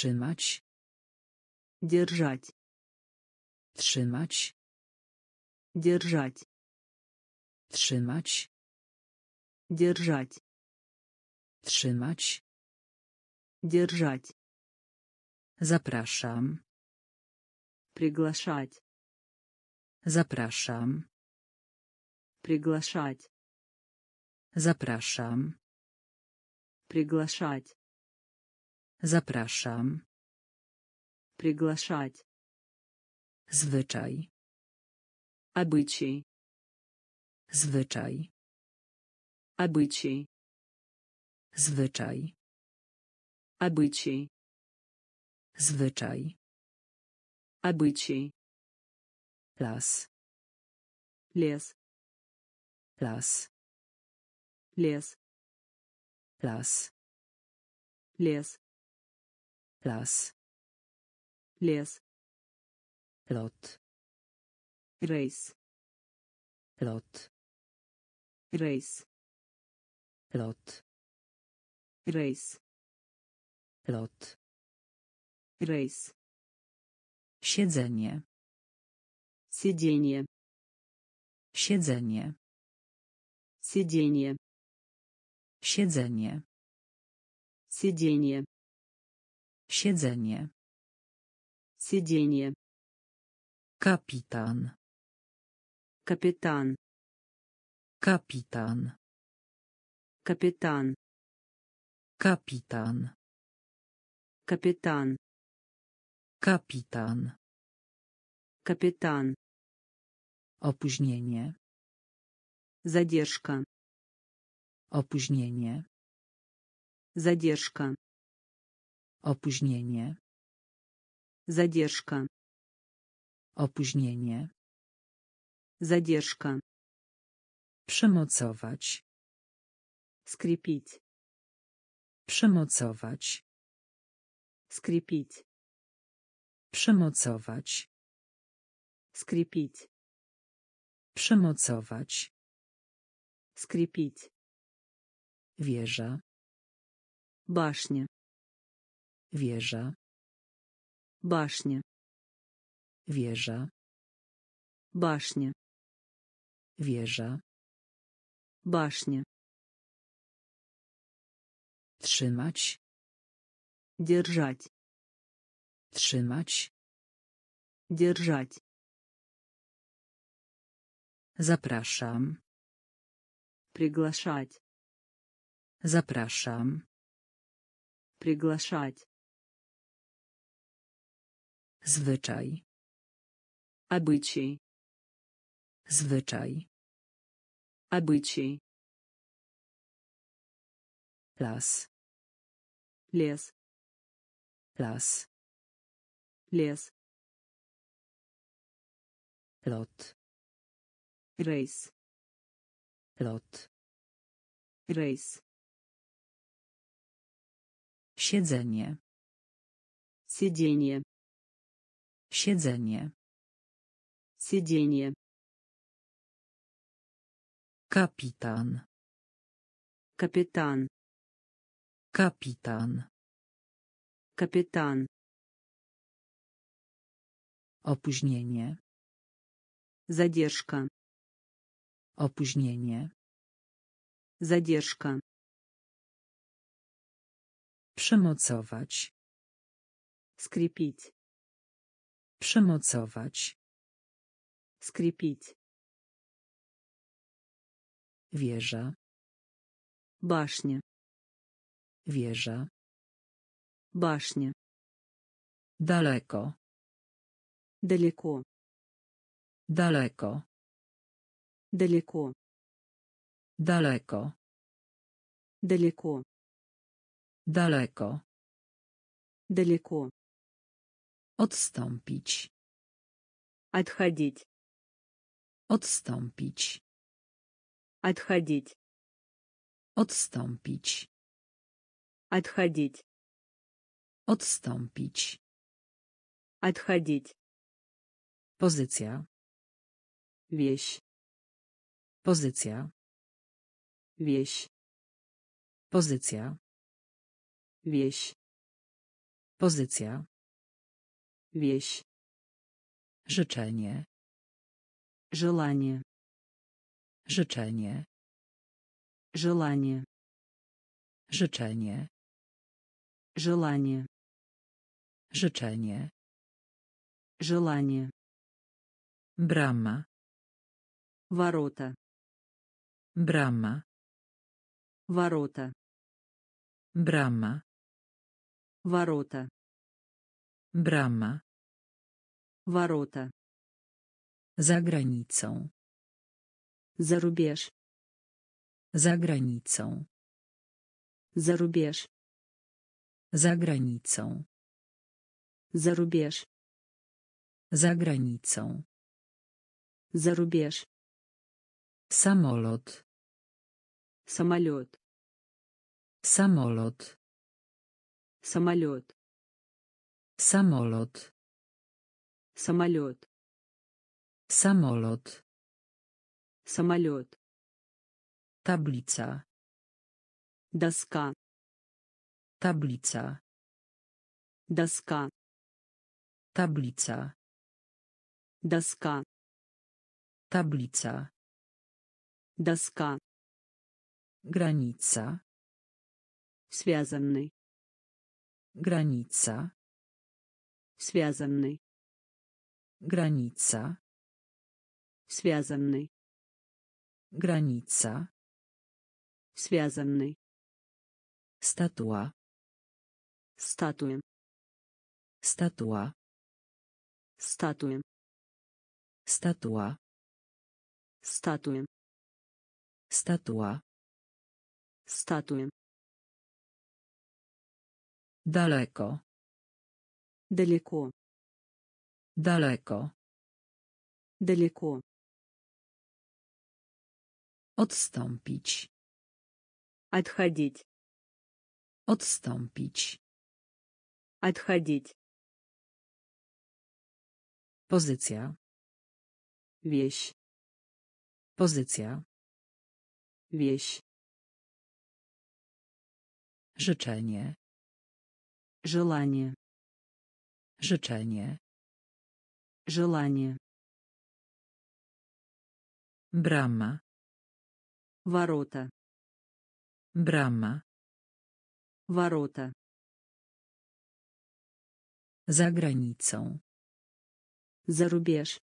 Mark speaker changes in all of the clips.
Speaker 1: Trzymać.
Speaker 2: Держать.
Speaker 1: Trzymać.
Speaker 2: Держать.
Speaker 1: Trzymać.
Speaker 2: Держать.
Speaker 1: Trzymać.
Speaker 2: Держать.
Speaker 1: Zapraszam.
Speaker 2: Приглашать.
Speaker 1: Zapraszam.
Speaker 2: Приглашать.
Speaker 1: Zapraszam.
Speaker 2: Приглашать.
Speaker 1: Zapraszam.
Speaker 2: Приглашать.
Speaker 1: Zwyczaj.
Speaker 2: Обычай.
Speaker 1: Zwyczaj.
Speaker 2: Обычай.
Speaker 1: Zwyczaj.
Speaker 2: Обычай.
Speaker 1: Zwyczaj.
Speaker 2: Обычай.
Speaker 1: Las.
Speaker 2: Лес.
Speaker 1: Las.
Speaker 2: Лес.
Speaker 1: Las.
Speaker 2: Лес.
Speaker 1: Las.
Speaker 2: Лес.
Speaker 1: Lot.
Speaker 2: Рейс.
Speaker 1: Lot.
Speaker 2: Рейс.
Speaker 1: Lot.
Speaker 2: Рейс.
Speaker 1: Lot.
Speaker 2: Рейс.
Speaker 1: Siedzenie.
Speaker 2: Сиденье.
Speaker 1: Siedzenie.
Speaker 2: Сиденье.
Speaker 1: Siedzenie.
Speaker 2: Сиденье.
Speaker 1: Siedzenie.
Speaker 2: Сиденье.
Speaker 1: Капитан.
Speaker 2: Капитан.
Speaker 1: Капитан.
Speaker 2: Капитан.
Speaker 1: Капитан.
Speaker 2: Капитан.
Speaker 1: Капитан.
Speaker 2: Капитан.
Speaker 1: Опужнение.
Speaker 2: Задержка.
Speaker 1: Опужнение.
Speaker 2: Задержка.
Speaker 1: Opóźnienie.
Speaker 2: Задержка.
Speaker 1: Opóźnienie.
Speaker 2: Задержка.
Speaker 1: Przymocować.
Speaker 2: Скрепить.
Speaker 1: Przymocować.
Speaker 2: Скрепить.
Speaker 1: Przymocować.
Speaker 2: Скрепить.
Speaker 1: Przymocować.
Speaker 2: Скрепить.
Speaker 1: Wieża.
Speaker 2: Башня.
Speaker 1: Wieża.
Speaker 2: Башня.
Speaker 1: Wieża.
Speaker 2: Башня.
Speaker 1: Wieża.
Speaker 2: Башня.
Speaker 1: Trzymać.
Speaker 2: Держать.
Speaker 1: Trzymać.
Speaker 2: Держать.
Speaker 1: Zapraszam.
Speaker 2: Приглашать.
Speaker 1: Zapraszam.
Speaker 2: Приглашать.
Speaker 1: Zwyczaj.
Speaker 2: Обычай.
Speaker 1: Zwyczaj.
Speaker 2: Обычай.
Speaker 1: Las.
Speaker 2: Лес.
Speaker 1: Las.
Speaker 2: Лес.
Speaker 1: Lot.
Speaker 2: Рейс.
Speaker 1: Lot.
Speaker 2: Рейс.
Speaker 1: Siedzenie.
Speaker 2: Сиденье.
Speaker 1: Siedzenie.
Speaker 2: Siedzenie.
Speaker 1: Kapitan.
Speaker 2: Kapitan.
Speaker 1: Kapitan.
Speaker 2: Kapitan.
Speaker 1: Opóźnienie.
Speaker 2: Zadzierżka.
Speaker 1: Opóźnienie.
Speaker 2: Zadzierżka.
Speaker 1: Przemocować.
Speaker 2: Skrypić.
Speaker 1: Przymocować.
Speaker 2: Скрепить.
Speaker 1: Wieża.
Speaker 2: Башня.
Speaker 1: Wieża.
Speaker 2: Башня.
Speaker 1: Daleko.
Speaker 2: Далеко.
Speaker 1: Daleko.
Speaker 2: Далеко.
Speaker 1: Daleko.
Speaker 2: Далеко.
Speaker 1: Daleko.
Speaker 2: Далеко.
Speaker 1: Odstąpić.
Speaker 2: Отходить.
Speaker 1: Odstąpić.
Speaker 2: Отходить.
Speaker 1: Odstąpić.
Speaker 2: Отходить.
Speaker 1: Odstąpić.
Speaker 2: Отходить.
Speaker 1: Pozycja.
Speaker 2: Вещь.
Speaker 1: Pozycja.
Speaker 2: Вещь.
Speaker 1: Pozycja.
Speaker 2: Вещь.
Speaker 1: Pozycja.
Speaker 2: Вещь.
Speaker 1: Życzenie.
Speaker 2: Желание.
Speaker 1: Życzenie.
Speaker 2: Желание.
Speaker 1: Życzenie.
Speaker 2: Желание.
Speaker 1: Życzenie.
Speaker 2: Желание.
Speaker 1: Brama.
Speaker 2: Ворота.
Speaker 1: Brama.
Speaker 2: Ворота.
Speaker 1: Brama.
Speaker 2: Ворота.
Speaker 1: Брама.
Speaker 2: Ворота.
Speaker 1: За границу.
Speaker 2: За
Speaker 1: рубеж. За
Speaker 2: границу.
Speaker 1: За рубеж.
Speaker 2: За
Speaker 1: границу. За
Speaker 2: рубеж.
Speaker 1: За границу. За рубеж.
Speaker 2: Самолет.
Speaker 1: Самолет.
Speaker 2: Самолет. Самолет.
Speaker 1: Samolot.
Speaker 2: Самолет.
Speaker 1: Samolot.
Speaker 2: Самолет.
Speaker 1: Tablica.
Speaker 2: Доска.
Speaker 1: Tablica.
Speaker 2: Доска.
Speaker 1: Tablica.
Speaker 2: Доска.
Speaker 1: Tablica.
Speaker 2: Доска.
Speaker 1: Granica.
Speaker 2: Связанный.
Speaker 1: Granica.
Speaker 2: Связанный.
Speaker 1: Granica.
Speaker 2: Связанный.
Speaker 1: Granica.
Speaker 2: Связанный.
Speaker 1: Statua.
Speaker 2: Статуя.
Speaker 1: Statua.
Speaker 2: Статуя.
Speaker 1: Statua.
Speaker 2: Статуя.
Speaker 1: Statua.
Speaker 2: Статуя.
Speaker 1: Daleko.
Speaker 2: Далеко.
Speaker 1: Daleko.
Speaker 2: Далеко.
Speaker 1: Odstąpić.
Speaker 2: Отходить.
Speaker 1: Odstąpić.
Speaker 2: Отходить.
Speaker 1: Pozycja.
Speaker 2: Вещь.
Speaker 1: Pozycja.
Speaker 2: Вещь.
Speaker 1: Życzenie.
Speaker 2: Желание.
Speaker 1: Życzenie.
Speaker 2: Желание.
Speaker 1: Brama.
Speaker 2: Ворота.
Speaker 1: Brama.
Speaker 2: Ворота.
Speaker 1: Za granicą.
Speaker 2: Зарубеж.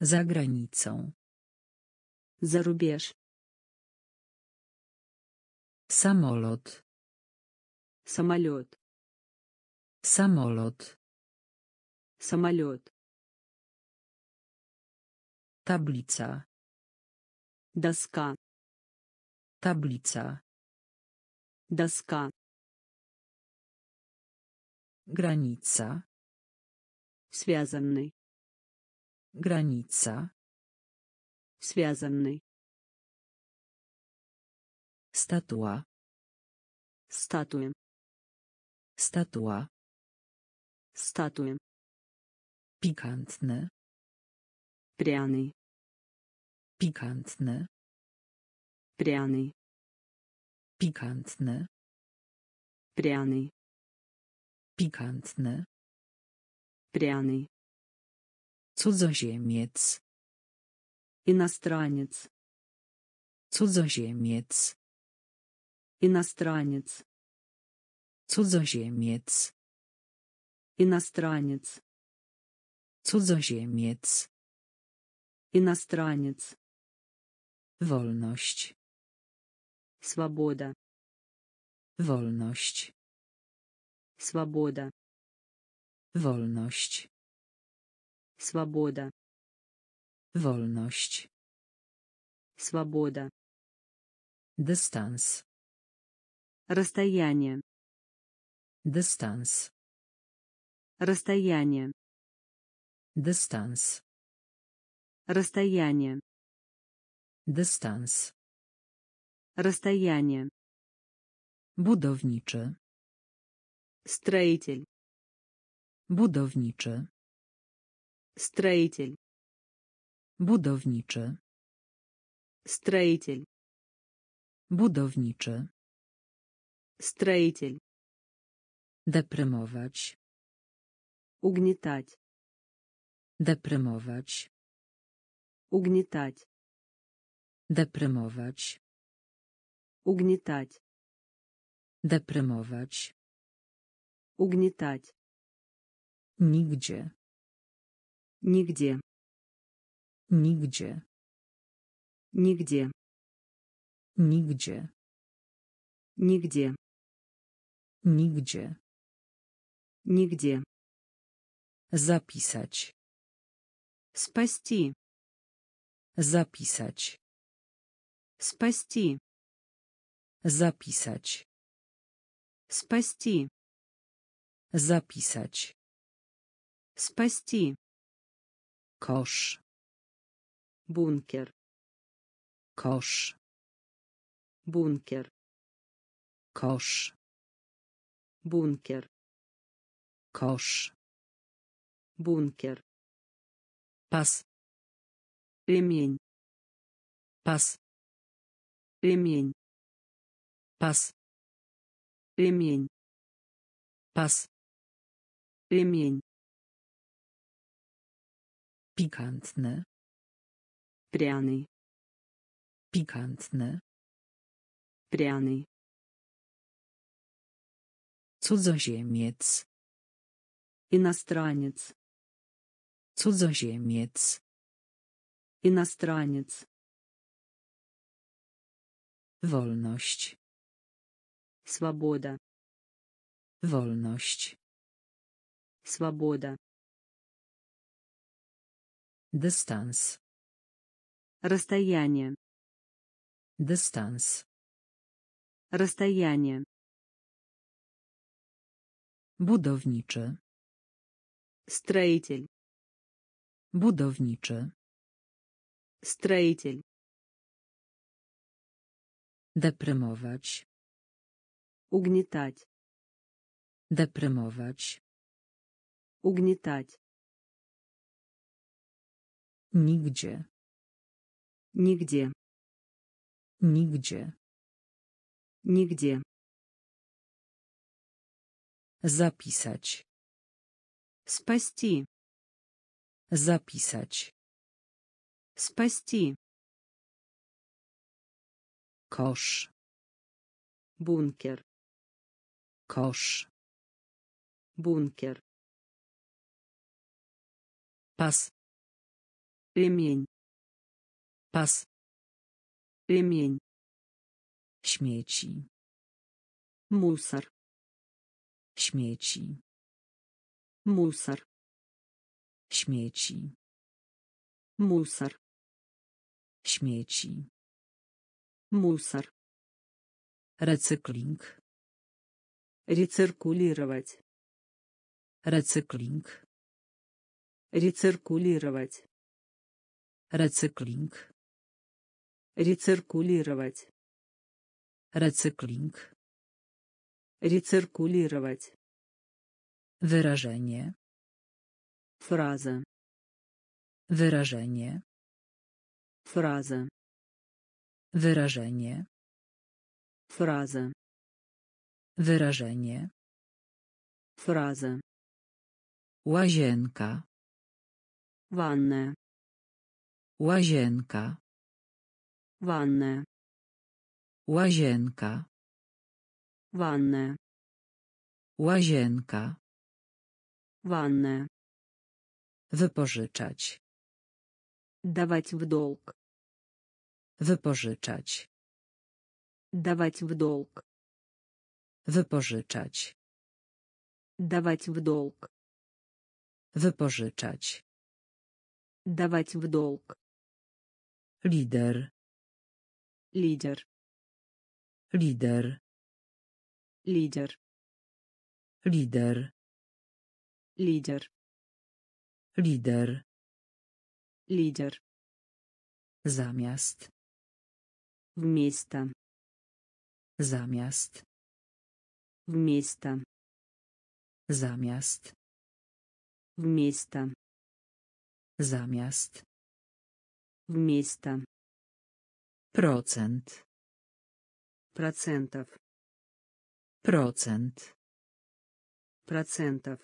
Speaker 1: Za granicą.
Speaker 2: Зарубеж.
Speaker 1: Samolot.
Speaker 2: Самолет.
Speaker 1: самолет,
Speaker 2: Самолет.
Speaker 1: Таблица.
Speaker 2: Доска.
Speaker 1: Таблица.
Speaker 2: Доска.
Speaker 1: Граница.
Speaker 2: Связанный.
Speaker 1: Граница.
Speaker 2: Связанный.
Speaker 1: Статуа.
Speaker 2: Статуя.
Speaker 1: Статуа.
Speaker 2: Статуя.
Speaker 1: Pikantny.
Speaker 2: Пряный.
Speaker 1: Pikantny.
Speaker 2: Пряный.
Speaker 1: Pikantny.
Speaker 2: Пряный.
Speaker 1: Pikantny.
Speaker 2: Пряный.
Speaker 1: Cudzoziemiec.
Speaker 2: Иностранец.
Speaker 1: Cudzoziemiec.
Speaker 2: Иностранец.
Speaker 1: Cudzoziemiec.
Speaker 2: Иностранец.
Speaker 1: Cudzoziemiec.
Speaker 2: Иностранец.
Speaker 1: Wolność.
Speaker 2: Свобода.
Speaker 1: Wolność.
Speaker 2: Свобода.
Speaker 1: Wolność.
Speaker 2: Свобода.
Speaker 1: Wolność.
Speaker 2: Свобода.
Speaker 1: Dystans.
Speaker 2: Расстояние.
Speaker 1: Dystans.
Speaker 2: Расстояние.
Speaker 1: Dystans.
Speaker 2: Расстояние.
Speaker 1: Dystans.
Speaker 2: Расстояние.
Speaker 1: Budowniczy.
Speaker 2: Строитель.
Speaker 1: Budowniczy.
Speaker 2: Строитель.
Speaker 1: Budowniczy.
Speaker 2: Строитель.
Speaker 1: Budowniczy.
Speaker 2: Строитель.
Speaker 1: Deprymować.
Speaker 2: Угнетать.
Speaker 1: Deprymować.
Speaker 2: Угнетать.
Speaker 1: Deprymować.
Speaker 2: Угнетать.
Speaker 1: Deprymować.
Speaker 2: Угнетать.
Speaker 1: Nigdzie.
Speaker 2: Нигде.
Speaker 1: Nigdzie.
Speaker 2: Нигде.
Speaker 1: Nigdzie.
Speaker 2: Нигде.
Speaker 1: Nigdzie.
Speaker 2: Нигде.
Speaker 1: Zapisać.
Speaker 2: Спасти.
Speaker 1: Zapisać.
Speaker 2: Спасти.
Speaker 1: Zapisać.
Speaker 2: Спасти.
Speaker 1: Zapisać.
Speaker 2: Спасти.
Speaker 1: Kosz.
Speaker 2: Бункер.
Speaker 1: Kosz.
Speaker 2: Бункер.
Speaker 1: Kosz.
Speaker 2: Бункер.
Speaker 1: Kosz.
Speaker 2: Бункер.
Speaker 1: Pas.
Speaker 2: Ремень.
Speaker 1: Pas.
Speaker 2: Ремень.
Speaker 1: Pas.
Speaker 2: Ремень.
Speaker 1: Pas.
Speaker 2: Ремень.
Speaker 1: Pikantne.
Speaker 2: Пряный.
Speaker 1: Pikantne.
Speaker 2: Пряный.
Speaker 1: Cudzoziemiec.
Speaker 2: Иностранец.
Speaker 1: Cudzoziemiec.
Speaker 2: Иностранец.
Speaker 1: Wolność.
Speaker 2: Свобода.
Speaker 1: Wolność.
Speaker 2: Свобода.
Speaker 1: Dystans.
Speaker 2: Расстояние.
Speaker 1: Dystans.
Speaker 2: Расстояние.
Speaker 1: Budowniczy.
Speaker 2: Строитель.
Speaker 1: Budowniczy.
Speaker 2: Строитель.
Speaker 1: Deprymować.
Speaker 2: Угнетать.
Speaker 1: Deprymować.
Speaker 2: Угнетать.
Speaker 1: Nigdzie.
Speaker 2: Нигде.
Speaker 1: Nigdzie.
Speaker 2: Нигде.
Speaker 1: Zapisać.
Speaker 2: Спасти.
Speaker 1: Zapisać.
Speaker 2: Спасти.
Speaker 1: Kosz.
Speaker 2: Бункер.
Speaker 1: Kosz.
Speaker 2: Бункер.
Speaker 1: Pas.
Speaker 2: Ремень.
Speaker 1: Pas.
Speaker 2: Ремень.
Speaker 1: Śmieci.
Speaker 2: Мусор.
Speaker 1: Śmieci.
Speaker 2: Мусор.
Speaker 1: śmieci.
Speaker 2: Musar.
Speaker 1: Śmieci.
Speaker 2: Musar.
Speaker 1: Recykling.
Speaker 2: Рециркулировать.
Speaker 1: Рецикринг
Speaker 2: рециркулировать.
Speaker 1: Рецикринг
Speaker 2: рециркулировать.
Speaker 1: Рецикринг
Speaker 2: рециркулировать.
Speaker 1: Выражение
Speaker 2: Frazę.
Speaker 1: Wyrażenie.
Speaker 2: Frazę.
Speaker 1: Wyrażenie.
Speaker 2: Frazę.
Speaker 1: Wyrażenie.
Speaker 2: Frazę.
Speaker 1: Łazienka.
Speaker 2: Wannę.
Speaker 1: Łazienka.
Speaker 2: Wannę.
Speaker 1: Łazienka.
Speaker 2: Wannę.
Speaker 1: Łazienka.
Speaker 2: Wannę.
Speaker 1: Wypożyczać.
Speaker 2: Dawać w dolg.
Speaker 1: Wypożyczać.
Speaker 2: Dawać w dolg.
Speaker 1: Wypożyczać.
Speaker 2: Dawać w dolg.
Speaker 1: Wypożyczać.
Speaker 2: Dawać w dolg.
Speaker 1: Lider.
Speaker 2: Lider.
Speaker 1: Lider.
Speaker 2: Lider.
Speaker 1: Lider.
Speaker 2: Lider.
Speaker 1: Lider.
Speaker 2: Лидер.
Speaker 1: Zamiast.
Speaker 2: Вместо.
Speaker 1: Zamiast.
Speaker 2: Вместо.
Speaker 1: Zamiast.
Speaker 2: Вместо.
Speaker 1: Zamiast.
Speaker 2: Вместо.
Speaker 1: Procent.
Speaker 2: Процентов.
Speaker 1: Procent.
Speaker 2: процентов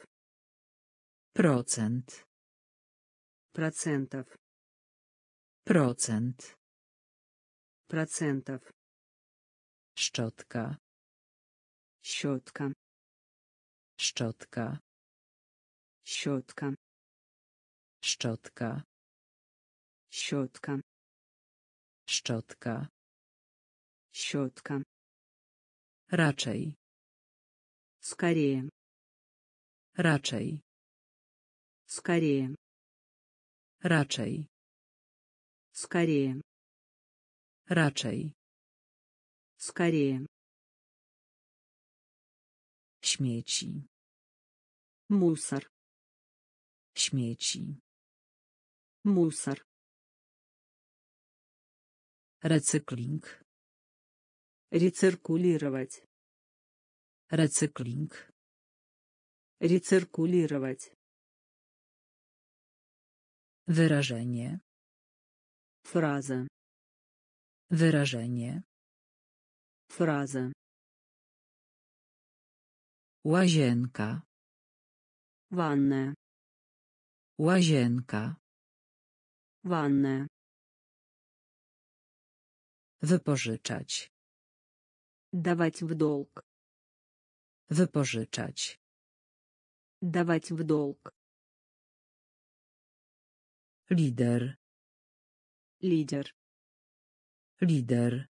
Speaker 1: Procent.
Speaker 2: Процентов
Speaker 1: Procent.
Speaker 2: процентов
Speaker 1: Szczotka.
Speaker 2: щетка
Speaker 1: Szczotka.
Speaker 2: щетка
Speaker 1: Szczotka.
Speaker 2: щетка
Speaker 1: Szczotka.
Speaker 2: щетка
Speaker 1: Raczej.
Speaker 2: скорее
Speaker 1: Raczej.
Speaker 2: скорее
Speaker 1: Raczej.
Speaker 2: скорее
Speaker 1: Raczej.
Speaker 2: скорее
Speaker 1: Śmieci.
Speaker 2: мусор
Speaker 1: Śmieci.
Speaker 2: мусор
Speaker 1: Recykling.
Speaker 2: рециркулировать
Speaker 1: Recykling.
Speaker 2: рециркулировать
Speaker 1: Wyrażenie.
Speaker 2: Frazę.
Speaker 1: Wyrażenie.
Speaker 2: Frazę.
Speaker 1: Łazienka.
Speaker 2: Wannę.
Speaker 1: Łazienka.
Speaker 2: Wannę.
Speaker 1: Wypożyczać.
Speaker 2: Dawać w dolg.
Speaker 1: Wypożyczać.
Speaker 2: Dawać w dolg.
Speaker 1: Lider.
Speaker 2: лидер
Speaker 1: Lider.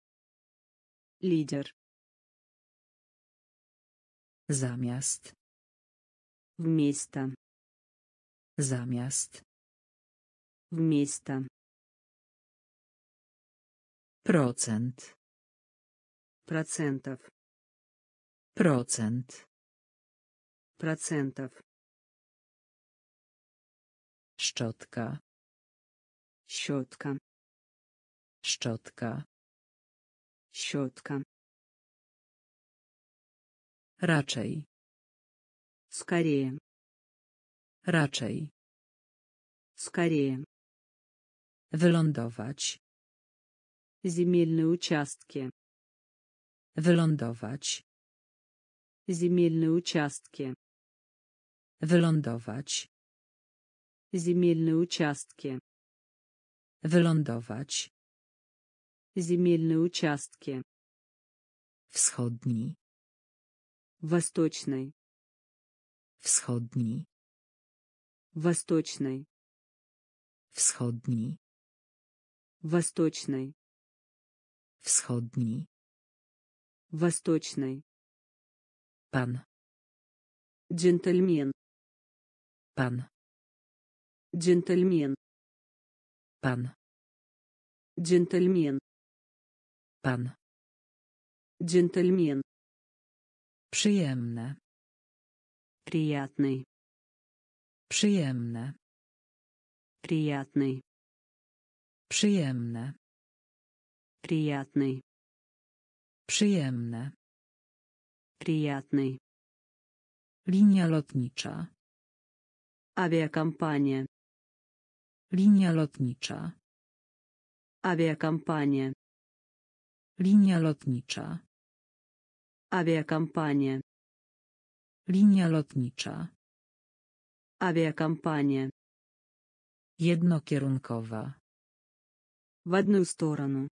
Speaker 2: лидер
Speaker 1: Zamiast.
Speaker 2: вместо
Speaker 1: Zamiast.
Speaker 2: вместо
Speaker 1: Procent.
Speaker 2: процентов
Speaker 1: Procent.
Speaker 2: процентов
Speaker 1: Szczotka.
Speaker 2: щетка
Speaker 1: Szczotka.
Speaker 2: щетка
Speaker 1: Raczej.
Speaker 2: скорее
Speaker 1: Raczej.
Speaker 2: скорее
Speaker 1: Wylądować.
Speaker 2: земельные участки
Speaker 1: Wylądować.
Speaker 2: земельные участки
Speaker 1: Wylądować.
Speaker 2: земельные участки
Speaker 1: Wylądować.
Speaker 2: земельные участки
Speaker 1: Wschodni.
Speaker 2: восточной
Speaker 1: Wschodni.
Speaker 2: восточной
Speaker 1: Wschodni.
Speaker 2: восточной
Speaker 1: Wschodni.
Speaker 2: восточной
Speaker 1: Pan.
Speaker 2: джентльмен
Speaker 1: Pan.
Speaker 2: джентльмен
Speaker 1: Pan.
Speaker 2: джентльмен
Speaker 1: Pan.
Speaker 2: джентльмен
Speaker 1: Przyjemne.
Speaker 2: приятный
Speaker 1: Przyjemne.
Speaker 2: приятный
Speaker 1: Przyjemne.
Speaker 2: приятный
Speaker 1: Przyjemne.
Speaker 2: приятный
Speaker 1: Linia lotnicza.
Speaker 2: авиакомпания
Speaker 1: Linia lotnicza.
Speaker 2: Aviakompanie.
Speaker 1: Linia lotnicza.
Speaker 2: Aviakompanie.
Speaker 1: Linia lotnicza.
Speaker 2: Aviakompanie.
Speaker 1: Jednokierunkowa.
Speaker 2: W jedną stronę.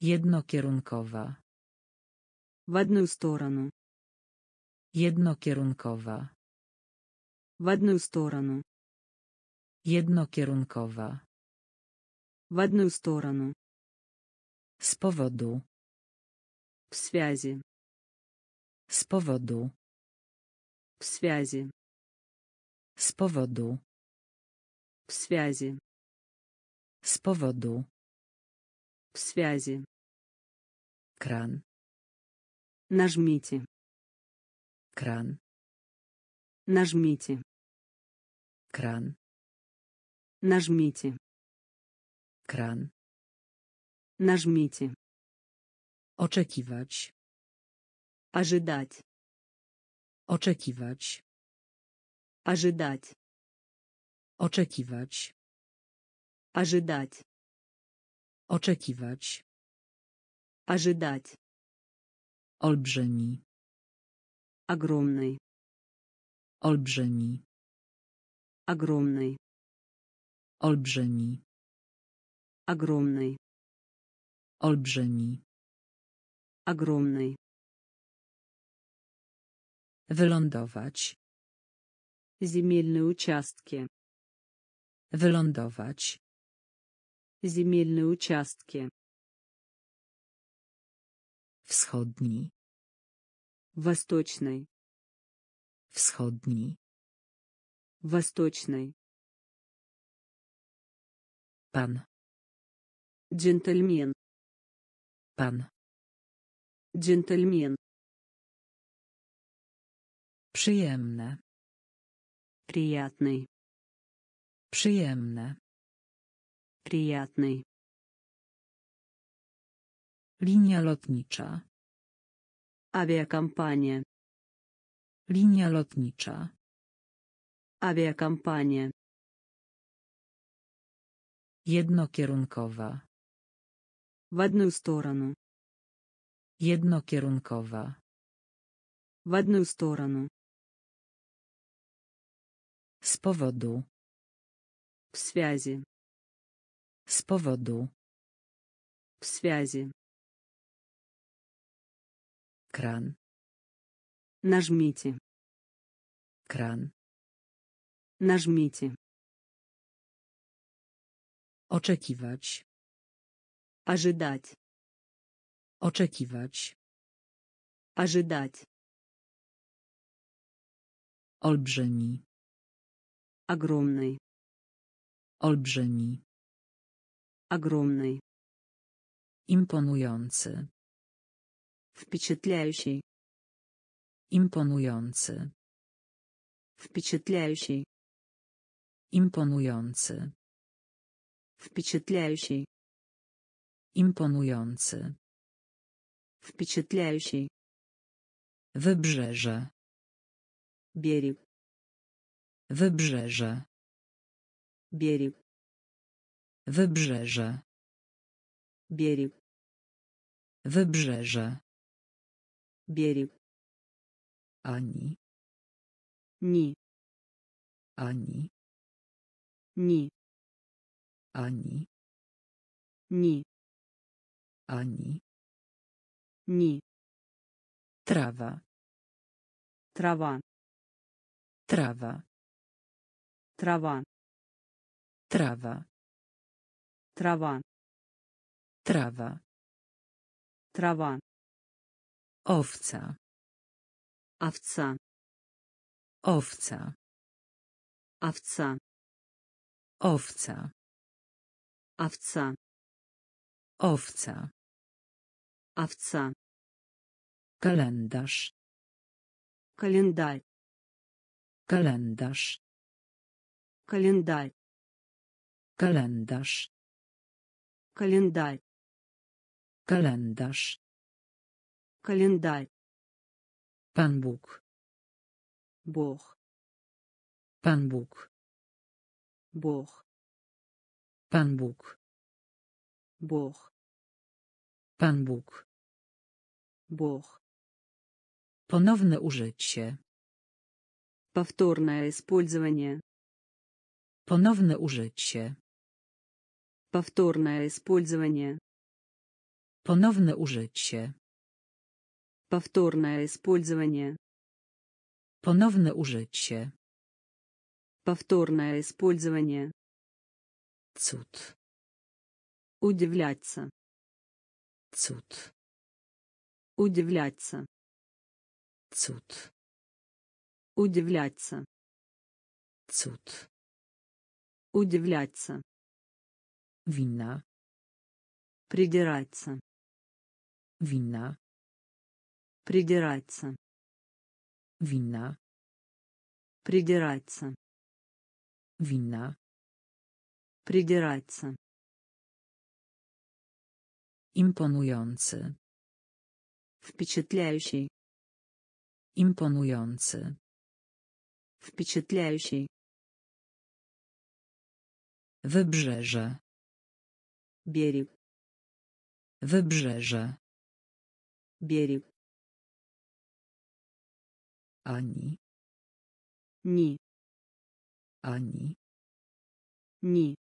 Speaker 1: Jednokierunkowa.
Speaker 2: W jedną stronę.
Speaker 1: Jednokierunkowa.
Speaker 2: W jedną stronę.
Speaker 1: Jednokierunkowa.
Speaker 2: В одну сторону.
Speaker 1: С поводу.
Speaker 2: В связи.
Speaker 1: С поводу.
Speaker 2: В связи.
Speaker 1: С поводу.
Speaker 2: В связи.
Speaker 1: С поводу.
Speaker 2: В связи.
Speaker 1: Кран.
Speaker 2: Нажмите.
Speaker 1: Кран.
Speaker 2: Нажмите.
Speaker 1: Кран.
Speaker 2: нажмите
Speaker 1: Kran.
Speaker 2: нажмите
Speaker 1: Oczekiwać.
Speaker 2: ожидать
Speaker 1: Oczekiwać.
Speaker 2: ожидать
Speaker 1: Oczekiwać.
Speaker 2: ожидать
Speaker 1: Oczekiwać.
Speaker 2: ожидать
Speaker 1: Olbrzymi.
Speaker 2: огромный
Speaker 1: Olbrzymi.
Speaker 2: Огромный.
Speaker 1: Olbrzymi.
Speaker 2: Огромный.
Speaker 1: Olbrzymi.
Speaker 2: Огромный.
Speaker 1: Wylądować.
Speaker 2: Земельные участки.
Speaker 1: Wylądować.
Speaker 2: Земельные участки.
Speaker 1: Wschodni.
Speaker 2: Восточный.
Speaker 1: Wschodni.
Speaker 2: Восточный.
Speaker 1: Pan.
Speaker 2: Джентльмен.
Speaker 1: Pan.
Speaker 2: Джентльмен.
Speaker 1: Przyjemne.
Speaker 2: Приятный.
Speaker 1: Przyjemne.
Speaker 2: Приятный.
Speaker 1: Linia lotnicza.
Speaker 2: Авиакомпания.
Speaker 1: Linia lotnicza.
Speaker 2: Авиакомпания.
Speaker 1: Jednokierunkowa.
Speaker 2: В одну сторону.
Speaker 1: Jednokierunkowa.
Speaker 2: В одну сторону.
Speaker 1: Z powodu.
Speaker 2: В связи.
Speaker 1: Z powodu.
Speaker 2: В связи.
Speaker 1: Kran.
Speaker 2: Нажмите.
Speaker 1: Kran.
Speaker 2: Нажмите.
Speaker 1: Oczekiwać.
Speaker 2: Ожидать.
Speaker 1: Oczekiwać.
Speaker 2: Ожидать.
Speaker 1: Olbrzymi.
Speaker 2: Огромный.
Speaker 1: Olbrzymi.
Speaker 2: Огромный.
Speaker 1: Imponujący.
Speaker 2: Впечатляющий.
Speaker 1: Imponujący.
Speaker 2: Впечатляющий.
Speaker 1: Imponujący.
Speaker 2: Впечатляющий.
Speaker 1: Imponujący.
Speaker 2: Впечатляющий.
Speaker 1: Wybrzeże.
Speaker 2: Берег.
Speaker 1: Wybrzeże.
Speaker 2: Берег.
Speaker 1: Wybrzeże.
Speaker 2: Берег.
Speaker 1: Wybrzeże.
Speaker 2: Берег.
Speaker 1: Ani.
Speaker 2: Ни.
Speaker 1: Ani.
Speaker 2: Ни.
Speaker 1: Ani.
Speaker 2: Ni.
Speaker 1: Ani.
Speaker 2: Ni.
Speaker 1: Trawa.
Speaker 2: Trawa.
Speaker 1: Trawa.
Speaker 2: Trawa.
Speaker 1: Trawa.
Speaker 2: Trawa.
Speaker 1: Trawa.
Speaker 2: Trawa.
Speaker 1: Owca.
Speaker 2: Awca.
Speaker 1: Owca.
Speaker 2: Awca.
Speaker 1: Owca.
Speaker 2: овца. Овца.
Speaker 1: Овца.
Speaker 2: Календарь
Speaker 1: календарь.
Speaker 2: Календарь
Speaker 1: календарь.
Speaker 2: Календарь
Speaker 1: календарь.
Speaker 2: Календарь
Speaker 1: календарь. Панбук.
Speaker 2: Бог.
Speaker 1: Панбук.
Speaker 2: Бог.
Speaker 1: Bóg.
Speaker 2: Бог.
Speaker 1: Bóg.
Speaker 2: Бог.
Speaker 1: Ponowne użycie.
Speaker 2: Повторное использование.
Speaker 1: Ponowne użycie.
Speaker 2: Повторное использование.
Speaker 1: Ponowne użycie.
Speaker 2: Повторное использование.
Speaker 1: Ponowne użycie.
Speaker 2: Повторное использование.
Speaker 1: Цуд.
Speaker 2: Удивляться.
Speaker 1: Цуд.
Speaker 2: Удивляться.
Speaker 1: Цуд.
Speaker 2: Удивляться.
Speaker 1: Цуд.
Speaker 2: Удивляться.
Speaker 1: Вина.
Speaker 2: Придираться.
Speaker 1: Вина.
Speaker 2: Придираться.
Speaker 1: Вина.
Speaker 2: Придираться.
Speaker 1: Вина.
Speaker 2: Придираться.
Speaker 1: Imponujący.
Speaker 2: Впечатляющий.
Speaker 1: Imponujący.
Speaker 2: Впечатляющий.
Speaker 1: Wybrzeże.
Speaker 2: Берег.
Speaker 1: Wybrzeże.
Speaker 2: Берег.
Speaker 1: Ani.
Speaker 2: Ни.
Speaker 1: Ani.
Speaker 2: Ни.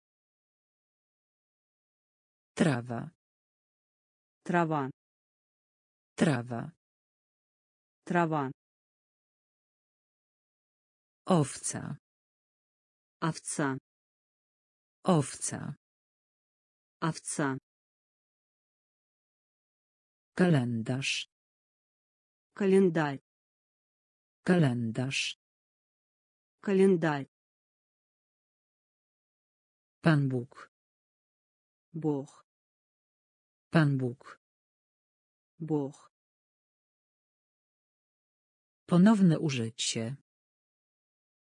Speaker 1: Trawa.
Speaker 2: Трава.
Speaker 1: Trawa.
Speaker 2: Трава.
Speaker 1: Owca.
Speaker 2: Овца.
Speaker 1: Owca.
Speaker 2: Овца.
Speaker 1: Kalendarz.
Speaker 2: Календарь.
Speaker 1: Kalendarz.
Speaker 2: Календарь.
Speaker 1: Pan Bóg.
Speaker 2: Бог.
Speaker 1: Pan Bóg. Ponowne użycie.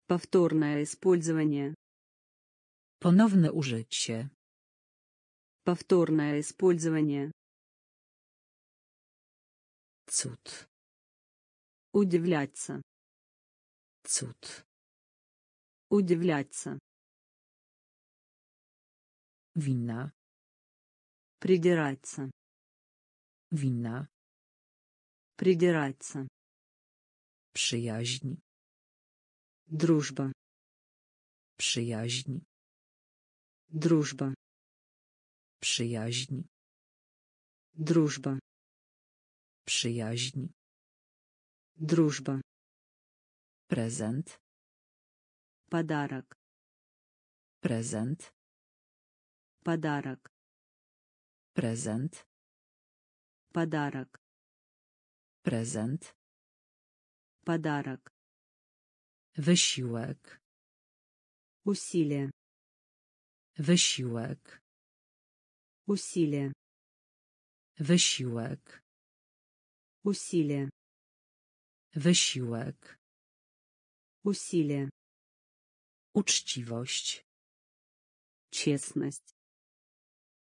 Speaker 2: Повторное использование.
Speaker 1: Ponowne użycie.
Speaker 2: Повторное использование.
Speaker 1: Cud.
Speaker 2: Удивляться.
Speaker 1: Cud.
Speaker 2: Удивляться.
Speaker 1: Wina.
Speaker 2: Придираться.
Speaker 1: Wina.
Speaker 2: Придираться.
Speaker 1: Przyjaźń.
Speaker 2: Дружба.
Speaker 1: Przyjaźń.
Speaker 2: Дружба.
Speaker 1: Przyjaźń.
Speaker 2: Дружба.
Speaker 1: Przyjaźń.
Speaker 2: Дружба.
Speaker 1: Prezent.
Speaker 2: Подарок.
Speaker 1: Prezent.
Speaker 2: Подарок.
Speaker 1: Prezent.
Speaker 2: Подарок.
Speaker 1: Prezent.
Speaker 2: Подарок.
Speaker 1: Wysiłek.
Speaker 2: Усилие.
Speaker 1: Wysiłek.
Speaker 2: Усилие.
Speaker 1: Wysiłek.
Speaker 2: Усилие.
Speaker 1: Wysiłek.
Speaker 2: Усилие.
Speaker 1: Uczciwość.
Speaker 2: Честность.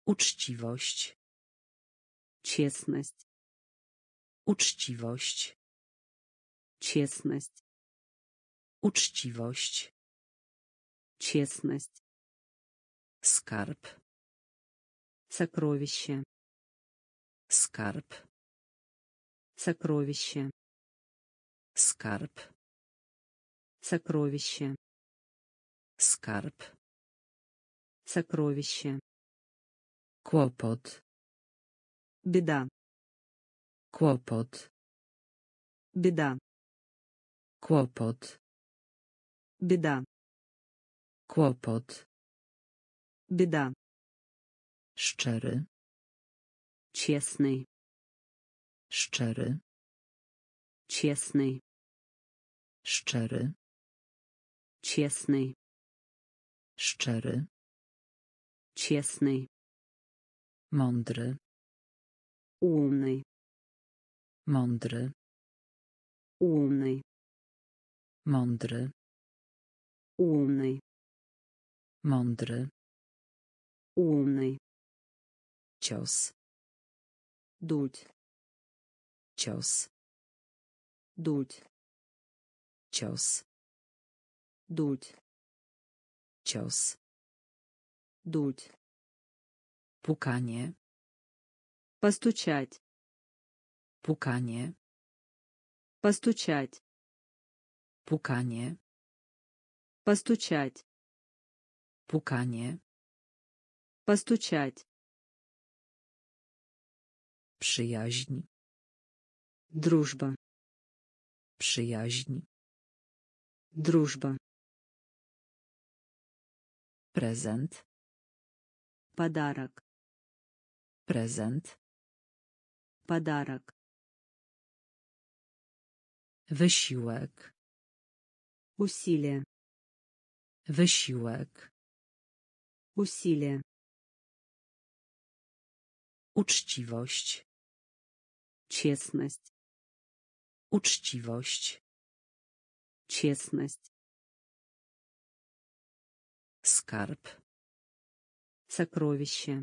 Speaker 1: Uczciwość.
Speaker 2: Честность.
Speaker 1: Uczciwość.
Speaker 2: Честность.
Speaker 1: Uczciwość.
Speaker 2: Честность.
Speaker 1: Skarb.
Speaker 2: Сокровище.
Speaker 1: Skarb.
Speaker 2: Сокровище.
Speaker 1: Skarb.
Speaker 2: Сокровище.
Speaker 1: Skarb.
Speaker 2: Сокровище.
Speaker 1: Kłopot.
Speaker 2: Bieda.
Speaker 1: Kłopot.
Speaker 2: Bieda.
Speaker 1: Kłopot.
Speaker 2: Bieda.
Speaker 1: Kłopot.
Speaker 2: Bieda.
Speaker 1: Szczery.
Speaker 2: Ciesny.
Speaker 1: Szczery.
Speaker 2: Ciesny.
Speaker 1: Szczery.
Speaker 2: Ciesny.
Speaker 1: Szczery.
Speaker 2: Ciesny.
Speaker 1: Mądry.
Speaker 2: Умный.
Speaker 1: Mądry.
Speaker 2: Умный.
Speaker 1: Mądry.
Speaker 2: Умный.
Speaker 1: Mądry.
Speaker 2: Умный.
Speaker 1: Cios.
Speaker 2: Дуть.
Speaker 1: Cios.
Speaker 2: Дуть.
Speaker 1: Cios.
Speaker 2: Дуть.
Speaker 1: Cios.
Speaker 2: Дуть.
Speaker 1: Pukanie.
Speaker 2: Постучать.
Speaker 1: Pukanie.
Speaker 2: Постучать.
Speaker 1: Pukanie.
Speaker 2: Постучать.
Speaker 1: Pukanie.
Speaker 2: Постучать.
Speaker 1: Przyjaźń.
Speaker 2: Дружба.
Speaker 1: Przyjaźń.
Speaker 2: Дружба.
Speaker 1: Prezent.
Speaker 2: Подарок.
Speaker 1: Prezent.
Speaker 2: Подарок.
Speaker 1: Wysiłek.
Speaker 2: Усилие.
Speaker 1: Wysiłek.
Speaker 2: Усилие.
Speaker 1: Uczciwość.
Speaker 2: Честность.
Speaker 1: Uczciwość.
Speaker 2: Честность.
Speaker 1: Skarb.
Speaker 2: Сокровище.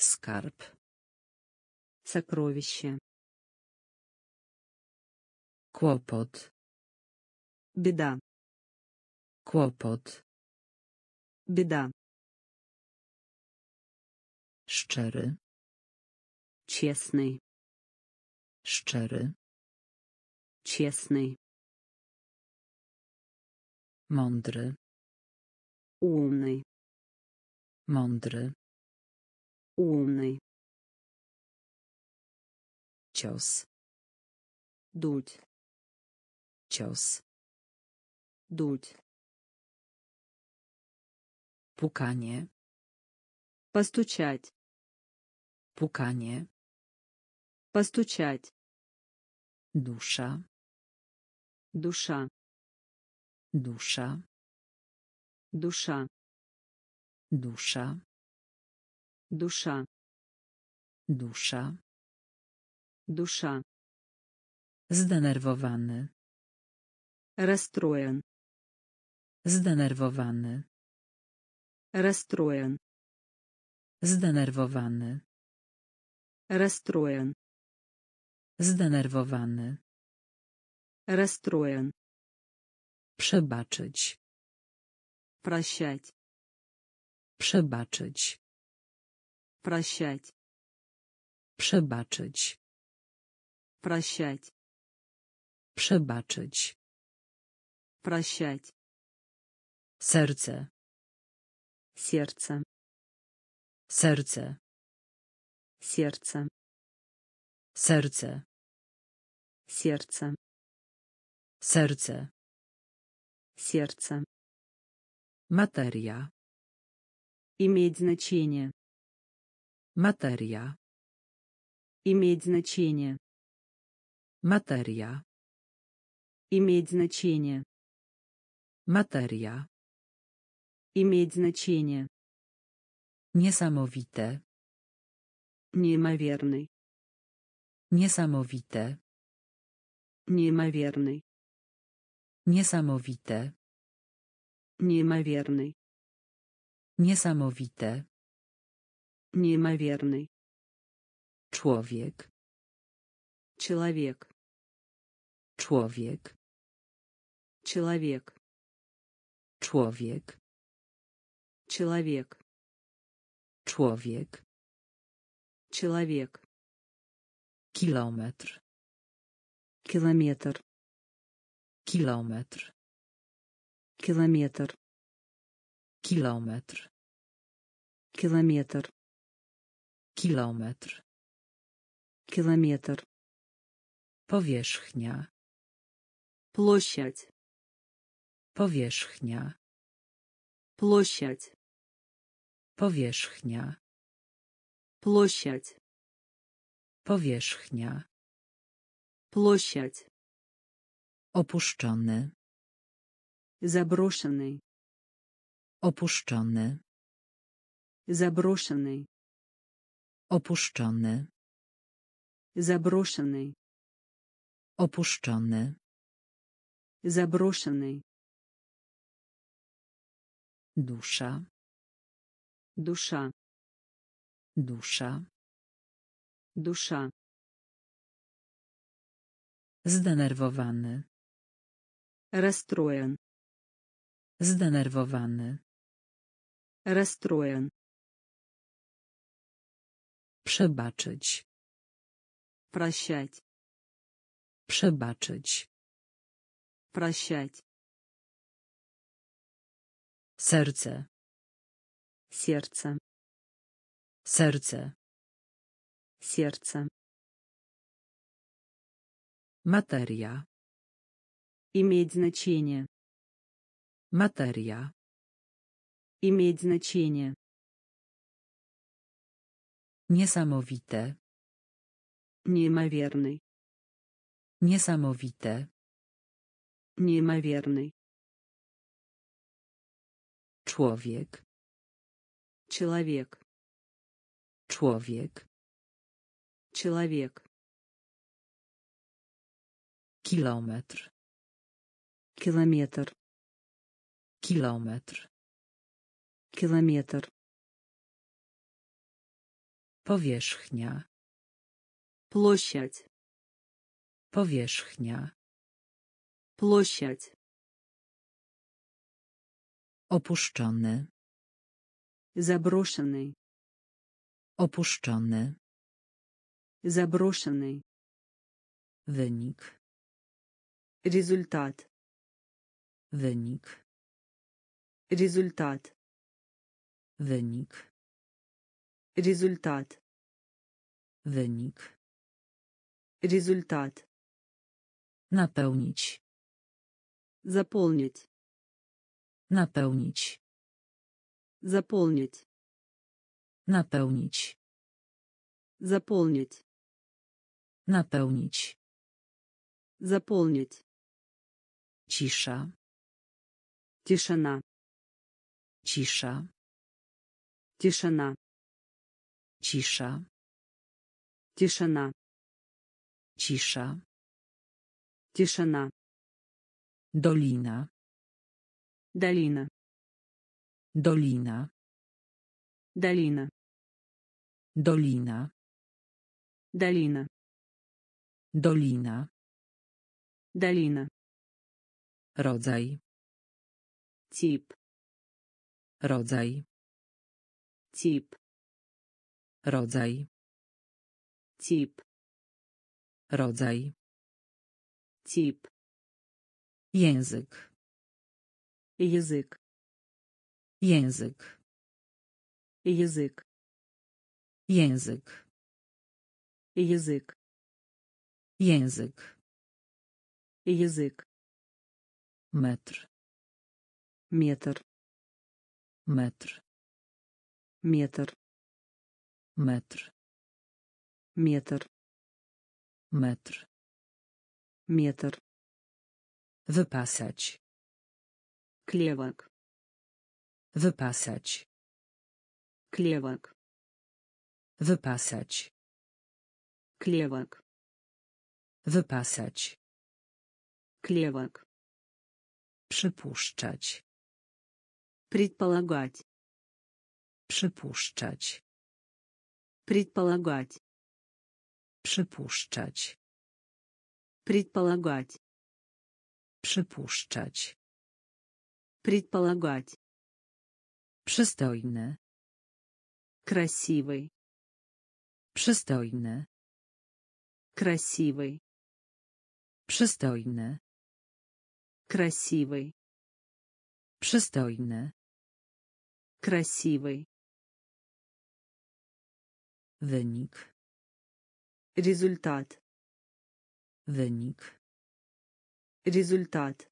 Speaker 1: Skarb.
Speaker 2: Сокровище.
Speaker 1: Kłopot.
Speaker 2: Беда.
Speaker 1: Kłopot.
Speaker 2: Беда.
Speaker 1: Szczery.
Speaker 2: Честный.
Speaker 1: Szczery.
Speaker 2: Честный.
Speaker 1: Mądry.
Speaker 2: Умный.
Speaker 1: Mądry.
Speaker 2: умный.
Speaker 1: Час
Speaker 2: дуть
Speaker 1: час
Speaker 2: дуть
Speaker 1: пукание
Speaker 2: постучать.
Speaker 1: Пукание
Speaker 2: постучать.
Speaker 1: Душа.
Speaker 2: Душа.
Speaker 1: Душа.
Speaker 2: Душа. Душа.
Speaker 1: Dusza.
Speaker 2: Душа.
Speaker 1: Dusza.
Speaker 2: Душа.
Speaker 1: Zdenerwowany.
Speaker 2: Расстроен.
Speaker 1: Zdenerwowany.
Speaker 2: Расстроен.
Speaker 1: Zdenerwowany.
Speaker 2: Расстроен.
Speaker 1: Zdenerwowany.
Speaker 2: Расстроен.
Speaker 1: Przebaczyć.
Speaker 2: Прощать.
Speaker 1: Przebaczyć.
Speaker 2: Прощать.
Speaker 1: Przebaczyć.
Speaker 2: Прощать.
Speaker 1: Przebaczyć.
Speaker 2: Прощать.
Speaker 1: Serce.
Speaker 2: Сердце.
Speaker 1: Serce.
Speaker 2: Сердце.
Speaker 1: Serce.
Speaker 2: Сердце.
Speaker 1: Serce.
Speaker 2: Сердце.
Speaker 1: Materia.
Speaker 2: Иметь значение.
Speaker 1: Materia.
Speaker 2: Иметь значение.
Speaker 1: Materia.
Speaker 2: Иметь значение.
Speaker 1: Materia.
Speaker 2: Иметь значение.
Speaker 1: Niesamowite.
Speaker 2: Неимоверный.
Speaker 1: Niesamowite.
Speaker 2: Неимоверный.
Speaker 1: Niesamowite.
Speaker 2: Неимоверный.
Speaker 1: Niesamowite.
Speaker 2: Неимоверный.
Speaker 1: Człowiek.
Speaker 2: Человек.
Speaker 1: Człowiek.
Speaker 2: Человек.
Speaker 1: Człowiek.
Speaker 2: Человек.
Speaker 1: Człowiek.
Speaker 2: Человек.
Speaker 1: Kilometr.
Speaker 2: Километр.
Speaker 1: Kilometr.
Speaker 2: Километр.
Speaker 1: Kilometr.
Speaker 2: Километр.
Speaker 1: Kilometr.
Speaker 2: Километр.
Speaker 1: Powierzchnia.
Speaker 2: Площадь.
Speaker 1: Powierzchnia.
Speaker 2: Площадь.
Speaker 1: Powierzchnia.
Speaker 2: Площадь.
Speaker 1: Powierzchnia.
Speaker 2: Площадь.
Speaker 1: Opuszczony.
Speaker 2: Заброшенный.
Speaker 1: Opuszczony.
Speaker 2: Заброшенный.
Speaker 1: Opuszczony.
Speaker 2: Заброшенный.
Speaker 1: Opuszczony.
Speaker 2: Заброшенный.
Speaker 1: Dusza.
Speaker 2: Душа.
Speaker 1: Dusza.
Speaker 2: Душа.
Speaker 1: Zdenerwowany.
Speaker 2: Расстроен.
Speaker 1: Zdenerwowany.
Speaker 2: Расстроен.
Speaker 1: Przebaczyć.
Speaker 2: Прощать.
Speaker 1: Przebaczyć.
Speaker 2: Прощать.
Speaker 1: Serce.
Speaker 2: Сердце.
Speaker 1: Serce.
Speaker 2: Сердце.
Speaker 1: Materia.
Speaker 2: Иметь значение.
Speaker 1: Materia.
Speaker 2: Иметь значение.
Speaker 1: Niesamowite.
Speaker 2: Niemawierny.
Speaker 1: Niesamowite.
Speaker 2: Niemawierny.
Speaker 1: Człowiek.
Speaker 2: Człowiek.
Speaker 1: Człowiek.
Speaker 2: Człowiek.
Speaker 1: Kilometr.
Speaker 2: Kilometr.
Speaker 1: Kilometr.
Speaker 2: Kilometr.
Speaker 1: Powierzchnia.
Speaker 2: Площадь.
Speaker 1: Powierzchnia.
Speaker 2: Площадь.
Speaker 1: Opuszczony.
Speaker 2: Заброшенный.
Speaker 1: Opuszczony.
Speaker 2: Заброшенный.
Speaker 1: Wynik.
Speaker 2: Результат.
Speaker 1: Wynik.
Speaker 2: Результат.
Speaker 1: Wynik.
Speaker 2: Результат.
Speaker 1: Wynik.
Speaker 2: Результат.
Speaker 1: Napełnić.
Speaker 2: Заполнить.
Speaker 1: Napełnić.
Speaker 2: Заполнить.
Speaker 1: Napełnić.
Speaker 2: Заполнить.
Speaker 1: Napełnić.
Speaker 2: Заполнить.
Speaker 1: Cisza.
Speaker 2: Тишина.
Speaker 1: Cisza.
Speaker 2: Тишина.
Speaker 1: Тиша.
Speaker 2: Тишина.
Speaker 1: Тиша.
Speaker 2: Тишина.
Speaker 1: Долина.
Speaker 2: Долина.
Speaker 1: Долина.
Speaker 2: Долина.
Speaker 1: Долина.
Speaker 2: Долина.
Speaker 1: Долина.
Speaker 2: Долина.
Speaker 1: Родзай.
Speaker 2: Тип.
Speaker 1: Родзай.
Speaker 2: Тип.
Speaker 1: Rodzaj.
Speaker 2: Typ.
Speaker 1: Rodzaj.
Speaker 2: Typ.
Speaker 1: Język.
Speaker 2: Język.
Speaker 1: Język.
Speaker 2: Język.
Speaker 1: Język.
Speaker 2: Język.
Speaker 1: Język.
Speaker 2: Język.
Speaker 1: Metr.
Speaker 2: Metr.
Speaker 1: Metr.
Speaker 2: Metr
Speaker 1: Metr.
Speaker 2: Метр.
Speaker 1: Metr.
Speaker 2: Метр.
Speaker 1: Wypasać.
Speaker 2: Клевок.
Speaker 1: Wypasać.
Speaker 2: Клевок.
Speaker 1: Wypasać.
Speaker 2: Клевок.
Speaker 1: Wypasać.
Speaker 2: Клевок.
Speaker 1: Przypuszczać.
Speaker 2: Предполагать.
Speaker 1: Przypuszczać.
Speaker 2: Предполагать.
Speaker 1: Przypuszczać.
Speaker 2: Предполагать.
Speaker 1: Przypuszczać.
Speaker 2: Предполагать.
Speaker 1: Przystojny.
Speaker 2: Красивый.
Speaker 1: Przystojny.
Speaker 2: Красивый.
Speaker 1: Przystojny.
Speaker 2: Красивый.
Speaker 1: Przystojny.
Speaker 2: Красивый.
Speaker 1: Wynik.
Speaker 2: Результат.
Speaker 1: Wynik.
Speaker 2: Результат.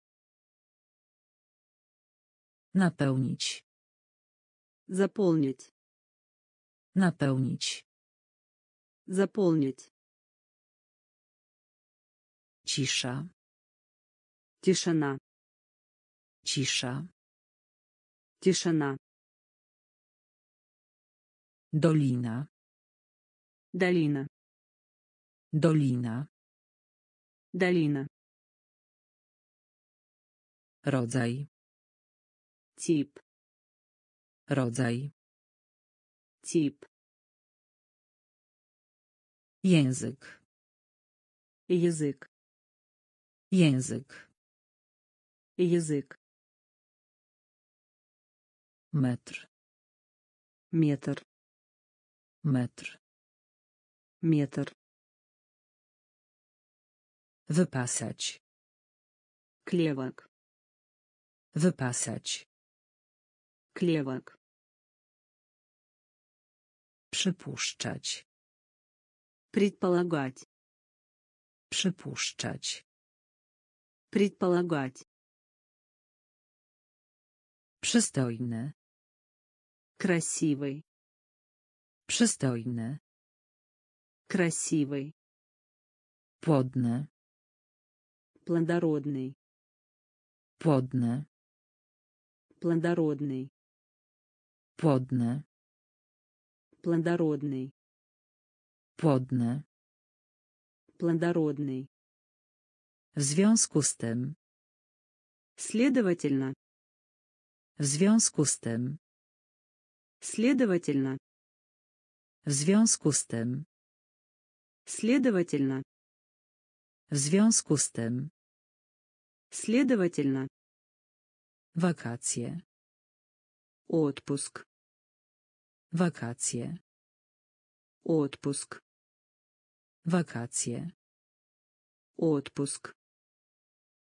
Speaker 1: Napełnić.
Speaker 2: Заполнить.
Speaker 1: Napełnić.
Speaker 2: Заполнить.
Speaker 1: Cisza.
Speaker 2: Тишина.
Speaker 1: Cisza.
Speaker 2: Тишина.
Speaker 1: Dolina.
Speaker 2: Долина.
Speaker 1: Dolina.
Speaker 2: Долина.
Speaker 1: Rodzaj.
Speaker 2: Тип.
Speaker 1: Rodzaj.
Speaker 2: Тип.
Speaker 1: Język.
Speaker 2: Язык.
Speaker 1: Język.
Speaker 2: Язык.
Speaker 1: Metr.
Speaker 2: Метр.
Speaker 1: Metr.
Speaker 2: Метр.
Speaker 1: Wypasać.
Speaker 2: Клевок.
Speaker 1: Wypasać.
Speaker 2: Клевок.
Speaker 1: Przypuszczać.
Speaker 2: Предполагать.
Speaker 1: Przypuszczać.
Speaker 2: Предполагать.
Speaker 1: Przystojny.
Speaker 2: Красивый.
Speaker 1: Przystojny.
Speaker 2: Красивый.
Speaker 1: Płodny.
Speaker 2: Плодородный.
Speaker 1: Płodny.
Speaker 2: Плодородный.
Speaker 1: Płodny.
Speaker 2: Плодородный.
Speaker 1: Płodny.
Speaker 2: Плодородный.
Speaker 1: W związku z tym.
Speaker 2: Следовательно.
Speaker 1: W związku z tym.
Speaker 2: Следовательно.
Speaker 1: W związku z tym.
Speaker 2: Следовательно.
Speaker 1: W związku z tym.
Speaker 2: Следовательно.
Speaker 1: Wakacje.
Speaker 2: Отпуск.
Speaker 1: Wakacje.
Speaker 2: Отпуск.
Speaker 1: Wakacje.
Speaker 2: Отпуск.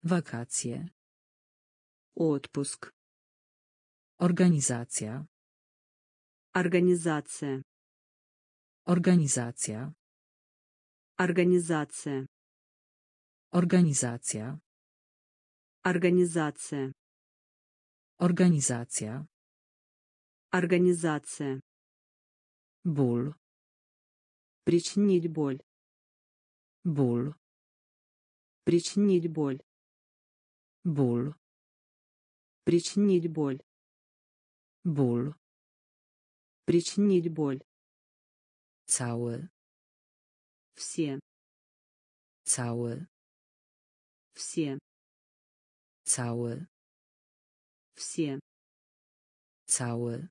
Speaker 1: Wakacje.
Speaker 2: Отпуск.
Speaker 1: Organizacja.
Speaker 2: Организация.
Speaker 1: Organizacja.
Speaker 2: Организация.
Speaker 1: Organizacja.
Speaker 2: Организация.
Speaker 1: Organizacja.
Speaker 2: Организация.
Speaker 1: Ból.
Speaker 2: Причинить боль.
Speaker 1: Ból.
Speaker 2: Причинить боль.
Speaker 1: Ból.
Speaker 2: Причинить боль.
Speaker 1: Ból.
Speaker 2: Причинить боль.
Speaker 1: Cały.
Speaker 2: Все.
Speaker 1: Cały.
Speaker 2: Все.
Speaker 1: Cały.
Speaker 2: Все.
Speaker 1: Cały.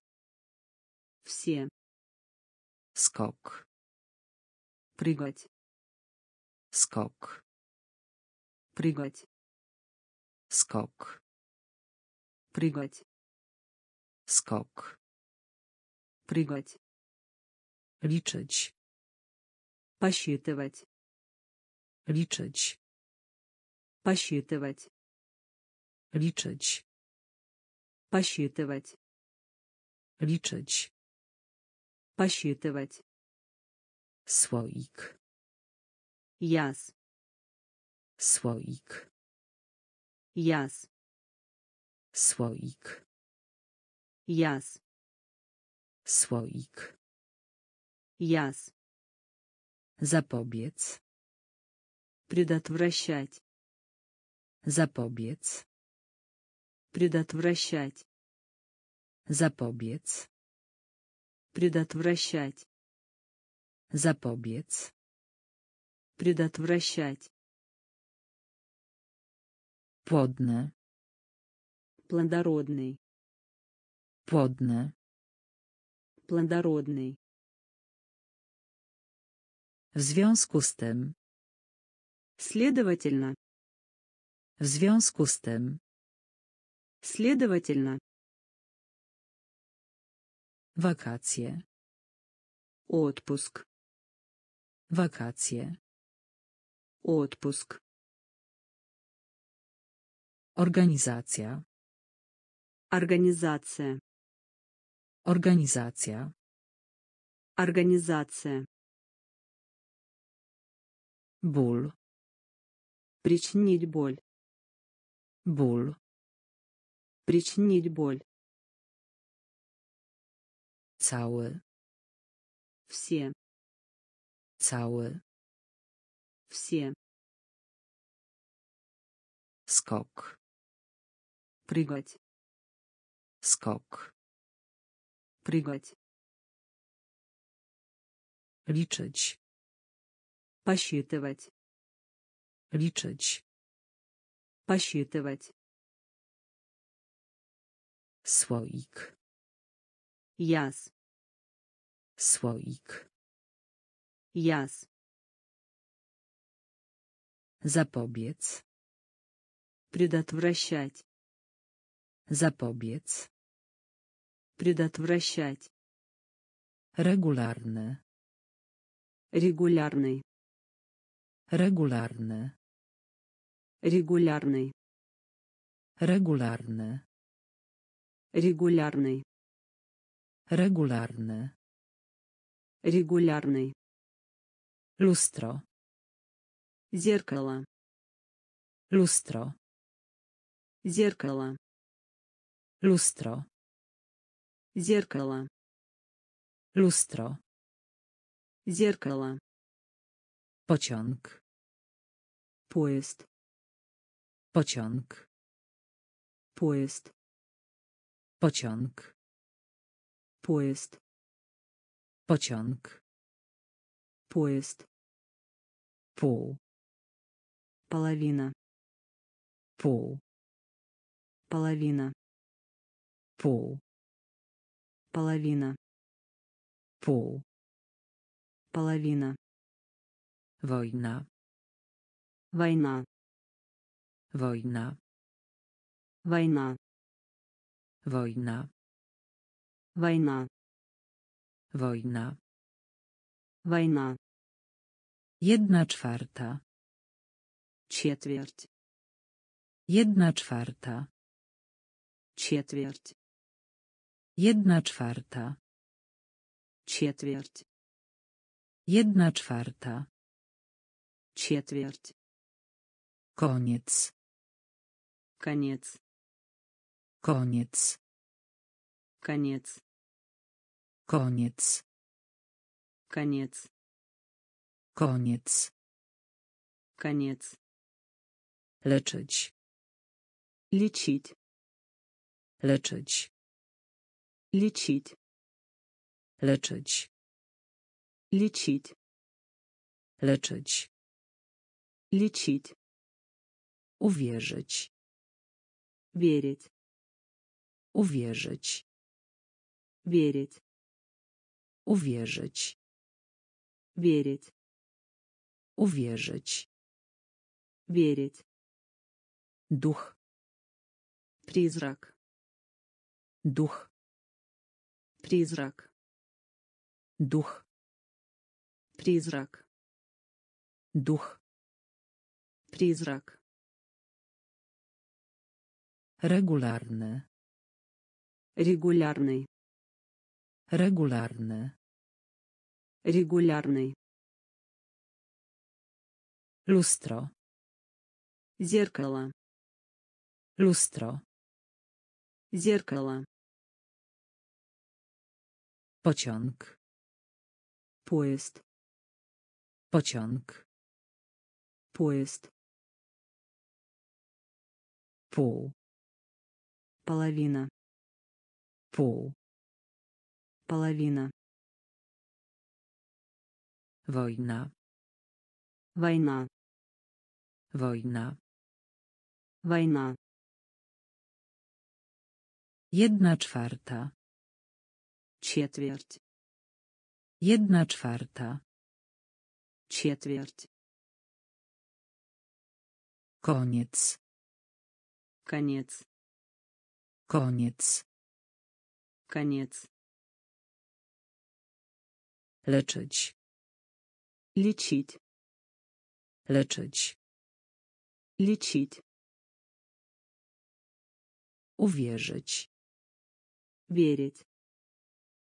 Speaker 2: Все.
Speaker 1: Skok.
Speaker 2: Прыгать.
Speaker 1: Skok.
Speaker 2: Прыгать.
Speaker 1: Skok.
Speaker 2: Прыгать.
Speaker 1: Skok.
Speaker 2: Прыгать.
Speaker 1: Liczyć.
Speaker 2: Посчитывать.
Speaker 1: Liczyć.
Speaker 2: Посчитывать.
Speaker 1: Liczyć.
Speaker 2: Посчитывать.
Speaker 1: Liczyć.
Speaker 2: Посчитывать.
Speaker 1: Słoik.
Speaker 2: Яс.
Speaker 1: Słoik.
Speaker 2: Яс.
Speaker 1: Słoik.
Speaker 2: Яс.
Speaker 1: Słoik.
Speaker 2: Яс.
Speaker 1: Zapobiec.
Speaker 2: Предотвращать.
Speaker 1: Запобец.
Speaker 2: Предотвращать.
Speaker 1: Запобец.
Speaker 2: Предотвращать.
Speaker 1: Запобец.
Speaker 2: Предотвращать.
Speaker 1: Подно.
Speaker 2: Плодородный.
Speaker 1: Подно.
Speaker 2: Плодородный.
Speaker 1: W związku z tym.
Speaker 2: Следовательно.
Speaker 1: W związku z tym.
Speaker 2: Следовательно.
Speaker 1: Wakacje.
Speaker 2: Отпуск.
Speaker 1: Wakacje.
Speaker 2: Отпуск.
Speaker 1: Organizacja.
Speaker 2: Организация.
Speaker 1: Organizacja.
Speaker 2: Организация.
Speaker 1: Ból.
Speaker 2: Причинить боль.
Speaker 1: Ból.
Speaker 2: Причинить боль.
Speaker 1: Cały.
Speaker 2: Все.
Speaker 1: Cały.
Speaker 2: Все.
Speaker 1: Skok.
Speaker 2: Прыгать.
Speaker 1: Skok.
Speaker 2: Прыгать.
Speaker 1: Liczyć.
Speaker 2: Посчитывать.
Speaker 1: Liczyć.
Speaker 2: Посчитывать.
Speaker 1: Słoik.
Speaker 2: Яс.
Speaker 1: Słoik.
Speaker 2: Яс.
Speaker 1: Zapobiec.
Speaker 2: Предотвращать.
Speaker 1: Zapobiec.
Speaker 2: Предотвращать.
Speaker 1: Regularny.
Speaker 2: Регулярный.
Speaker 1: Regularny.
Speaker 2: Регулярный.
Speaker 1: Regularny.
Speaker 2: Регулярный.
Speaker 1: Regularny.
Speaker 2: Регулярный.
Speaker 1: Lustro.
Speaker 2: Зеркало.
Speaker 1: Lustro.
Speaker 2: Зеркало.
Speaker 1: Lustro.
Speaker 2: Зеркало.
Speaker 1: Lustro.
Speaker 2: Зеркало.
Speaker 1: Pociąg.
Speaker 2: Поезд.
Speaker 1: Pociąg.
Speaker 2: Поезд.
Speaker 1: Pociąg.
Speaker 2: Поезд.
Speaker 1: Pociąg.
Speaker 2: Поезд.
Speaker 1: Pół.
Speaker 2: Половина.
Speaker 1: Pół.
Speaker 2: Половина.
Speaker 1: Pół.
Speaker 2: Половина.
Speaker 1: Pół.
Speaker 2: Половина.
Speaker 1: Wojna.
Speaker 2: Война.
Speaker 1: Wojna.
Speaker 2: Война.
Speaker 1: Wojna.
Speaker 2: Война.
Speaker 1: Wojna.
Speaker 2: Война.
Speaker 1: Jedna czwarta.
Speaker 2: Четверть.
Speaker 1: Jedna czwarta.
Speaker 2: Четверть.
Speaker 1: Jedna czwarta.
Speaker 2: Четверть.
Speaker 1: Jedna czwarta.
Speaker 2: Четверть.
Speaker 1: Koniec.
Speaker 2: Koniec.
Speaker 1: Koniec.
Speaker 2: Koniec.
Speaker 1: Koniec.
Speaker 2: Koniec.
Speaker 1: Koniec.
Speaker 2: Koniec.
Speaker 1: Leczyć.
Speaker 2: Liczyć.
Speaker 1: Leczyć.
Speaker 2: Liczyć.
Speaker 1: Leczyć.
Speaker 2: Liczyć.
Speaker 1: Leczyć.
Speaker 2: Liczyć.
Speaker 1: Uwierzyć.
Speaker 2: Верить.
Speaker 1: Uwierzyć.
Speaker 2: Верить.
Speaker 1: Uwierzyć.
Speaker 2: Верить.
Speaker 1: Uwierzyć.
Speaker 2: Верить.
Speaker 1: Duch.
Speaker 2: Призрак.
Speaker 1: Duch.
Speaker 2: Призрак.
Speaker 1: Duch.
Speaker 2: Призрак.
Speaker 1: Duch.
Speaker 2: Призрак.
Speaker 1: Regularny.
Speaker 2: Регулярный.
Speaker 1: Regularny.
Speaker 2: Регулярный.
Speaker 1: Lustro.
Speaker 2: Зеркало.
Speaker 1: Lustro.
Speaker 2: Зеркало.
Speaker 1: Pociąg.
Speaker 2: Поезд.
Speaker 1: Pociąg.
Speaker 2: Поезд.
Speaker 1: Pół.
Speaker 2: Половина.
Speaker 1: Pół.
Speaker 2: Половина.
Speaker 1: Wojna.
Speaker 2: Война.
Speaker 1: Wojna.
Speaker 2: Война.
Speaker 1: Jedna czwarta.
Speaker 2: Четверть.
Speaker 1: Jedna czwarta.
Speaker 2: Четверть.
Speaker 1: Koniec.
Speaker 2: Конец.
Speaker 1: Koniec.
Speaker 2: Конец.
Speaker 1: Leczyć.
Speaker 2: Лечить.
Speaker 1: Leczyć.
Speaker 2: Лечить.
Speaker 1: Uwierzyć.
Speaker 2: Верить.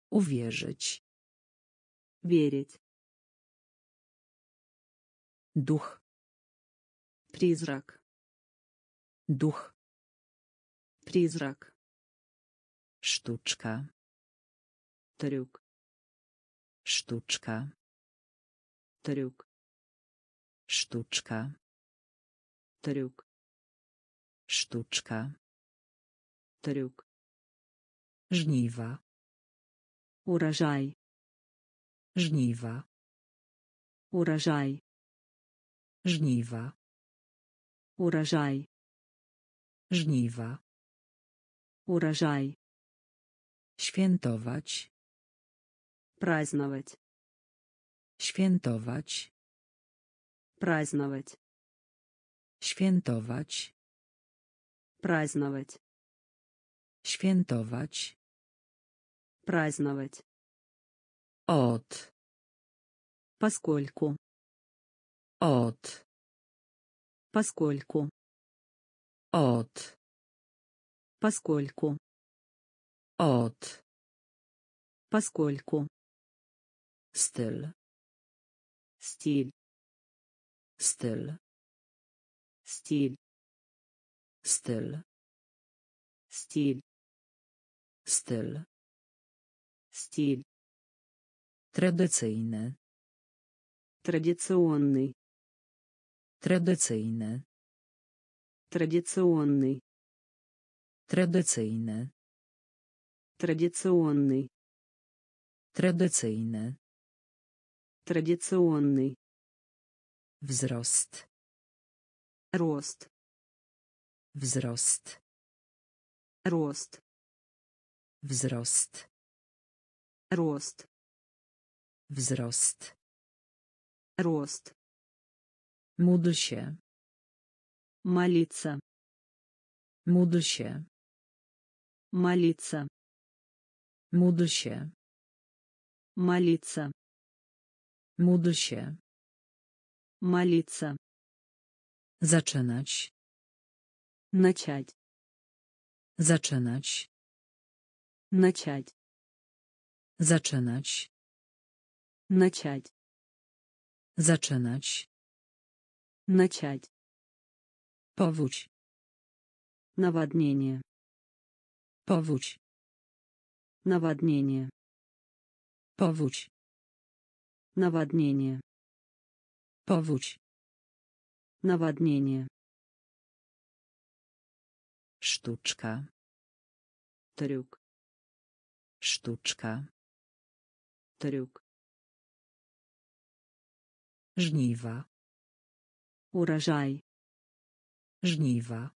Speaker 1: Uwierzyć.
Speaker 2: Верить.
Speaker 1: Duch.
Speaker 2: Призрак.
Speaker 1: Duch.
Speaker 2: Призрак.
Speaker 1: Sztuczka.
Speaker 2: Трюк.
Speaker 1: Sztuczka.
Speaker 2: Трюк.
Speaker 1: Sztuczka.
Speaker 2: Трюк.
Speaker 1: Sztuczka.
Speaker 2: Трюк.
Speaker 1: Żniwa.
Speaker 2: Урожай.
Speaker 1: Żniwa.
Speaker 2: Урожай.
Speaker 1: Żniwa.
Speaker 2: Урожай.
Speaker 1: Żniwa.
Speaker 2: Урожай.
Speaker 1: Świętować.
Speaker 2: Праздновать.
Speaker 1: Świętować.
Speaker 2: Праздновать.
Speaker 1: Świętować.
Speaker 2: Праздновать.
Speaker 1: Świętować.
Speaker 2: Праздновать.
Speaker 1: Od.
Speaker 2: Поскольку.
Speaker 1: Od.
Speaker 2: Поскольку.
Speaker 1: Od.
Speaker 2: Поскольку.
Speaker 1: От.
Speaker 2: Поскольку. Стиль.
Speaker 1: Стиль.
Speaker 2: Стиль.
Speaker 1: Стиль.
Speaker 2: Стиль.
Speaker 1: Стиль.
Speaker 2: Стиль.
Speaker 1: Стиль.
Speaker 2: традиционный
Speaker 1: Традиционный.
Speaker 2: Традиционный.
Speaker 1: Tradycyjny.
Speaker 2: Tradycyjny.
Speaker 1: Tradycyjny.
Speaker 2: Tradycyjny.
Speaker 1: Wzrost.
Speaker 2: Rost.
Speaker 1: Wzrost.
Speaker 2: Rost.
Speaker 1: Wzrost.
Speaker 2: Rost.
Speaker 1: Wzrost.
Speaker 2: Rost.
Speaker 1: Módl się.
Speaker 2: Malica.
Speaker 1: Módl.
Speaker 2: Молиться.
Speaker 1: Się.
Speaker 2: Молиться.
Speaker 1: Się.
Speaker 2: Молиться.
Speaker 1: Zaczynać.
Speaker 2: Начать.
Speaker 1: Zaczynać.
Speaker 2: Начать.
Speaker 1: Zaczynać.
Speaker 2: Начать.
Speaker 1: Zaczynać.
Speaker 2: Начать.
Speaker 1: Powódź.
Speaker 2: Наводнение.
Speaker 1: Powódź.
Speaker 2: Nawadnienie.
Speaker 1: Powódź.
Speaker 2: Nawadnienie.
Speaker 1: Powódź.
Speaker 2: Nawadnienie.
Speaker 1: Sztuczka.
Speaker 2: Truk.
Speaker 1: Sztuczka.
Speaker 2: Truk.
Speaker 1: Żniwa.
Speaker 2: Urażaj.
Speaker 1: Żniwa.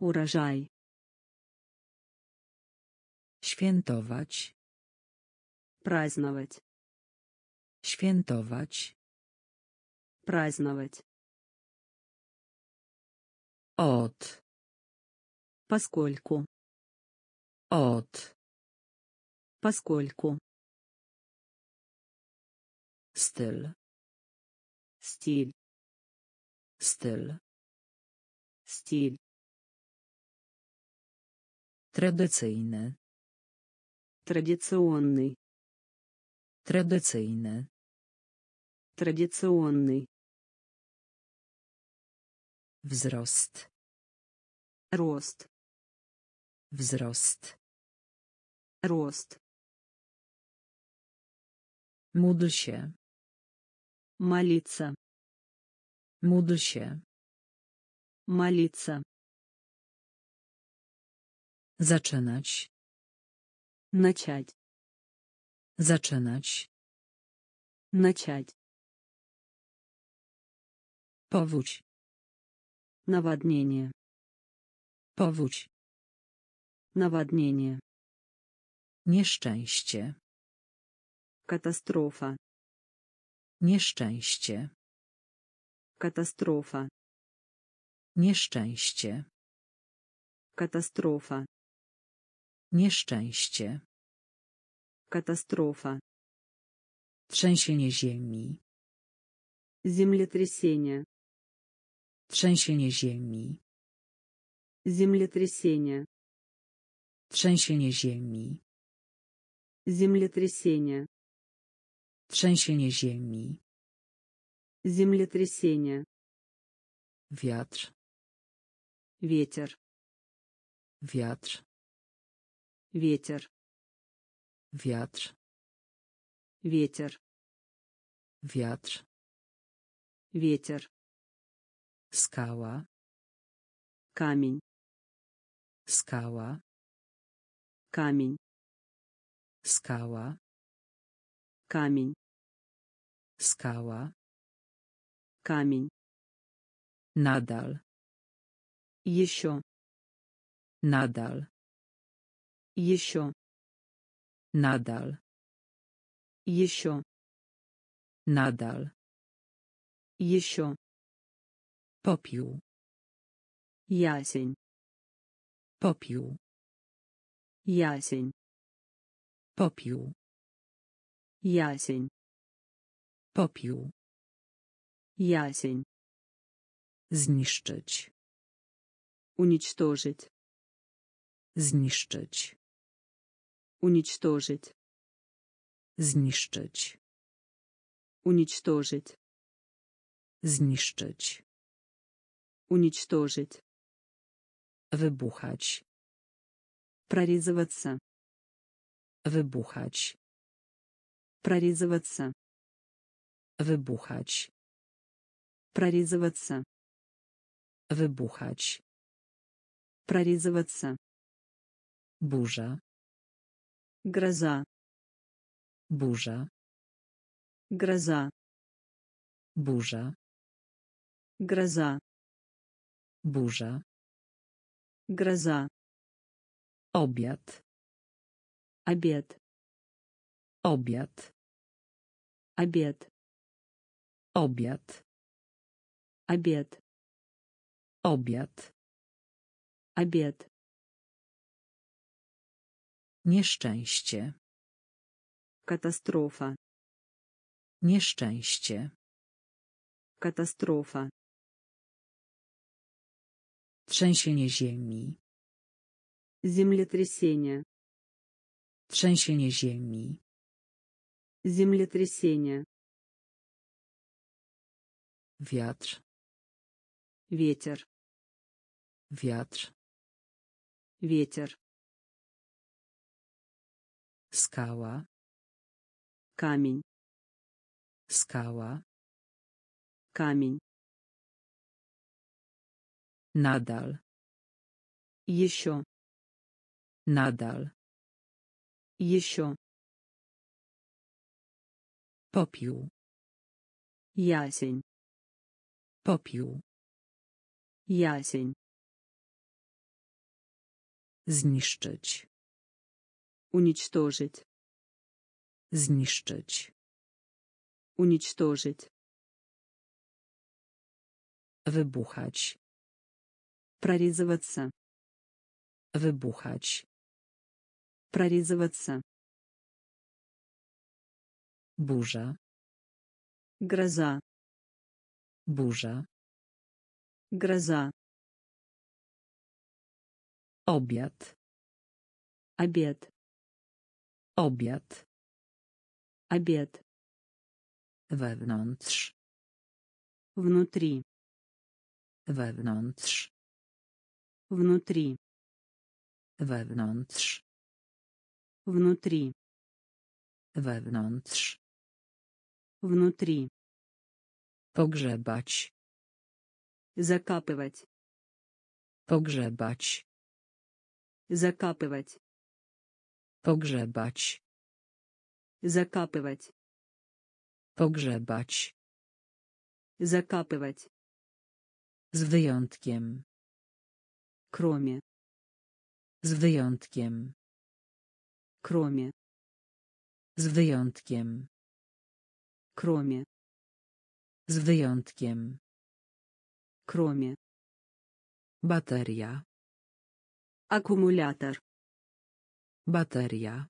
Speaker 2: Urażaj.
Speaker 1: Świętować.
Speaker 2: Праздновать.
Speaker 1: Świętować.
Speaker 2: Праздновать.
Speaker 1: Od.
Speaker 2: Поскольку.
Speaker 1: Od.
Speaker 2: Поскольку.
Speaker 1: Styl.
Speaker 2: Стиль.
Speaker 1: Styl.
Speaker 2: Стиль.
Speaker 1: Tradycyjny.
Speaker 2: Традиционный.
Speaker 1: Tradycyjny.
Speaker 2: Традиционный.
Speaker 1: Wzrost.
Speaker 2: Рост.
Speaker 1: Wzrost.
Speaker 2: Рост.
Speaker 1: Módl się.
Speaker 2: Молиться.
Speaker 1: Módl się.
Speaker 2: Молиться.
Speaker 1: Zaczynać.
Speaker 2: Начать.
Speaker 1: Zaczynać.
Speaker 2: Начать.
Speaker 1: Powódź.
Speaker 2: Наводнение.
Speaker 1: Powódź.
Speaker 2: Наводнение.
Speaker 1: Nieszczęście.
Speaker 2: Катастрофа.
Speaker 1: Nieszczęście.
Speaker 2: Катастрофа.
Speaker 1: Nieszczęście.
Speaker 2: Катастрофа.
Speaker 1: Nieszczęście.
Speaker 2: Катастрофа.
Speaker 1: Trzęsienie ziemi.
Speaker 2: Землетрясение.
Speaker 1: Trzęsienie ziemi.
Speaker 2: Землетрясение.
Speaker 1: Trzęsienie ziemi.
Speaker 2: Землетрясение.
Speaker 1: Trzęsienie ziemi.
Speaker 2: Землетрясение.
Speaker 1: Wiatr.
Speaker 2: Ветер.
Speaker 1: Wiatr.
Speaker 2: Ветер.
Speaker 1: Wiatr.
Speaker 2: Ветер.
Speaker 1: Wiatr.
Speaker 2: Ветер.
Speaker 1: Skała.
Speaker 2: Камень.
Speaker 1: Skała.
Speaker 2: Камень.
Speaker 1: Skała.
Speaker 2: Камень.
Speaker 1: Skała.
Speaker 2: Камень.
Speaker 1: Nadal.
Speaker 2: Еще.
Speaker 1: Nadal.
Speaker 2: Еще.
Speaker 1: Nadal.
Speaker 2: Еще.
Speaker 1: Nadal.
Speaker 2: Еще.
Speaker 1: Popiół.
Speaker 2: Ясень.
Speaker 1: Popiół.
Speaker 2: Ясень.
Speaker 1: Popiół.
Speaker 2: Ясень.
Speaker 1: Popiół.
Speaker 2: Ясень.
Speaker 1: Zniszczyć.
Speaker 2: Уничтожить.
Speaker 1: Zniszczyć.
Speaker 2: Уничтожить.
Speaker 1: Zniszczyć.
Speaker 2: Уничтожить.
Speaker 1: Zniszczyć.
Speaker 2: Уничтожить.
Speaker 1: Wybuchać.
Speaker 2: Прорезываться.
Speaker 1: Wybuchać.
Speaker 2: Прорезываться.
Speaker 1: Wybuchać.
Speaker 2: Прорезываться.
Speaker 1: Wybuchać.
Speaker 2: Прорезываться.
Speaker 1: Burza.
Speaker 2: Гроза.
Speaker 1: Burza.
Speaker 2: Гроза.
Speaker 1: Burza.
Speaker 2: Гроза.
Speaker 1: Burza.
Speaker 2: Гроза.
Speaker 1: Obiad.
Speaker 2: Обед.
Speaker 1: Obiad.
Speaker 2: Обед.
Speaker 1: Obiad.
Speaker 2: Обед.
Speaker 1: Obiad.
Speaker 2: Обед.
Speaker 1: Nieszczęście.
Speaker 2: Катастрофа.
Speaker 1: Nieszczęście.
Speaker 2: Катастрофа.
Speaker 1: Trzęsienie ziemi.
Speaker 2: Землетрясение.
Speaker 1: Trzęsienie ziemi.
Speaker 2: Землетрясение.
Speaker 1: Wiatr.
Speaker 2: Ветер.
Speaker 1: Wiatr.
Speaker 2: Ветер.
Speaker 1: Skała.
Speaker 2: Камень.
Speaker 1: Skała.
Speaker 2: Камень.
Speaker 1: Nadal.
Speaker 2: Еще.
Speaker 1: Nadal.
Speaker 2: Еще.
Speaker 1: Popiół.
Speaker 2: Ясень.
Speaker 1: Popiół.
Speaker 2: Ясень.
Speaker 1: Zniszczyć.
Speaker 2: Уничтожить.
Speaker 1: Zniszczyć.
Speaker 2: Уничтожить.
Speaker 1: Wybuchać.
Speaker 2: Прорезываться.
Speaker 1: Wybuchać.
Speaker 2: Прорезываться.
Speaker 1: Burza.
Speaker 2: Гроза.
Speaker 1: Burza.
Speaker 2: Гроза.
Speaker 1: Obiad.
Speaker 2: Обед.
Speaker 1: Obiad.
Speaker 2: Обед.
Speaker 1: Wewnątrz.
Speaker 2: Внутри.
Speaker 1: Wewnątrz.
Speaker 2: Внутри.
Speaker 1: Wewnątrz.
Speaker 2: Внутри.
Speaker 1: Wewnątrz.
Speaker 2: Внутри.
Speaker 1: Pogrzebać.
Speaker 2: Закапывать.
Speaker 1: Pogrzebać.
Speaker 2: Закапывать.
Speaker 1: Pogrzebać.
Speaker 2: Закапывать.
Speaker 1: Pogrzebać.
Speaker 2: Закапывать.
Speaker 1: Z wyjątkiem.
Speaker 2: Кроме.
Speaker 1: Z wyjątkiem.
Speaker 2: Кроме.
Speaker 1: Z wyjątkiem.
Speaker 2: Кроме.
Speaker 1: Z wyjątkiem.
Speaker 2: Кроме.
Speaker 1: Bateria.
Speaker 2: Аккумулятор.
Speaker 1: Bateria.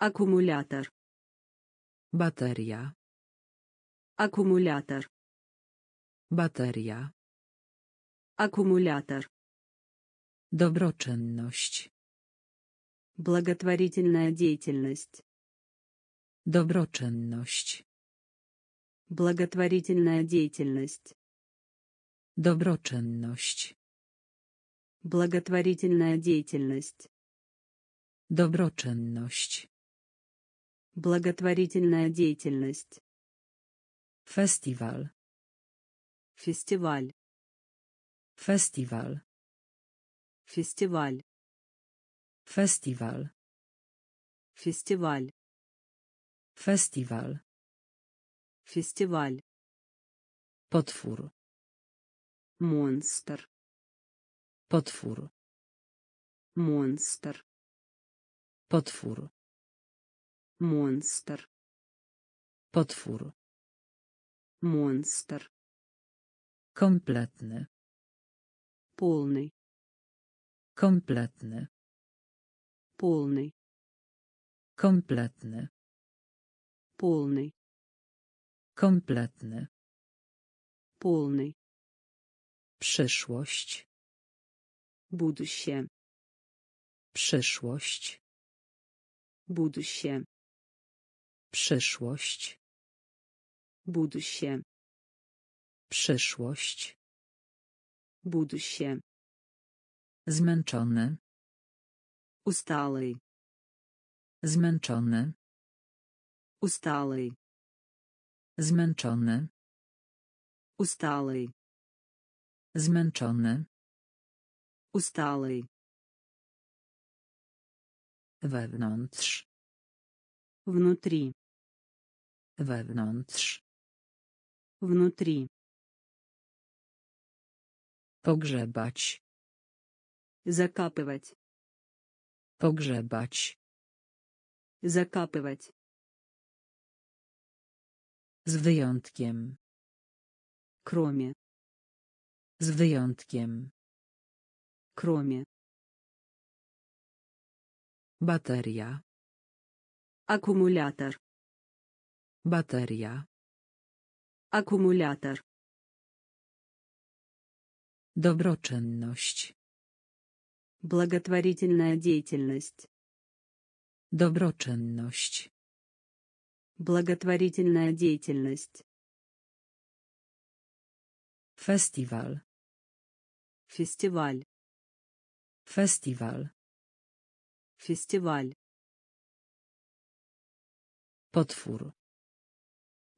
Speaker 2: Аккумулятор.
Speaker 1: Bateria.
Speaker 2: Аккумулятор.
Speaker 1: Bateria.
Speaker 2: Аккумулятор.
Speaker 1: Dobroczynność.
Speaker 2: Благотворительная деятельность.
Speaker 1: Dobroczynność.
Speaker 2: Благотворительная деятельность.
Speaker 1: Dobroczynność.
Speaker 2: Благотворительная деятельность.
Speaker 1: Dobroczynność.
Speaker 2: Благотворительная деятельность.
Speaker 1: Festiwal.
Speaker 2: Фестиваль.
Speaker 1: Festiwal.
Speaker 2: Фестиваль.
Speaker 1: Festiwal.
Speaker 2: Фестиваль.
Speaker 1: Festiwal.
Speaker 2: Фестиваль.
Speaker 1: Potwór.
Speaker 2: Монстр.
Speaker 1: Potwór.
Speaker 2: Монстр.
Speaker 1: Potwór.
Speaker 2: Монстр.
Speaker 1: Potwór.
Speaker 2: Монстр.
Speaker 1: Kompletny.
Speaker 2: Полный.
Speaker 1: Kompletny.
Speaker 2: Полный.
Speaker 1: Kompletny.
Speaker 2: Полный.
Speaker 1: Kompletny.
Speaker 2: Полный.
Speaker 1: Przyszłość.
Speaker 2: Будущее.
Speaker 1: Przyszłość.
Speaker 2: Buduj się.
Speaker 1: Przyszłość.
Speaker 2: Buduj się.
Speaker 1: Przyszłość.
Speaker 2: Buduj się.
Speaker 1: Zmęczony.
Speaker 2: Ustalej.
Speaker 1: Zmęczony.
Speaker 2: Ustalej.
Speaker 1: Zmęczony.
Speaker 2: Ustalej.
Speaker 1: Zmęczony.
Speaker 2: Ustalej.
Speaker 1: Wewnątrz.
Speaker 2: Внутри.
Speaker 1: Wewnątrz.
Speaker 2: Внутри.
Speaker 1: Pogrzebać.
Speaker 2: Закапывать.
Speaker 1: Pogrzebać.
Speaker 2: Закапывать.
Speaker 1: Z wyjątkiem.
Speaker 2: Кроме.
Speaker 1: Z wyjątkiem.
Speaker 2: Кроме.
Speaker 1: Батарея.
Speaker 2: Аккумулятор.
Speaker 1: Батарея.
Speaker 2: Аккумулятор.
Speaker 1: Доброчинность.
Speaker 2: Благотворительная деятельность.
Speaker 1: Доброчинность.
Speaker 2: Благотворительная деятельность.
Speaker 1: Фестиваль.
Speaker 2: Фестиваль.
Speaker 1: Фестиваль.
Speaker 2: Фестиваль.
Speaker 1: Potwór.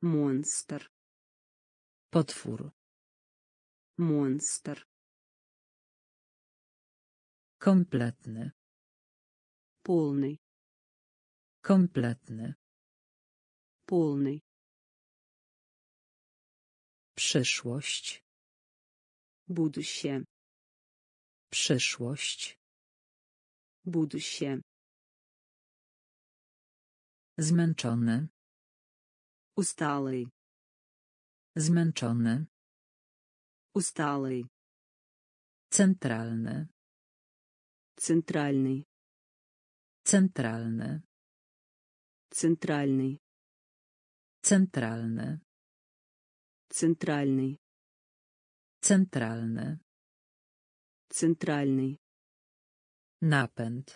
Speaker 2: Монстр.
Speaker 1: Potwór.
Speaker 2: Монстр.
Speaker 1: Kompletny.
Speaker 2: Полный.
Speaker 1: Kompletny.
Speaker 2: Полный.
Speaker 1: Przyszłość.
Speaker 2: Будущее.
Speaker 1: Przyszłość.
Speaker 2: Buduj się.
Speaker 1: Zmęczony.
Speaker 2: Ustalej.
Speaker 1: Zmęczony.
Speaker 2: Ustalej.
Speaker 1: Centralny.
Speaker 2: Centralny.
Speaker 1: Centralny.
Speaker 2: Centralny.
Speaker 1: Centralny.
Speaker 2: Centralny.
Speaker 1: Centralny.
Speaker 2: Centralny.
Speaker 1: Napęd.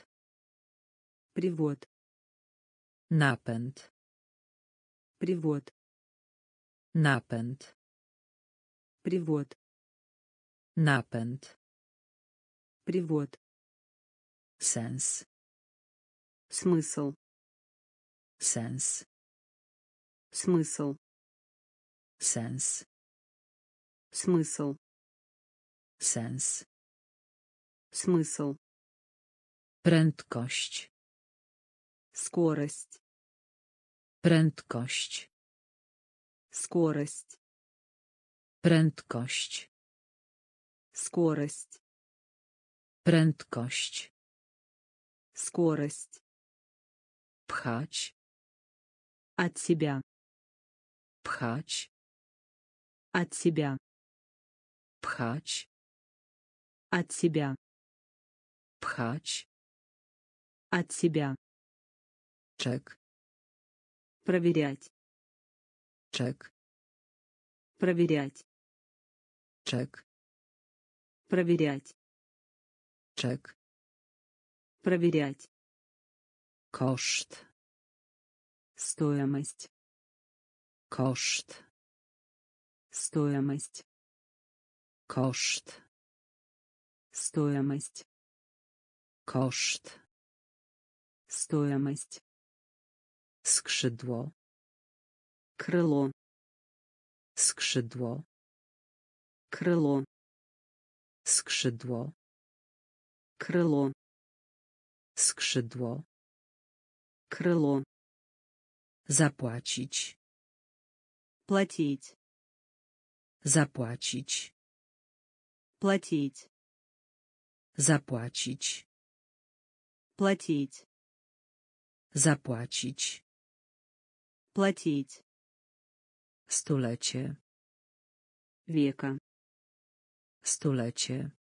Speaker 2: Привод.
Speaker 1: Napęd.
Speaker 2: Привод.
Speaker 1: Napęd.
Speaker 2: Привод.
Speaker 1: Napęd.
Speaker 2: Привод.
Speaker 1: Sens.
Speaker 2: Смысл.
Speaker 1: Sens.
Speaker 2: Смысл.
Speaker 1: Sens.
Speaker 2: Смысл.
Speaker 1: Sens.
Speaker 2: Смысл.
Speaker 1: Prędkość.
Speaker 2: Скорость.
Speaker 1: Prędkość.
Speaker 2: Скорость.
Speaker 1: Prędkość.
Speaker 2: Скорость.
Speaker 1: Prędkość.
Speaker 2: Скорость.
Speaker 1: Pchać.
Speaker 2: От себя.
Speaker 1: Pchać.
Speaker 2: От себя.
Speaker 1: Pchać.
Speaker 2: От себя.
Speaker 1: Pchać.
Speaker 2: От себя.
Speaker 1: Чек.
Speaker 2: Проверять.
Speaker 1: Чек.
Speaker 2: Проверять.
Speaker 1: Чек.
Speaker 2: Проверять.
Speaker 1: Чек.
Speaker 2: Проверять.
Speaker 1: Кошт.
Speaker 2: Стоимость.
Speaker 1: Кошт.
Speaker 2: Стоимость.
Speaker 1: Кошт.
Speaker 2: Стоимость.
Speaker 1: Кошт.
Speaker 2: Стоимость.
Speaker 1: Skrzydło.
Speaker 2: Крыло.
Speaker 1: Skrzydło.
Speaker 2: Крыло.
Speaker 1: Skrzydło.
Speaker 2: Крыло.
Speaker 1: Skrzydło.
Speaker 2: Крыло.
Speaker 1: Zapłacić.
Speaker 2: Платить.
Speaker 1: Zapłacić.
Speaker 2: Платить.
Speaker 1: Zapłacić.
Speaker 2: Платить.
Speaker 1: Zapłacić.
Speaker 2: Платить.
Speaker 1: Stulecie.
Speaker 2: Века.
Speaker 1: Stulecie.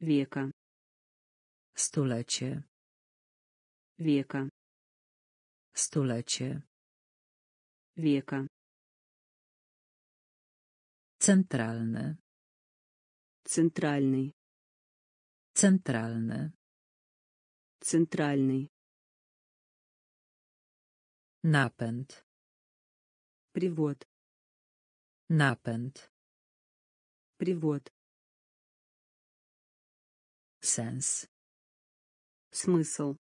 Speaker 2: Века.
Speaker 1: Stulecie.
Speaker 2: Века.
Speaker 1: Stulecie.
Speaker 2: Века.
Speaker 1: Centralny.
Speaker 2: Центральный.
Speaker 1: Centralny.
Speaker 2: Центральный.
Speaker 1: Napęd.
Speaker 2: Привод.
Speaker 1: Napęd.
Speaker 2: Привод.
Speaker 1: Sens.
Speaker 2: Смысл.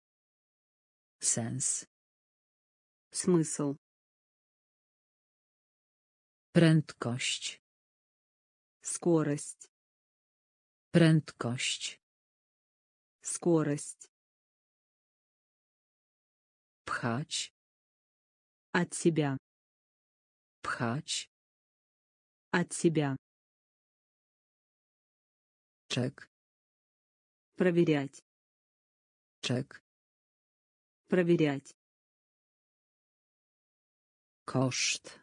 Speaker 1: Sens.
Speaker 2: Смысл.
Speaker 1: Prędkość.
Speaker 2: Скорость.
Speaker 1: Prędkość.
Speaker 2: Скорость.
Speaker 1: Pchać.
Speaker 2: От себя.
Speaker 1: Pchać.
Speaker 2: От себя.
Speaker 1: Czek.
Speaker 2: Проверять.
Speaker 1: Czek.
Speaker 2: Проверять.
Speaker 1: Koszt.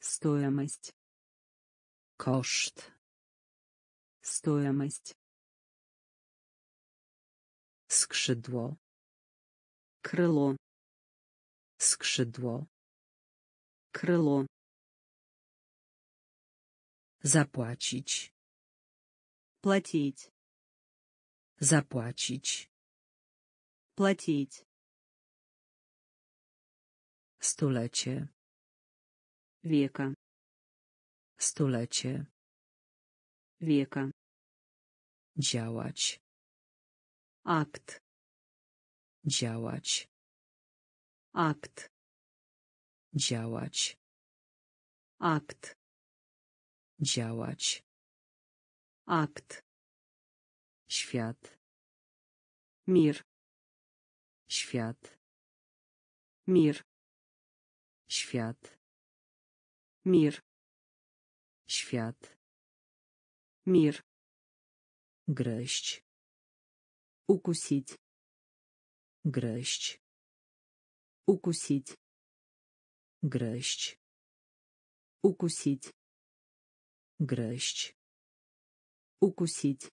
Speaker 2: Стоимость.
Speaker 1: Koszt.
Speaker 2: Стоимость.
Speaker 1: Skrzydło.
Speaker 2: Крыло.
Speaker 1: Skrzydło.
Speaker 2: Krylo.
Speaker 1: Zapłacić.
Speaker 2: Płacić.
Speaker 1: Zapłacić.
Speaker 2: Płacić.
Speaker 1: Stulecie.
Speaker 2: Wieka.
Speaker 1: Stulecie.
Speaker 2: Wieka.
Speaker 1: Działać.
Speaker 2: Akt.
Speaker 1: Działać.
Speaker 2: Akt.
Speaker 1: Działać.
Speaker 2: Akt.
Speaker 1: Działać.
Speaker 2: Akt.
Speaker 1: Świat.
Speaker 2: Mir.
Speaker 1: Świat.
Speaker 2: Mir.
Speaker 1: Świat.
Speaker 2: Mir.
Speaker 1: Świat.
Speaker 2: Mir.
Speaker 1: Gryźć.
Speaker 2: Ukusić.
Speaker 1: Gryźć.
Speaker 2: Укусить.
Speaker 1: Gryźć.
Speaker 2: Укусить.
Speaker 1: Gryźć.
Speaker 2: Укусить.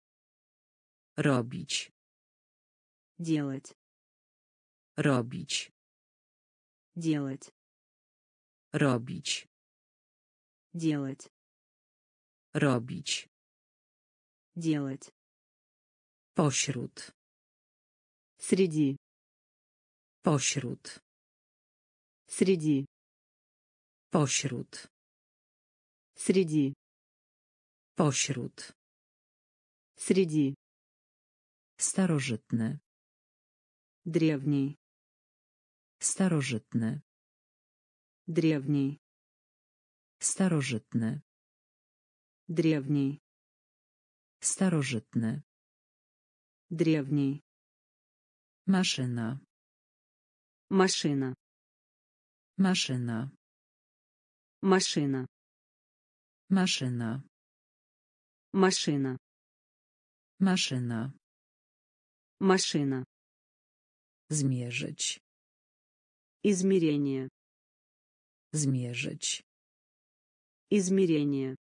Speaker 1: Robić.
Speaker 2: Делать.
Speaker 1: Robić.
Speaker 2: Делать.
Speaker 1: Robić.
Speaker 2: Делать.
Speaker 1: Robić.
Speaker 2: Делать.
Speaker 1: Pośród.
Speaker 2: Среди.
Speaker 1: Pośród.
Speaker 2: Среди.
Speaker 1: Пошрут.
Speaker 2: Среди.
Speaker 1: Пошрут.
Speaker 2: Среди.
Speaker 1: Старожитne.
Speaker 2: Древний.
Speaker 1: Старожитne.
Speaker 2: Древний.
Speaker 1: Старожитne.
Speaker 2: Древний.
Speaker 1: Старожитне.
Speaker 2: Древний.
Speaker 1: Машина.
Speaker 2: Машина.
Speaker 1: Машина.
Speaker 2: Машина.
Speaker 1: Машина.
Speaker 2: Машина.
Speaker 1: Машина.
Speaker 2: Машина.
Speaker 1: Змежич.
Speaker 2: Измерение.
Speaker 1: Змежич.
Speaker 2: Измерение.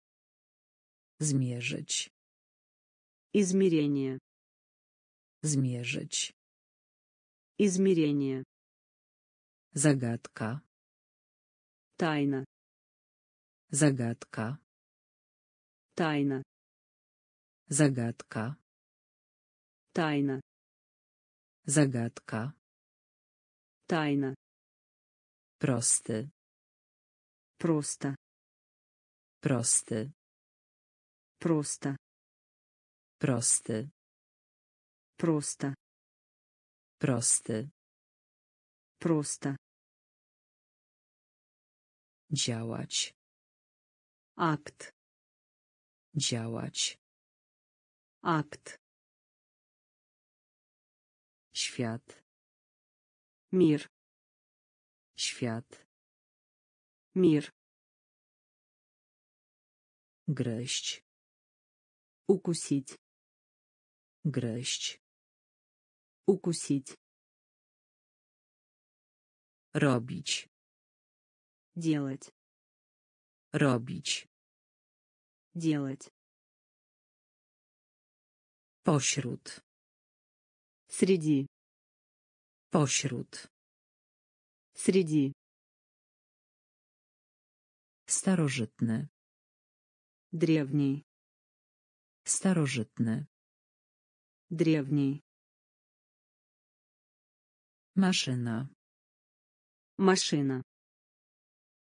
Speaker 1: Змежич.
Speaker 2: Измерение.
Speaker 1: Змежич.
Speaker 2: Измерение.
Speaker 1: Загадка.
Speaker 2: Тайна.
Speaker 1: Загадка.
Speaker 2: Тайна.
Speaker 1: Загадка.
Speaker 2: Тайна.
Speaker 1: Загадка.
Speaker 2: Тайна.
Speaker 1: Prosty.
Speaker 2: Prosta.
Speaker 1: Prosty.
Speaker 2: Prosta.
Speaker 1: Prosty.
Speaker 2: Prosta.
Speaker 1: Prosty.
Speaker 2: Prosta.
Speaker 1: Działać.
Speaker 2: Akt.
Speaker 1: Działać.
Speaker 2: Akt.
Speaker 1: Świat.
Speaker 2: Mir.
Speaker 1: Świat.
Speaker 2: Mir.
Speaker 1: Gryźć.
Speaker 2: Ukusić.
Speaker 1: Gryźć.
Speaker 2: Ukusić.
Speaker 1: Robić.
Speaker 2: Делать.
Speaker 1: Robić.
Speaker 2: Делать.
Speaker 1: Pośród.
Speaker 2: Среди.
Speaker 1: Pośród.
Speaker 2: Среди.
Speaker 1: Starożytny.
Speaker 2: Древний.
Speaker 1: Starożytny.
Speaker 2: Древний.
Speaker 1: Maszyna.
Speaker 2: Машина.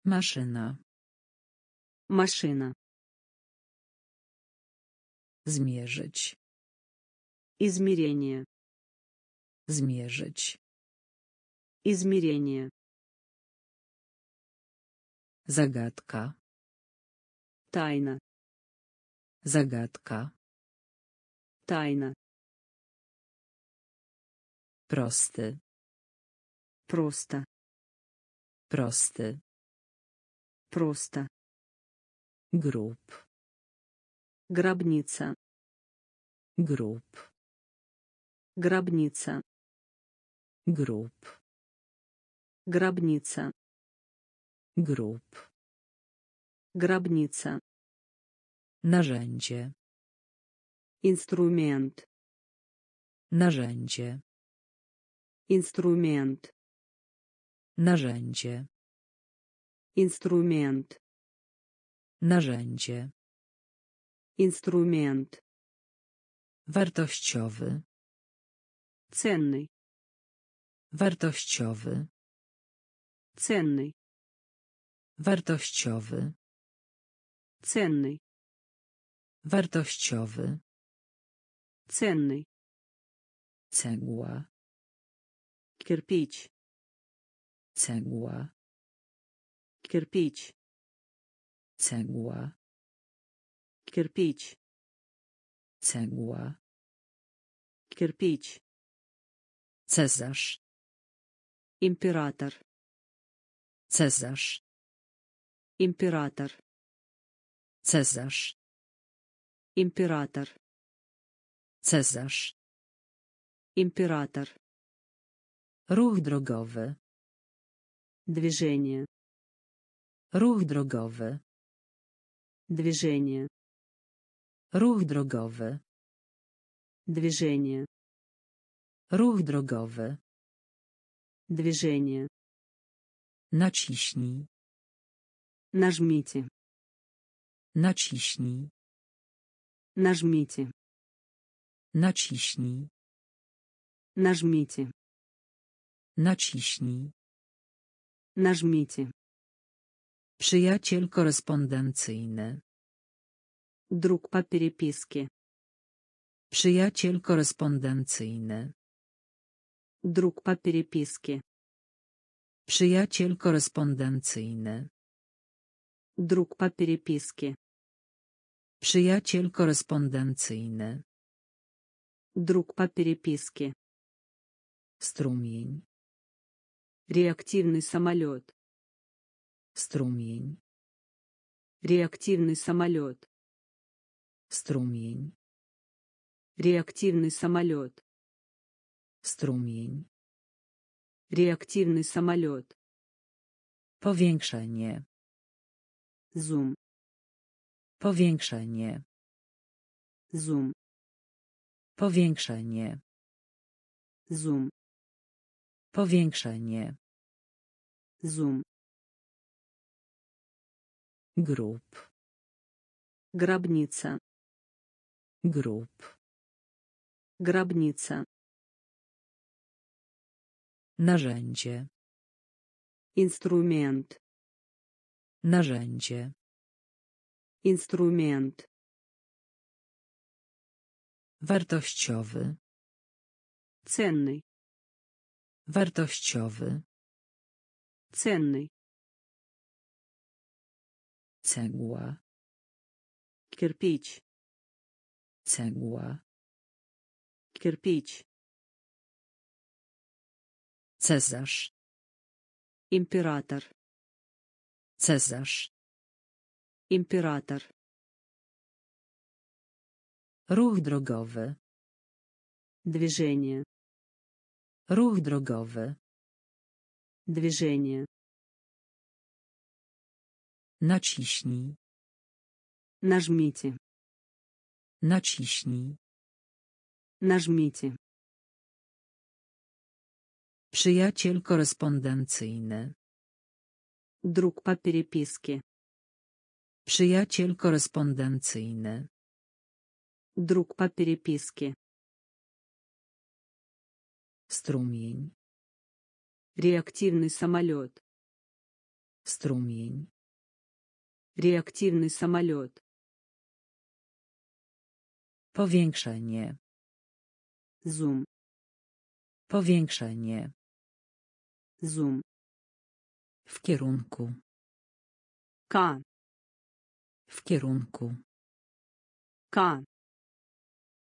Speaker 1: Maszyna.
Speaker 2: Машина.
Speaker 1: Zmierzyć.
Speaker 2: Измерение.
Speaker 1: Zmierzyć.
Speaker 2: Измерение.
Speaker 1: Zagadka.
Speaker 2: Тайна.
Speaker 1: Zagadka.
Speaker 2: Тайна.
Speaker 1: Prosty.
Speaker 2: Просто.
Speaker 1: Prosty.
Speaker 2: Просто.
Speaker 1: гроб.
Speaker 2: Гробница.
Speaker 1: гроб.
Speaker 2: Гробница.
Speaker 1: гроб.
Speaker 2: Гробница.
Speaker 1: гроб.
Speaker 2: Гробница.
Speaker 1: Narzędzie.
Speaker 2: инструмент.
Speaker 1: Narzędzie.
Speaker 2: инструмент.
Speaker 1: Narzędzie.
Speaker 2: Instrument.
Speaker 1: Narzędzie.
Speaker 2: Instrument.
Speaker 1: Wartościowy.
Speaker 2: Cenny.
Speaker 1: Wartościowy.
Speaker 2: Cenny.
Speaker 1: Wartościowy.
Speaker 2: Cenny.
Speaker 1: Wartościowy.
Speaker 2: Cenny.
Speaker 1: Cegła.
Speaker 2: Kierpić.
Speaker 1: Cegła.
Speaker 2: Кирпич.
Speaker 1: Cegła.
Speaker 2: Кирпич.
Speaker 1: Cegła.
Speaker 2: Кирпич.
Speaker 1: Cezarz.
Speaker 2: Император.
Speaker 1: Cezarz.
Speaker 2: Император.
Speaker 1: Cezarz.
Speaker 2: Император.
Speaker 1: Cezarz.
Speaker 2: Император.
Speaker 1: Ruch drogowy.
Speaker 2: Движение.
Speaker 1: Ruch drogowy.
Speaker 2: Движение.
Speaker 1: Ruch drogowy.
Speaker 2: Движение.
Speaker 1: Ruch drogowy.
Speaker 2: Движение.
Speaker 1: Naciśnij.
Speaker 2: Нажмите.
Speaker 1: Naciśnij.
Speaker 2: Нажмите.
Speaker 1: Naciśnij.
Speaker 2: Нажмите.
Speaker 1: Naciśnij.
Speaker 2: Нажмите.
Speaker 1: Przyjaciel korespondencyjny.
Speaker 2: Друг по переписке.
Speaker 1: Przyjaciel korespondencyjny.
Speaker 2: Друг по переписке.
Speaker 1: Przyjaciel korespondencyjny.
Speaker 2: Друг по переписке.
Speaker 1: Przyjaciel korespondencyjny.
Speaker 2: Друг по переписке.
Speaker 1: Strumień.
Speaker 2: Реактивный самолет.
Speaker 1: Струмень.
Speaker 2: Реактивный самолет.
Speaker 1: Струмень.
Speaker 2: Реактивный самолет.
Speaker 1: Струмень.
Speaker 2: Реактивный самолет.
Speaker 1: Powiększenie.
Speaker 2: Зум.
Speaker 1: Powiększenie.
Speaker 2: Зум.
Speaker 1: Powiększenie.
Speaker 2: Зум.
Speaker 1: Powiększenie.
Speaker 2: Зум.
Speaker 1: grób,
Speaker 2: Grabnica.
Speaker 1: grób,
Speaker 2: Grabnica.
Speaker 1: Narzędzie.
Speaker 2: Instrument.
Speaker 1: Narzędzie.
Speaker 2: Instrument.
Speaker 1: Wartościowy.
Speaker 2: Cenny.
Speaker 1: Wartościowy.
Speaker 2: Cenny.
Speaker 1: Cegła.
Speaker 2: Кирпич.
Speaker 1: Cegła.
Speaker 2: Кирпич.
Speaker 1: Cezarz.
Speaker 2: Император.
Speaker 1: Cezarz.
Speaker 2: Император.
Speaker 1: Ruch drogowy.
Speaker 2: Движение.
Speaker 1: Ruch drogowy.
Speaker 2: Движение.
Speaker 1: Naciśnij.
Speaker 2: Нажмите.
Speaker 1: Naciśnij.
Speaker 2: Нажмите.
Speaker 1: Przyjaciel korespondencyjny.
Speaker 2: Друг по переписке.
Speaker 1: Przyjaciel korespondencyjny.
Speaker 2: Друг по переписке.
Speaker 1: Strumień.
Speaker 2: Реактивный самолет.
Speaker 1: Strumień.
Speaker 2: Реактивный самолет.
Speaker 1: Powiększenie.
Speaker 2: Зум.
Speaker 1: Powiększenie.
Speaker 2: Зум.
Speaker 1: W kierunku.
Speaker 2: К.
Speaker 1: W kierunku.
Speaker 2: К.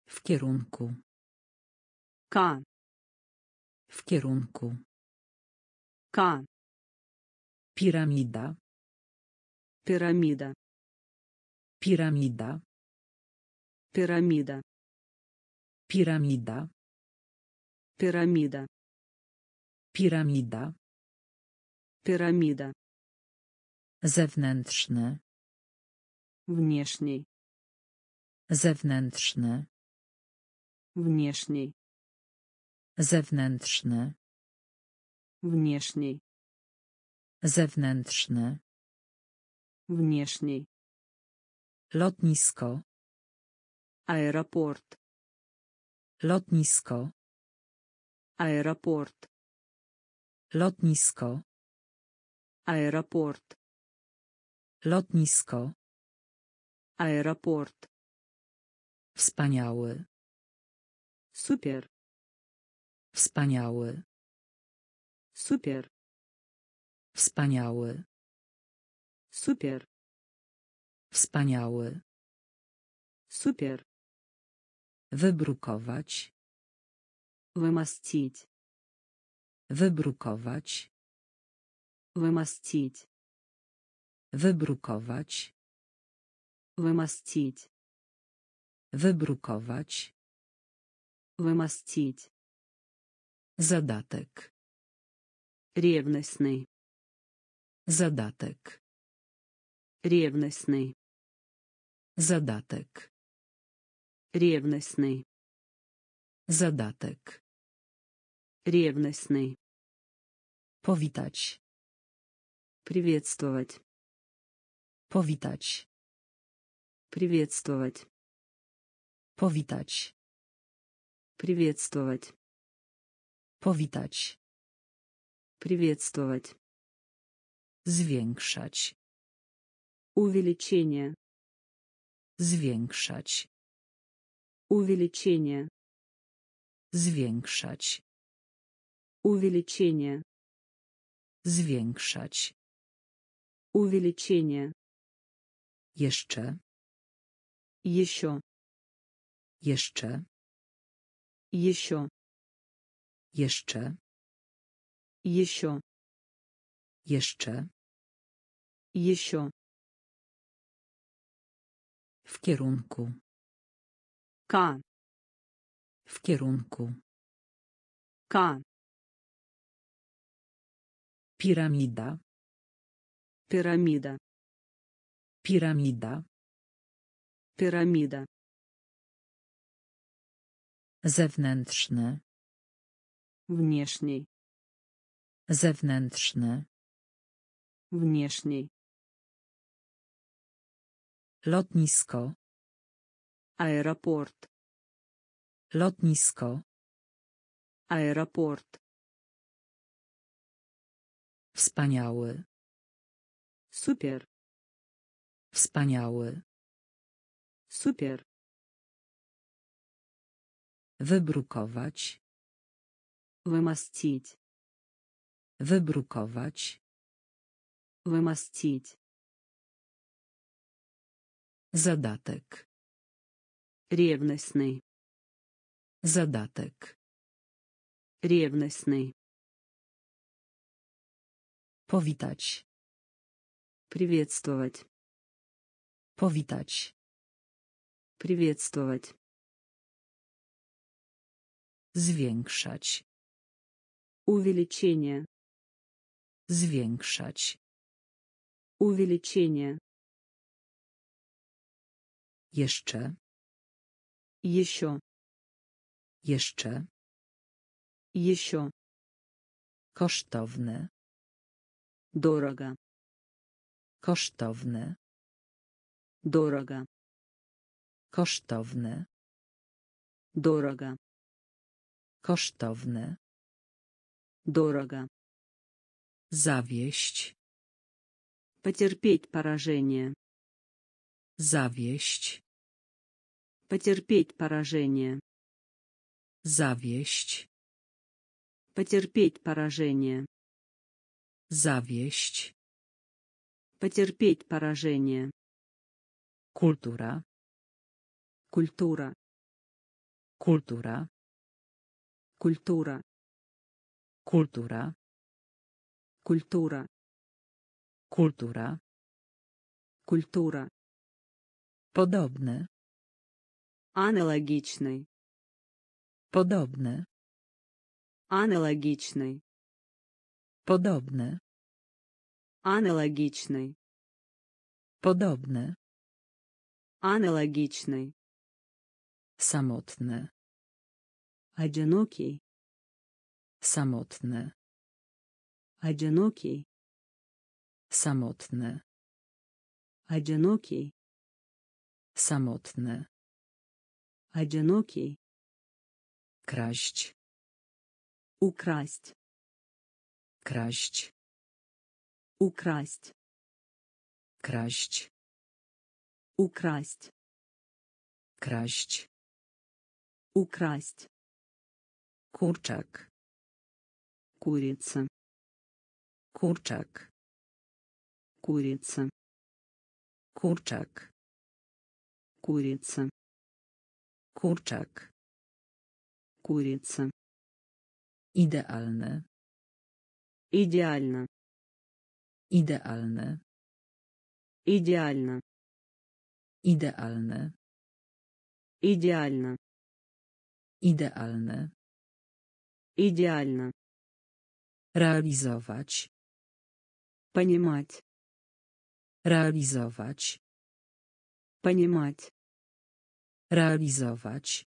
Speaker 1: W kierunku.
Speaker 2: К.
Speaker 1: W kierunku.
Speaker 2: К.
Speaker 1: Piramida.
Speaker 2: Пирамида.
Speaker 1: Piramida.
Speaker 2: Пирамида.
Speaker 1: Piramida.
Speaker 2: Пирамида.
Speaker 1: Piramida.
Speaker 2: Пирамида.
Speaker 1: Zewnętrzny.
Speaker 2: Внешний.
Speaker 1: Zewnętrzny.
Speaker 2: Внешний.
Speaker 1: Zewnętrzny.
Speaker 2: Внешний.
Speaker 1: Zewnętrzny.
Speaker 2: Внешний.
Speaker 1: Lotnisko.
Speaker 2: Аэропорт.
Speaker 1: Lotnisko.
Speaker 2: Аэропорт.
Speaker 1: Lotnisko.
Speaker 2: Аэропорт.
Speaker 1: Lotnisko.
Speaker 2: Аэропорт.
Speaker 1: Wspaniały.
Speaker 2: Супер.
Speaker 1: Wspaniały.
Speaker 2: Супер.
Speaker 1: Wspaniały.
Speaker 2: Супер.
Speaker 1: Wspaniały.
Speaker 2: Супер.
Speaker 1: Wybrukować.
Speaker 2: Вымостить.
Speaker 1: Wybrukować.
Speaker 2: Вымостить.
Speaker 1: Wybrukować.
Speaker 2: Вымостить.
Speaker 1: Wybrukować.
Speaker 2: Вымостить.
Speaker 1: Zadatek.
Speaker 2: Ревностный.
Speaker 1: Zadatek.
Speaker 2: Ревностный.
Speaker 1: Zadatek.
Speaker 2: Ревностный.
Speaker 1: Zadatek.
Speaker 2: Ревностный.
Speaker 1: Powitać.
Speaker 2: Приветствовать.
Speaker 1: Powitać.
Speaker 2: Приветствовать.
Speaker 1: Powitać.
Speaker 2: Приветствовать.
Speaker 1: Powitać.
Speaker 2: Приветствовать.
Speaker 1: Zwiększać.
Speaker 2: Увеличение.
Speaker 1: Zwiększać.
Speaker 2: Увеличение.
Speaker 1: Zwiększać.
Speaker 2: Увеличение.
Speaker 1: Zwiększać.
Speaker 2: Увеличение.
Speaker 1: Jeszcze.
Speaker 2: Еще.
Speaker 1: Jeszcze.
Speaker 2: Еще.
Speaker 1: Jeszcze.
Speaker 2: Еще.
Speaker 1: Jeszcze.
Speaker 2: Еще.
Speaker 1: W kierunku.
Speaker 2: Kan.
Speaker 1: W kierunku.
Speaker 2: Kan.
Speaker 1: Piramida.
Speaker 2: Piramida.
Speaker 1: Piramida.
Speaker 2: Piramida.
Speaker 1: Zewnętrzny.
Speaker 2: Wnieśni.
Speaker 1: Zewnętrzny.
Speaker 2: Wnieśni.
Speaker 1: Lotnisko.
Speaker 2: Aeroport.
Speaker 1: Lotnisko.
Speaker 2: Aeroport.
Speaker 1: Wspaniały.
Speaker 2: Super.
Speaker 1: Wspaniały.
Speaker 2: Super.
Speaker 1: Wybrukować.
Speaker 2: Wymaścić.
Speaker 1: Wybrukować.
Speaker 2: Wymaścić.
Speaker 1: Zadatek.
Speaker 2: Ревностный.
Speaker 1: Zadatek.
Speaker 2: Ревностный.
Speaker 1: Powitać.
Speaker 2: Приветствовать.
Speaker 1: Powitać.
Speaker 2: Приветствовать.
Speaker 1: Zwiększać.
Speaker 2: Увеличение.
Speaker 1: Zwiększać.
Speaker 2: Увеличение.
Speaker 1: Jeszcze.
Speaker 2: Еще.
Speaker 1: Jeszcze.
Speaker 2: Еще.
Speaker 1: Kosztowne.
Speaker 2: Дорого.
Speaker 1: Kosztowne.
Speaker 2: Дорого.
Speaker 1: Kosztowne.
Speaker 2: Дорого.
Speaker 1: Kosztowne.
Speaker 2: Дорого.
Speaker 1: Zawieść.
Speaker 2: Потерпеть поражение.
Speaker 1: Zawieść.
Speaker 2: Потерпеть поражение.
Speaker 1: Zawieść.
Speaker 2: Потерпеть поражение.
Speaker 1: Zawieść.
Speaker 2: Потерпеть поражение.
Speaker 1: Kultura.
Speaker 2: Культура.
Speaker 1: Kultura.
Speaker 2: Культура.
Speaker 1: Kultura.
Speaker 2: Культура.
Speaker 1: Kultura.
Speaker 2: Культура.
Speaker 1: Подобное.
Speaker 2: Аналогичный.
Speaker 1: Подобное.
Speaker 2: Аналогичный.
Speaker 1: Подобное.
Speaker 2: Аналогичный.
Speaker 1: Подобное.
Speaker 2: Аналогичный.
Speaker 1: Самотное.
Speaker 2: Одинокий.
Speaker 1: Самотное.
Speaker 2: Одинокий.
Speaker 1: Самотное.
Speaker 2: Одинокий.
Speaker 1: Samotne.
Speaker 2: Одинокий.
Speaker 1: Kraść.
Speaker 2: Украсть.
Speaker 1: Kraść.
Speaker 2: Украсть.
Speaker 1: Kraść.
Speaker 2: Украсть.
Speaker 1: Kraść.
Speaker 2: Украсть.
Speaker 1: Kurczak.
Speaker 2: Курица.
Speaker 1: Kurczak.
Speaker 2: Курица.
Speaker 1: Kurczak.
Speaker 2: Курица.
Speaker 1: Kurczak.
Speaker 2: Курица.
Speaker 1: Idealne.
Speaker 2: Идеально.
Speaker 1: Idealne.
Speaker 2: Идеально.
Speaker 1: Idealne.
Speaker 2: Идеально.
Speaker 1: Idealne.
Speaker 2: Идеально.
Speaker 1: Realizować.
Speaker 2: Понимать.
Speaker 1: Realizować.
Speaker 2: Понимать.
Speaker 1: Realizować.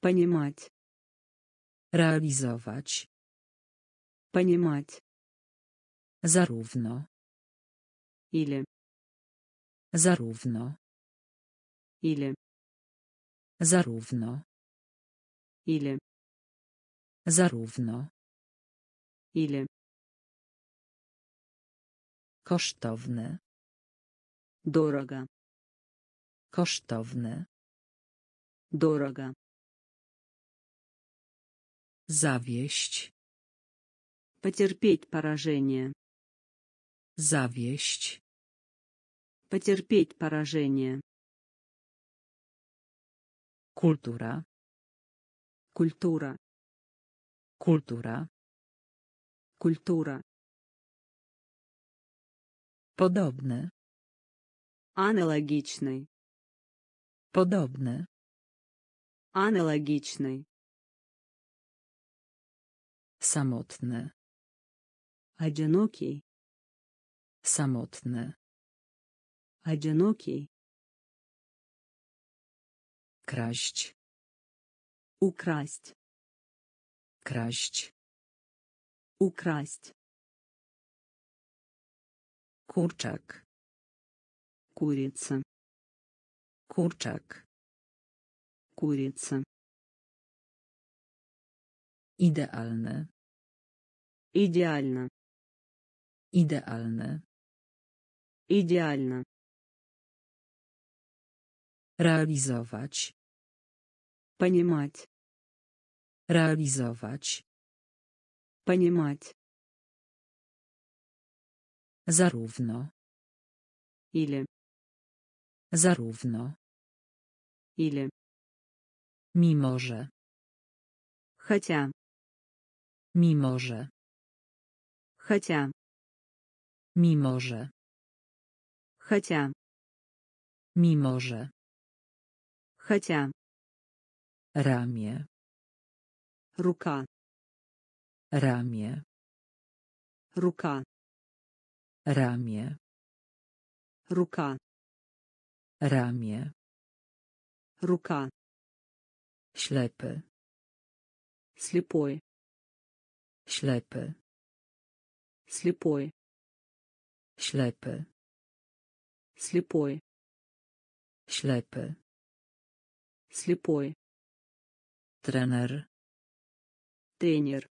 Speaker 2: Понимать.
Speaker 1: Realizować.
Speaker 2: Понимать.
Speaker 1: Zarówno.
Speaker 2: Или.
Speaker 1: Zarówno.
Speaker 2: Или.
Speaker 1: Zarówno.
Speaker 2: Или.
Speaker 1: Zarówno.
Speaker 2: Или.
Speaker 1: Kosztowne.
Speaker 2: Дорого.
Speaker 1: Kosztowne.
Speaker 2: Дорого.
Speaker 1: Zawieść.
Speaker 2: Потерпеть поражение.
Speaker 1: Zawieść.
Speaker 2: Потерпеть поражение.
Speaker 1: Kultura.
Speaker 2: Культура.
Speaker 1: Kultura.
Speaker 2: Культура.
Speaker 1: Podobne.
Speaker 2: Аналогичный.
Speaker 1: Podobne.
Speaker 2: Аналогичный.
Speaker 1: Samotne.
Speaker 2: Одинокий.
Speaker 1: Samotne.
Speaker 2: Одинокий.
Speaker 1: Kraść.
Speaker 2: Украсть.
Speaker 1: Kraść.
Speaker 2: Украсть.
Speaker 1: Kurczak.
Speaker 2: Курица.
Speaker 1: Kurczak.
Speaker 2: Курица.
Speaker 1: Idealne.
Speaker 2: Идеально.
Speaker 1: Idealne.
Speaker 2: Идеально.
Speaker 1: Realizować.
Speaker 2: Понимать.
Speaker 1: Realizować.
Speaker 2: Понимать.
Speaker 1: Zarówno.
Speaker 2: Или.
Speaker 1: Zarówno.
Speaker 2: Или.
Speaker 1: Mimo że.
Speaker 2: Хотя.
Speaker 1: Mimo że.
Speaker 2: Хотя.
Speaker 1: Mimo że.
Speaker 2: Хотя.
Speaker 1: Mimo że.
Speaker 2: Хотя.
Speaker 1: Ramię.
Speaker 2: Рука.
Speaker 1: Ramię.
Speaker 2: Рука.
Speaker 1: Ramię.
Speaker 2: Рука.
Speaker 1: Ramię.
Speaker 2: Рука.
Speaker 1: Ślepy.
Speaker 2: Слепой.
Speaker 1: Ślepy.
Speaker 2: Слепой.
Speaker 1: Ślepy.
Speaker 2: Слепой.
Speaker 1: Ślepy.
Speaker 2: Слепой.
Speaker 1: Trener.
Speaker 2: Тренер.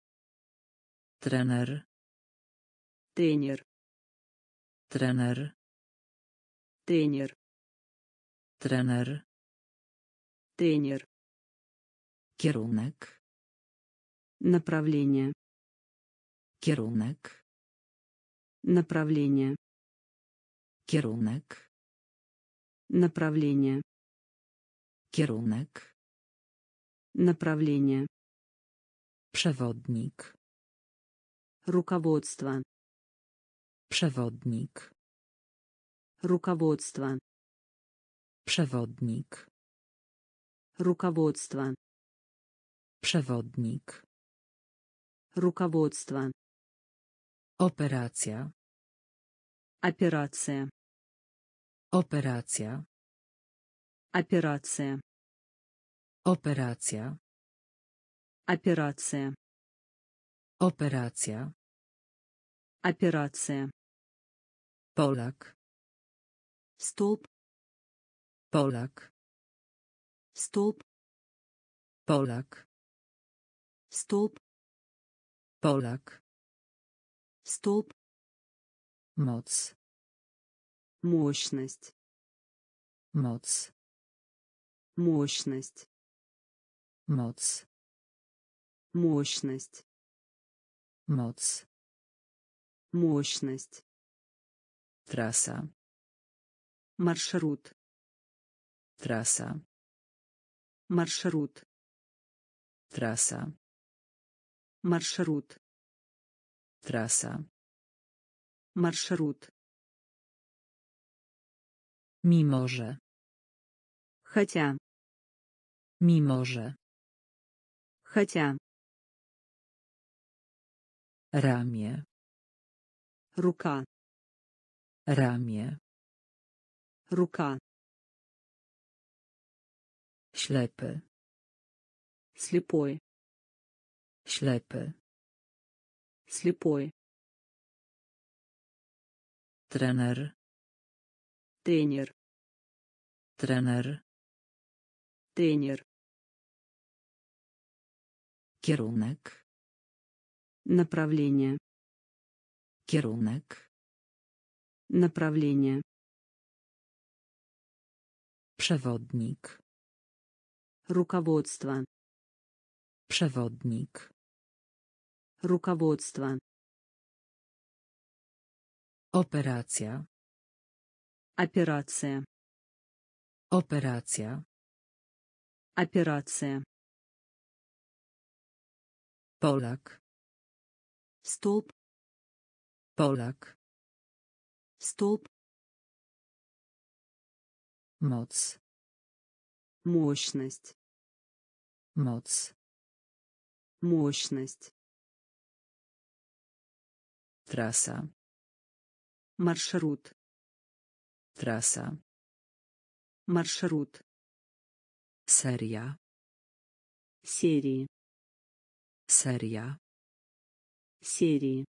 Speaker 1: Trener.
Speaker 2: Тренер.
Speaker 1: Trener.
Speaker 2: Тренер.
Speaker 1: Trener.
Speaker 2: Тренер.
Speaker 1: Kierunek.
Speaker 2: Направление.
Speaker 1: Kierunek.
Speaker 2: Направление.
Speaker 1: Kierunek.
Speaker 2: Направление.
Speaker 1: Kierunek.
Speaker 2: Направление.
Speaker 1: Przewodnik.
Speaker 2: Руководство.
Speaker 1: Przewodnik.
Speaker 2: Руководство.
Speaker 1: Przewodnik.
Speaker 2: Руководство.
Speaker 1: Przewodnik.
Speaker 2: Руководство.
Speaker 1: Operacja.
Speaker 2: Операция.
Speaker 1: Operacja.
Speaker 2: Операция.
Speaker 1: Operacja.
Speaker 2: Операция.
Speaker 1: Operacja.
Speaker 2: Операция.
Speaker 1: Polak.
Speaker 2: Столб.
Speaker 1: Polak.
Speaker 2: столб,
Speaker 1: полак,
Speaker 2: столб,
Speaker 1: полак,
Speaker 2: столб,
Speaker 1: Moc.
Speaker 2: Мощность.
Speaker 1: Моц.
Speaker 2: Мощность.
Speaker 1: Моц.
Speaker 2: Мощность.
Speaker 1: Моц.
Speaker 2: Мощность.
Speaker 1: Трасса.
Speaker 2: Маршрут.
Speaker 1: Трасса.
Speaker 2: Маршрут.
Speaker 1: Trasa.
Speaker 2: Маршрут.
Speaker 1: Trasa.
Speaker 2: Маршрут.
Speaker 1: Mimo że.
Speaker 2: Хотя.
Speaker 1: Mimo że.
Speaker 2: Хотя.
Speaker 1: Ramię.
Speaker 2: Рука.
Speaker 1: Ramię.
Speaker 2: Рука.
Speaker 1: Ślepy.
Speaker 2: Слепой.
Speaker 1: Ślepy.
Speaker 2: Слепой.
Speaker 1: Trener.
Speaker 2: Тренер.
Speaker 1: Trener.
Speaker 2: Тренер.
Speaker 1: Kierunek.
Speaker 2: Направление.
Speaker 1: Kierunek.
Speaker 2: Направление.
Speaker 1: Przewodnik.
Speaker 2: Руководство.
Speaker 1: Przewodnik.
Speaker 2: Руководство.
Speaker 1: Operacja.
Speaker 2: Операция.
Speaker 1: Operacja.
Speaker 2: Операция.
Speaker 1: Polak.
Speaker 2: Столб.
Speaker 1: Polak.
Speaker 2: Столб.
Speaker 1: Moc.
Speaker 2: Мощность.
Speaker 1: Моц.
Speaker 2: Мощность.
Speaker 1: Трасса.
Speaker 2: Маршрут.
Speaker 1: Трасса.
Speaker 2: Маршрут.
Speaker 1: серия,
Speaker 2: Серии.
Speaker 1: серия,
Speaker 2: Серии.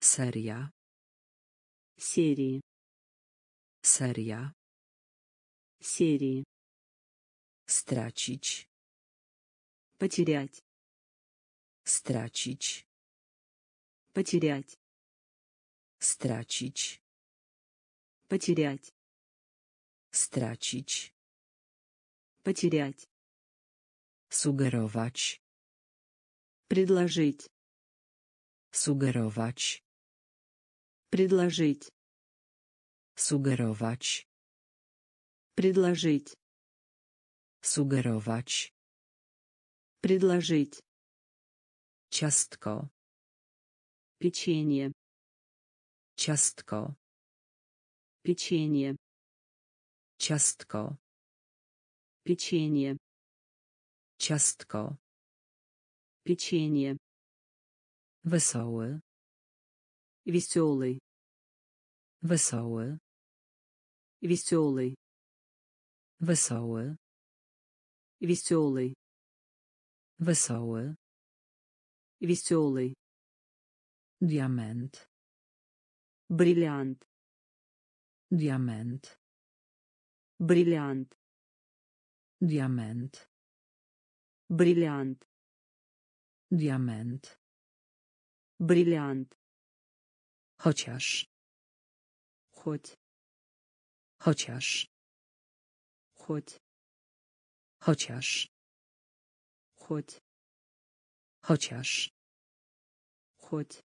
Speaker 1: серия,
Speaker 2: Серии.
Speaker 1: серия,
Speaker 2: Серии.
Speaker 1: Stracić.
Speaker 2: Потерять.
Speaker 1: Stracić.
Speaker 2: Потерять.
Speaker 1: Stracić.
Speaker 2: Потерять.
Speaker 1: Stracić.
Speaker 2: Потерять.
Speaker 1: Sugerować.
Speaker 2: Предложить.
Speaker 1: Sugerować.
Speaker 2: Предложить.
Speaker 1: Sugerować.
Speaker 2: Предложить.
Speaker 1: Sugerować.
Speaker 2: Предложить.
Speaker 1: Ciastko.
Speaker 2: Печенье.
Speaker 1: Ciastko.
Speaker 2: Печенье.
Speaker 1: Ciastko.
Speaker 2: Печенье.
Speaker 1: Ciastko.
Speaker 2: Печенье.
Speaker 1: Wesoły.
Speaker 2: Веселый.
Speaker 1: Wesoły.
Speaker 2: Веселый.
Speaker 1: Wesoły.
Speaker 2: Веселый.
Speaker 1: Wesoły.
Speaker 2: Веселый.
Speaker 1: Diament.
Speaker 2: Бриллиант.
Speaker 1: Diament.
Speaker 2: Бриллиант.
Speaker 1: Diament.
Speaker 2: Бриллиант.
Speaker 1: Diament.
Speaker 2: Бриллиант.
Speaker 1: Chociaż.
Speaker 2: Хоть.
Speaker 1: Chociaż.
Speaker 2: Хоть.
Speaker 1: Chociaż.
Speaker 2: Хоть.
Speaker 1: Chociaż.
Speaker 2: Хоть.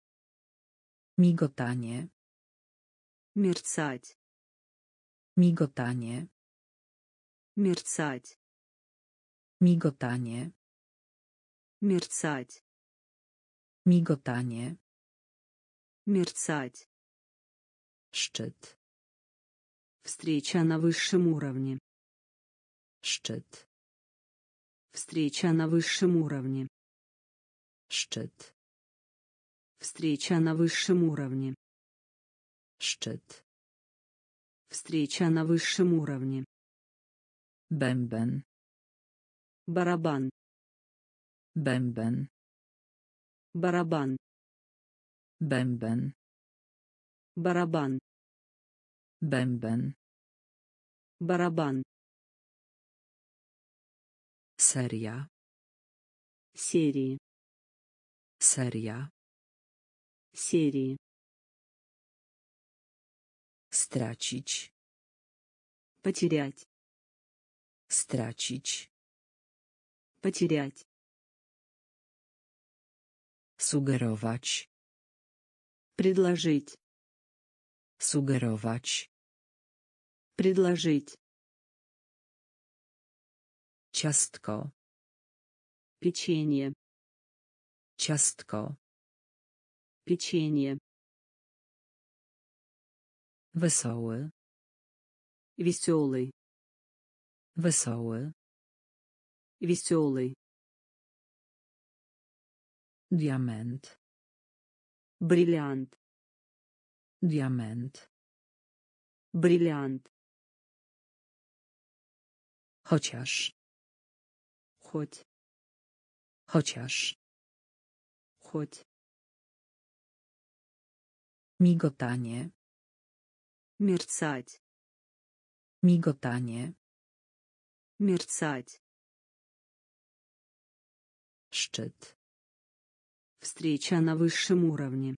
Speaker 1: Migotanie.
Speaker 2: Мерцать.
Speaker 1: Migotanie.
Speaker 2: Мерцать.
Speaker 1: Migotanie.
Speaker 2: Мерцать.
Speaker 1: Migotanie.
Speaker 2: Мерцать.
Speaker 1: Szczyt.
Speaker 2: Встреча на высшем уровне.
Speaker 1: Szczyt.
Speaker 2: Встреча на высшем уровне.
Speaker 1: Szczyt.
Speaker 2: Встреча на высшем уровне.
Speaker 1: Szczyt.
Speaker 2: Встреча на высшем уровне.
Speaker 1: Bęben.
Speaker 2: Барабан.
Speaker 1: Bęben.
Speaker 2: Барабан.
Speaker 1: Bęben.
Speaker 2: Барабан.
Speaker 1: Bęben.
Speaker 2: Барабан.
Speaker 1: Серия.
Speaker 2: Серии.
Speaker 1: Серия.
Speaker 2: Серии.
Speaker 1: Страчич.
Speaker 2: Потерять.
Speaker 1: Страчич.
Speaker 2: Потерять.
Speaker 1: Сугаровать.
Speaker 2: Предложить.
Speaker 1: Сугаровать.
Speaker 2: Предложить.
Speaker 1: Ciastko.
Speaker 2: Печенье.
Speaker 1: Ciastko.
Speaker 2: Печенье.
Speaker 1: Wesoły.
Speaker 2: Веселый.
Speaker 1: Wesoły.
Speaker 2: Веселый.
Speaker 1: Diament.
Speaker 2: Бриллиант.
Speaker 1: Diament.
Speaker 2: Бриллиант.
Speaker 1: Chociaż.
Speaker 2: Хоть.
Speaker 1: Chociaż.
Speaker 2: Хоть.
Speaker 1: Migotanie.
Speaker 2: Мерцать.
Speaker 1: Migotanie.
Speaker 2: Мерцать.
Speaker 1: Szczyt.
Speaker 2: Встреча на высшем уровне.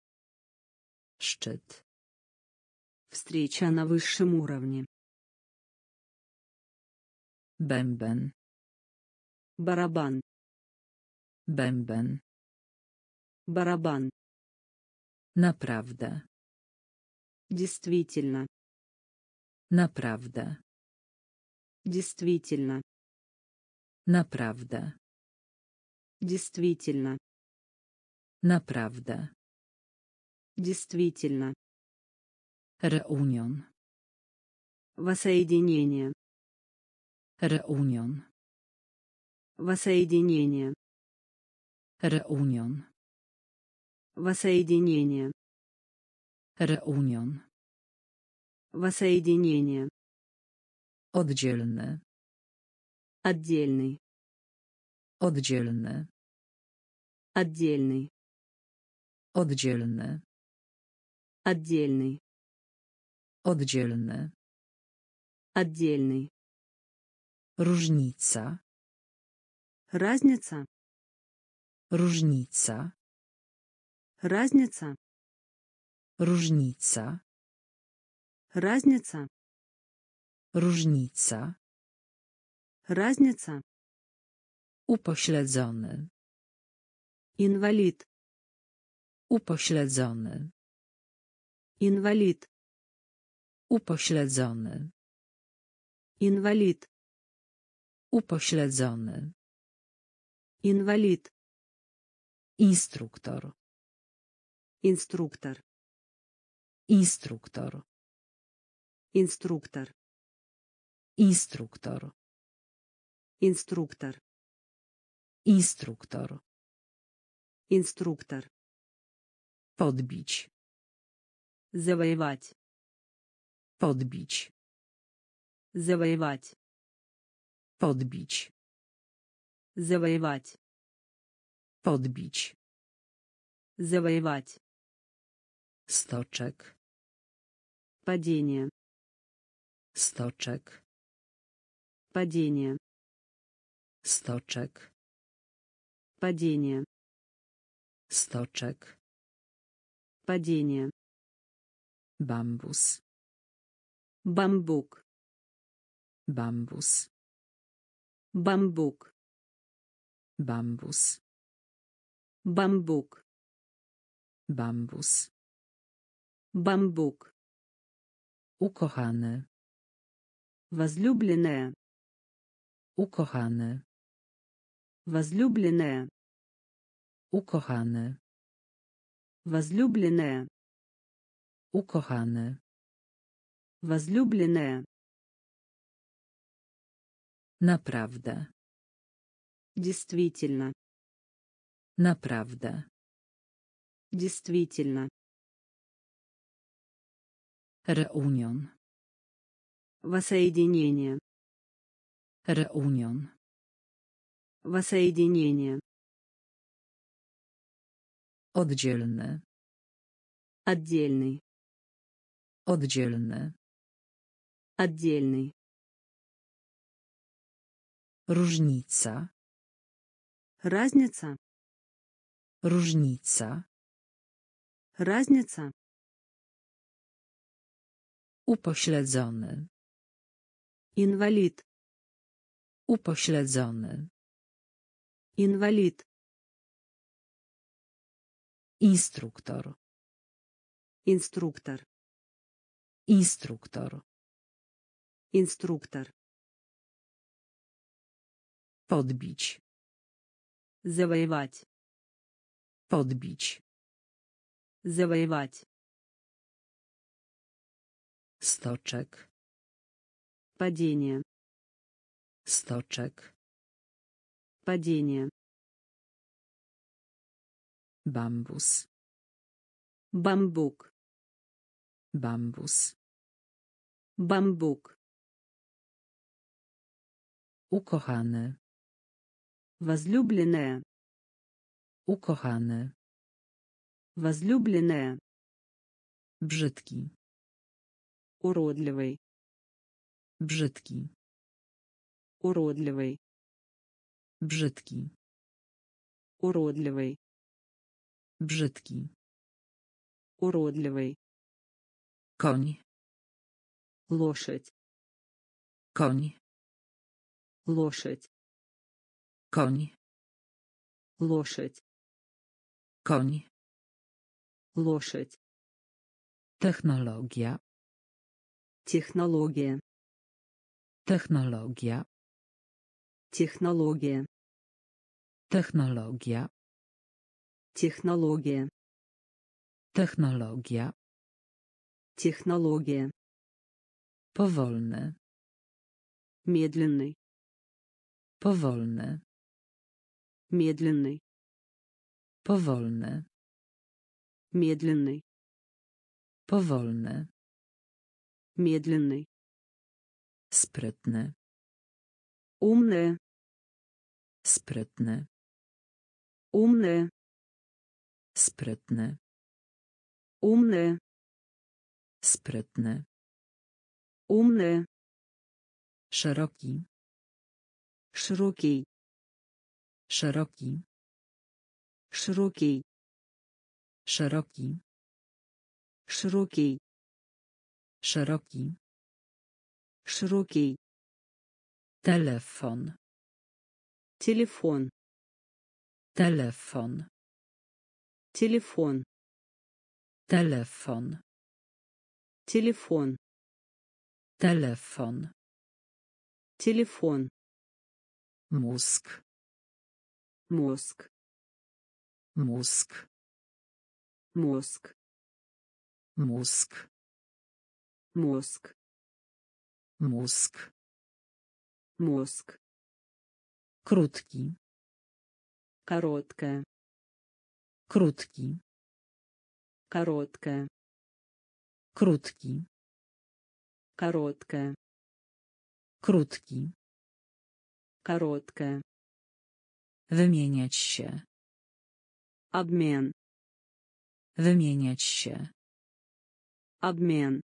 Speaker 1: Szczyt.
Speaker 2: Встреча на высшем уровне.
Speaker 1: Bęben.
Speaker 2: Барабан.
Speaker 1: Bęben.
Speaker 2: Барабан.
Speaker 1: Naprawdę.
Speaker 2: Действительно.
Speaker 1: Naprawdę.
Speaker 2: Действительно.
Speaker 1: Naprawdę.
Speaker 2: Действительно.
Speaker 1: Naprawdę.
Speaker 2: Действительно.
Speaker 1: Reunion.
Speaker 2: Воссоединение.
Speaker 1: Reunion.
Speaker 2: Воссоединение.
Speaker 1: Реунион.
Speaker 2: Воссоединение.
Speaker 1: Реунион.
Speaker 2: Воссоединение.
Speaker 1: отдельное,
Speaker 2: Отдельный.
Speaker 1: отдельное,
Speaker 2: Отдельный.
Speaker 1: отдельное,
Speaker 2: Отдельный.
Speaker 1: отдельное,
Speaker 2: Отдельный.
Speaker 1: ружница
Speaker 2: Разница.
Speaker 1: Różnica.
Speaker 2: Разница.
Speaker 1: Różnica.
Speaker 2: Разница.
Speaker 1: Różnica.
Speaker 2: Разница.
Speaker 1: Upośledzony.
Speaker 2: Инвалид.
Speaker 1: Upośledzony.
Speaker 2: Инвалид.
Speaker 1: Upośledzony.
Speaker 2: Инвалид.
Speaker 1: Upośledzony.
Speaker 2: Инвалид.
Speaker 1: Инструктор.
Speaker 2: Инструктор.
Speaker 1: Инструктор.
Speaker 2: Инструктор.
Speaker 1: Инструктор.
Speaker 2: Инструктор.
Speaker 1: Инструктор.
Speaker 2: Инструктор.
Speaker 1: Подбить.
Speaker 2: Завоевать.
Speaker 1: Подбить.
Speaker 2: Завоевать.
Speaker 1: Подбить.
Speaker 2: Завоевать.
Speaker 1: Podbić.
Speaker 2: Завоевать.
Speaker 1: Stoczek.
Speaker 2: Падение.
Speaker 1: Stoczek.
Speaker 2: Падение.
Speaker 1: Stoczek.
Speaker 2: Падение.
Speaker 1: Stoczek.
Speaker 2: Падение.
Speaker 1: Bambus.
Speaker 2: Бамбук.
Speaker 1: Bambus.
Speaker 2: Бамбук.
Speaker 1: Bambus.
Speaker 2: Бамбук.
Speaker 1: Bambus.
Speaker 2: Бамбук.
Speaker 1: Ukochany.
Speaker 2: Возлюбленная.
Speaker 1: Ukochany.
Speaker 2: Возлюбленная.
Speaker 1: Ukochany.
Speaker 2: Возлюбленная.
Speaker 1: Ukochany.
Speaker 2: Возлюбленная.
Speaker 1: Naprawdę.
Speaker 2: Действительно.
Speaker 1: Направда.
Speaker 2: Действительно.
Speaker 1: Реунион.
Speaker 2: Воссоединение.
Speaker 1: Реунион.
Speaker 2: Воссоединение.
Speaker 1: Отдельно.
Speaker 2: Отдельный.
Speaker 1: Отдельно.
Speaker 2: Отдельный. ружница Разница. Różnica. Разница.
Speaker 1: Upośledzony.
Speaker 2: Inwalid.
Speaker 1: Upośledzony.
Speaker 2: Inwalid.
Speaker 1: Instruktor.
Speaker 2: Instruktor.
Speaker 1: Instruktor.
Speaker 2: Instruktor.
Speaker 1: Podbić.
Speaker 2: Завоевать.
Speaker 1: Podbić.
Speaker 2: Завоевать.
Speaker 1: Stoczek.
Speaker 2: Падение.
Speaker 1: Stoczek.
Speaker 2: Падение.
Speaker 1: Bambus.
Speaker 2: Бамбук.
Speaker 1: Bambus.
Speaker 2: Бамбук.
Speaker 1: Ukochany.
Speaker 2: Возлюбленная.
Speaker 1: Ukochany.
Speaker 2: Возлюбленная.
Speaker 1: Brzydki.
Speaker 2: Уродливый.
Speaker 1: Brzydki.
Speaker 2: Уродливый.
Speaker 1: Brzydki.
Speaker 2: Уродливый.
Speaker 1: Brzydki.
Speaker 2: Уродливый.
Speaker 1: Koń.
Speaker 2: Лошадь.
Speaker 1: Koń.
Speaker 2: Лошадь.
Speaker 1: Koń.
Speaker 2: Лошадь.
Speaker 1: Koń.
Speaker 2: Лошадь.
Speaker 1: Technologia.
Speaker 2: Технология.
Speaker 1: Technologia.
Speaker 2: Технология.
Speaker 1: Technologia.
Speaker 2: Технология.
Speaker 1: Technologia.
Speaker 2: Технология.
Speaker 1: Powolny.
Speaker 2: Медленный.
Speaker 1: Powolny.
Speaker 2: Медленный.
Speaker 1: Powolny.
Speaker 2: Медленный.
Speaker 1: Powolny.
Speaker 2: Медленный.
Speaker 1: Sprytny.
Speaker 2: Умная.
Speaker 1: Sprytny.
Speaker 2: Умная.
Speaker 1: Sprytny.
Speaker 2: Умная.
Speaker 1: Sprytny.
Speaker 2: Умная.
Speaker 1: Szeroki.
Speaker 2: Широкий.
Speaker 1: Szeroki.
Speaker 2: Szeroki.
Speaker 1: Szeroki.
Speaker 2: Szeroki.
Speaker 1: Szeroki.
Speaker 2: Szeroki.
Speaker 1: Telefon.
Speaker 2: Telefon.
Speaker 1: Telefon.
Speaker 2: Telefon.
Speaker 1: Telefon.
Speaker 2: Telefon.
Speaker 1: Telefon.
Speaker 2: Telefon.
Speaker 1: Mózg.
Speaker 2: мозг.
Speaker 1: Мозг.
Speaker 2: Мозг.
Speaker 1: Мозг.
Speaker 2: Мозг.
Speaker 1: Мозг.
Speaker 2: Мозг.
Speaker 1: Круткий
Speaker 2: короткая
Speaker 1: круткий
Speaker 2: короткая
Speaker 1: круткий
Speaker 2: короткая
Speaker 1: круткий
Speaker 2: короткая
Speaker 1: Wymieniać się.
Speaker 2: Обмен.
Speaker 1: Wymieniać się.
Speaker 2: Обмен.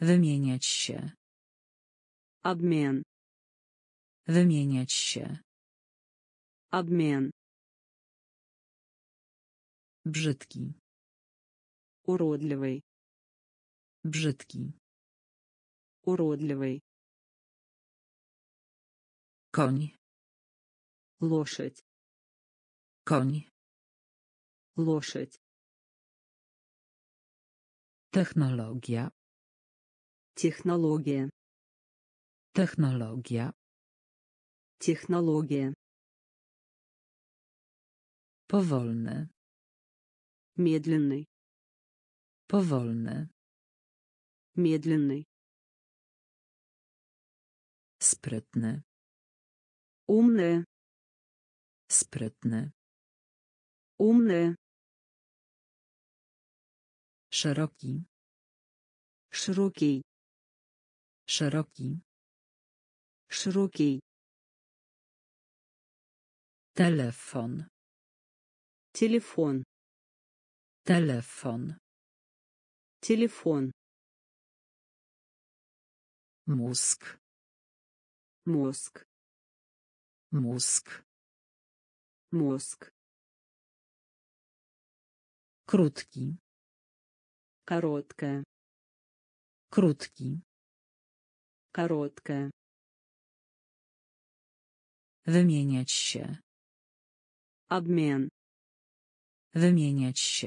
Speaker 1: Wymieniać się.
Speaker 2: Обмен.
Speaker 1: Wymieniać się.
Speaker 2: Обмен.
Speaker 1: Brzydki.
Speaker 2: Уродливый.
Speaker 1: Brzydki.
Speaker 2: Уродливый.
Speaker 1: Koń.
Speaker 2: Лошадь.
Speaker 1: Koń.
Speaker 2: Лошадь.
Speaker 1: Technologia.
Speaker 2: Технология.
Speaker 1: Technologia.
Speaker 2: Технология.
Speaker 1: Powolny.
Speaker 2: Медленный.
Speaker 1: Powolny.
Speaker 2: Медленный.
Speaker 1: Sprytny.
Speaker 2: Умная.
Speaker 1: Sprytny.
Speaker 2: Umny.
Speaker 1: Szeroki.
Speaker 2: Szeroki.
Speaker 1: Szeroki.
Speaker 2: Szeroki.
Speaker 1: Telefon.
Speaker 2: Telefon.
Speaker 1: Telefon.
Speaker 2: Telefon.
Speaker 1: Mózg.
Speaker 2: Mózg.
Speaker 1: Mózg.
Speaker 2: мозг
Speaker 1: круткий
Speaker 2: короткая
Speaker 1: круткий
Speaker 2: короткая
Speaker 1: Wymieniać
Speaker 2: Обмен.
Speaker 1: Wymieniać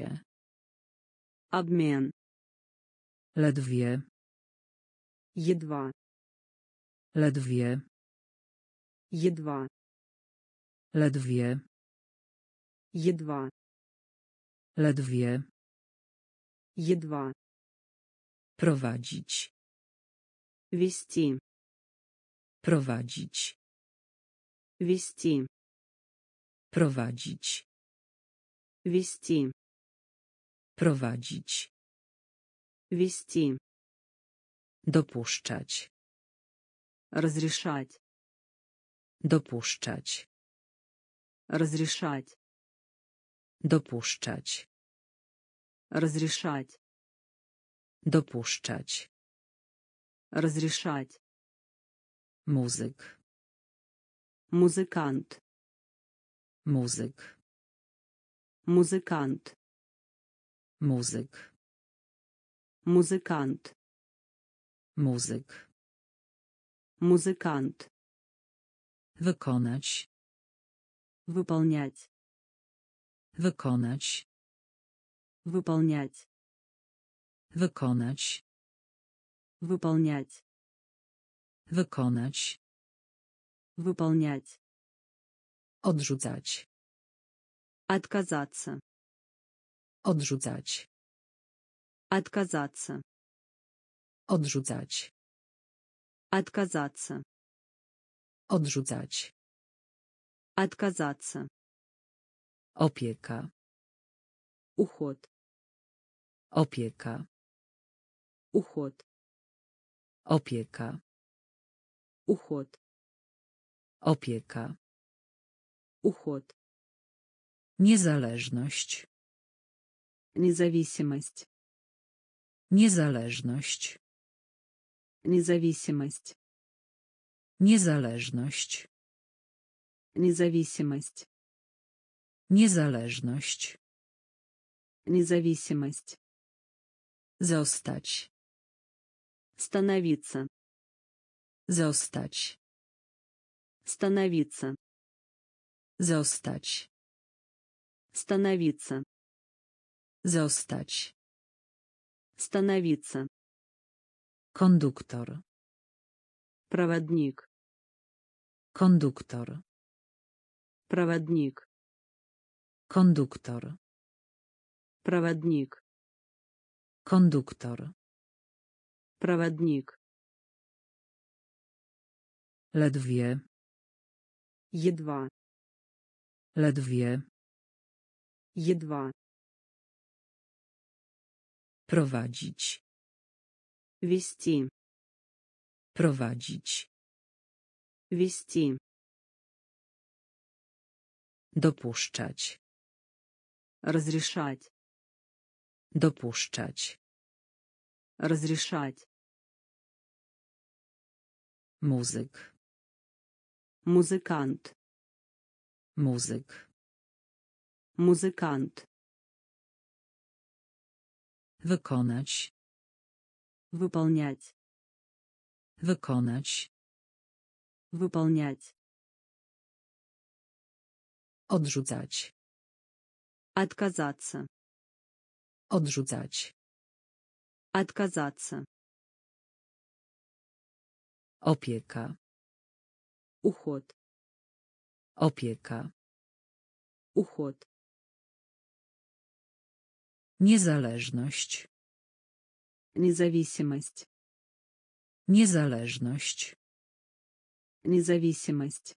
Speaker 2: Обмен.
Speaker 1: Ledwie.
Speaker 2: Jedwa.
Speaker 1: Ledwie.
Speaker 2: Jedwa.
Speaker 1: Ledwie.
Speaker 2: Едва.
Speaker 1: Ledwie.
Speaker 2: Едва.
Speaker 1: Prowadzić.
Speaker 2: Вести.
Speaker 1: Prowadzić.
Speaker 2: Вести.
Speaker 1: Prowadzić.
Speaker 2: Вести.
Speaker 1: Prowadzić.
Speaker 2: Вести.
Speaker 1: Dopuszczać.
Speaker 2: Разрешать.
Speaker 1: Dopuszczać.
Speaker 2: Разрешать.
Speaker 1: Dopuszczać.
Speaker 2: Разрешать.
Speaker 1: Dopuszczać.
Speaker 2: Разрешать.
Speaker 1: Muzyk.
Speaker 2: Музыкант.
Speaker 1: Muzyk.
Speaker 2: Музыкант.
Speaker 1: Muzyk.
Speaker 2: Музыкант.
Speaker 1: Muzyk.
Speaker 2: Музыкант.
Speaker 1: Wykonać.
Speaker 2: Выполнять.
Speaker 1: Wykonać.
Speaker 2: Выполнять.
Speaker 1: Wykonać.
Speaker 2: Выполнять.
Speaker 1: Wykonać.
Speaker 2: Выполнять.
Speaker 1: Odrzucać.
Speaker 2: Отказаться.
Speaker 1: Odrzucać.
Speaker 2: Отказаться.
Speaker 1: Odrzucać.
Speaker 2: Отказаться.
Speaker 1: Odrzucać.
Speaker 2: Отказаться.
Speaker 1: Opieka.
Speaker 2: Уход.
Speaker 1: Opieka.
Speaker 2: Уход.
Speaker 1: Opieka.
Speaker 2: Уход.
Speaker 1: Opieka.
Speaker 2: Уход.
Speaker 1: Niezależność.
Speaker 2: Независимость.
Speaker 1: Niezależność.
Speaker 2: Независимость.
Speaker 1: Niezależność.
Speaker 2: Независимость.
Speaker 1: Niezależność.
Speaker 2: Независимость.
Speaker 1: Zostać.
Speaker 2: Становиться.
Speaker 1: Zostać.
Speaker 2: Становиться.
Speaker 1: Zostać.
Speaker 2: Становиться.
Speaker 1: Zostać.
Speaker 2: Становиться.
Speaker 1: Konduktor.
Speaker 2: Проводник.
Speaker 1: Konduktor.
Speaker 2: Проводник.
Speaker 1: Konduktor.
Speaker 2: Проводник.
Speaker 1: Konduktor.
Speaker 2: Проводник.
Speaker 1: Ledwie.
Speaker 2: Едва.
Speaker 1: Ledwie.
Speaker 2: Едва.
Speaker 1: Prowadzić.
Speaker 2: Вести.
Speaker 1: Prowadzić.
Speaker 2: Вести.
Speaker 1: Dopuszczać.
Speaker 2: Разрешать.
Speaker 1: Dopuszczać.
Speaker 2: Разрешать.
Speaker 1: Muzyk.
Speaker 2: Музыкант.
Speaker 1: Muzyk.
Speaker 2: Музыкант.
Speaker 1: Wykonać.
Speaker 2: Выполнять.
Speaker 1: Wykonać.
Speaker 2: Выполнять.
Speaker 1: Odrzucać.
Speaker 2: Отказаться.
Speaker 1: Odrzucać.
Speaker 2: Отказаться.
Speaker 1: Opieka.
Speaker 2: Уход.
Speaker 1: Opieka.
Speaker 2: Уход.
Speaker 1: Niezależność.
Speaker 2: Независимость.
Speaker 1: Niezależność.
Speaker 2: Независимость.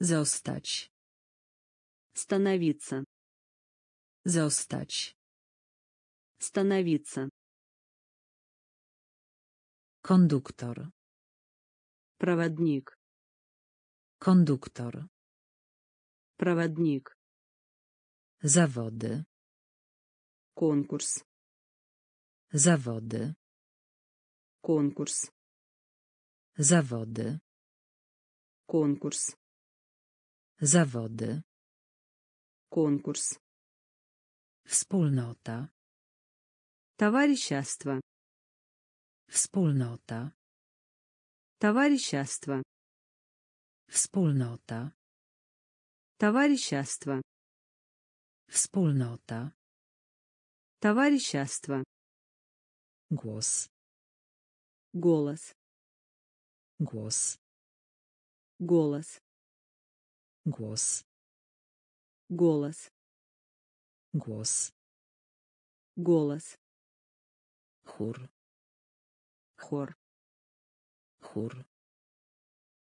Speaker 1: Zostać.
Speaker 2: Становиться.
Speaker 1: Zostać.
Speaker 2: Становиться.
Speaker 1: Konduktor.
Speaker 2: Проводник.
Speaker 1: Konduktor.
Speaker 2: Проводник.
Speaker 1: Zawody.
Speaker 2: Конкурс.
Speaker 1: Zawody.
Speaker 2: Конкурс.
Speaker 1: Zawody.
Speaker 2: Конкурс.
Speaker 1: Zawody.
Speaker 2: Конкурс.
Speaker 1: Wspólnota.
Speaker 2: Товарищество.
Speaker 1: Wspólnota.
Speaker 2: Товарищество.
Speaker 1: Wspólnota.
Speaker 2: Товарищество.
Speaker 1: Wspólnota.
Speaker 2: Товарищество.
Speaker 1: Głos.
Speaker 2: Голос.
Speaker 1: Głos.
Speaker 2: Голос.
Speaker 1: Głos.
Speaker 2: Голос.
Speaker 1: Głos.
Speaker 2: Голос.
Speaker 1: Chór.
Speaker 2: Хор.
Speaker 1: Chór.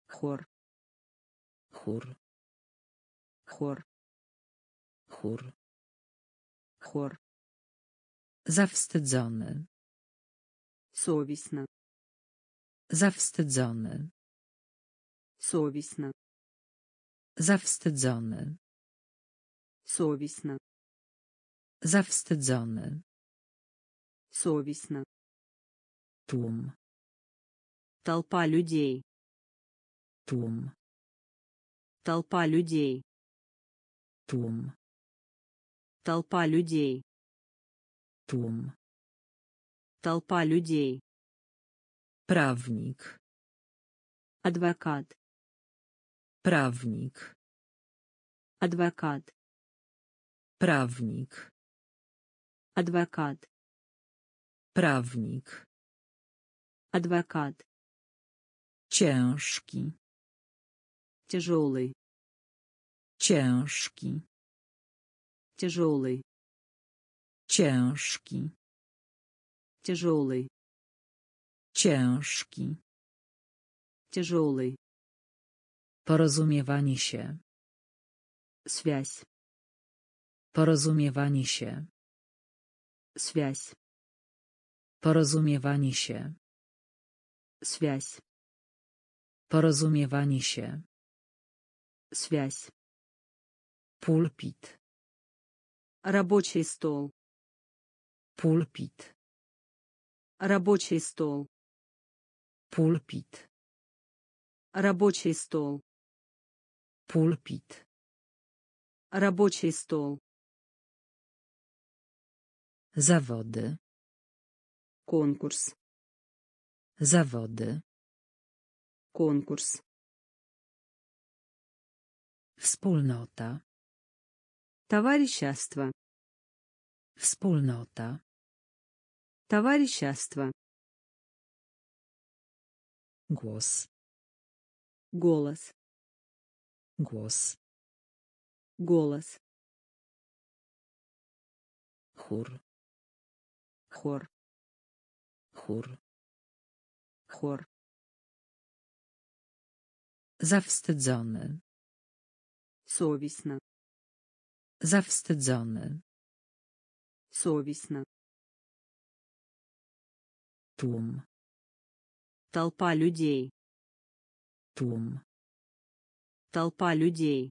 Speaker 2: Хор.
Speaker 1: Chór.
Speaker 2: Хор.
Speaker 1: Chór.
Speaker 2: Хор.
Speaker 1: Zawstydzony.
Speaker 2: Совестно.
Speaker 1: Zawstydzony.
Speaker 2: Совестно.
Speaker 1: Zawstydzony.
Speaker 2: Совестно.
Speaker 1: Zawstydzony.
Speaker 2: Совестно.
Speaker 1: Tłum.
Speaker 2: Толпа людей.
Speaker 1: Tłum.
Speaker 2: Толпа людей.
Speaker 1: Tłum.
Speaker 2: Толпа людей.
Speaker 1: Tłum.
Speaker 2: Толпа людей.
Speaker 1: Prawnik.
Speaker 2: Адвокат.
Speaker 1: Prawnik.
Speaker 2: Адвокат.
Speaker 1: Prawnik.
Speaker 2: Адвокат.
Speaker 1: Prawnik.
Speaker 2: Адвокат.
Speaker 1: Ciężki.
Speaker 2: Тяжелый.
Speaker 1: Ciężki.
Speaker 2: Тяжелый.
Speaker 1: Ciężki.
Speaker 2: Тяжелый.
Speaker 1: Ciężki.
Speaker 2: Тяжелый.
Speaker 1: Porozumiewanie się.
Speaker 2: Связь.
Speaker 1: Porozumiewanie się.
Speaker 2: Связь.
Speaker 1: Porozumiewanie się.
Speaker 2: Связь.
Speaker 1: Porozumiewanie się.
Speaker 2: Связь.
Speaker 1: Pulpit.
Speaker 2: Рабочий стол.
Speaker 1: Pulpit.
Speaker 2: Рабочий стол.
Speaker 1: Pulpit.
Speaker 2: Рабочий стол.
Speaker 1: Pulpit.
Speaker 2: Рабочий стол.
Speaker 1: Zawody.
Speaker 2: Конкурс.
Speaker 1: Zawody.
Speaker 2: Конкурс.
Speaker 1: Wspólnota.
Speaker 2: Товарищество.
Speaker 1: Wspólnota.
Speaker 2: Товарищество.
Speaker 1: Głos.
Speaker 2: Голос.
Speaker 1: Głos.
Speaker 2: Голос.
Speaker 1: Chór.
Speaker 2: Хор.
Speaker 1: Chór.
Speaker 2: Хор.
Speaker 1: Zawstydzony.
Speaker 2: Совестно.
Speaker 1: Zawstydzony.
Speaker 2: Совестно.
Speaker 1: Tłum.
Speaker 2: Толпа людей.
Speaker 1: Tłum.
Speaker 2: Толпа людей.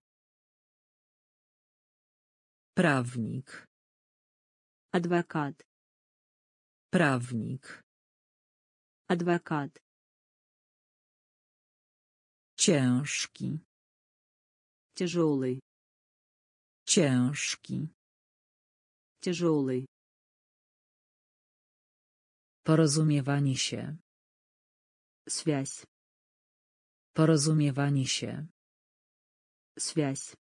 Speaker 1: Prawnik.
Speaker 2: Адвокат.
Speaker 1: Prawnik.
Speaker 2: Адвокат.
Speaker 1: Ciężki.
Speaker 2: Тяжелый.
Speaker 1: Ciężki.
Speaker 2: Тяжелый.
Speaker 1: Porozumiewanie się.
Speaker 2: Связь.
Speaker 1: Porozumiewanie się.
Speaker 2: Связь.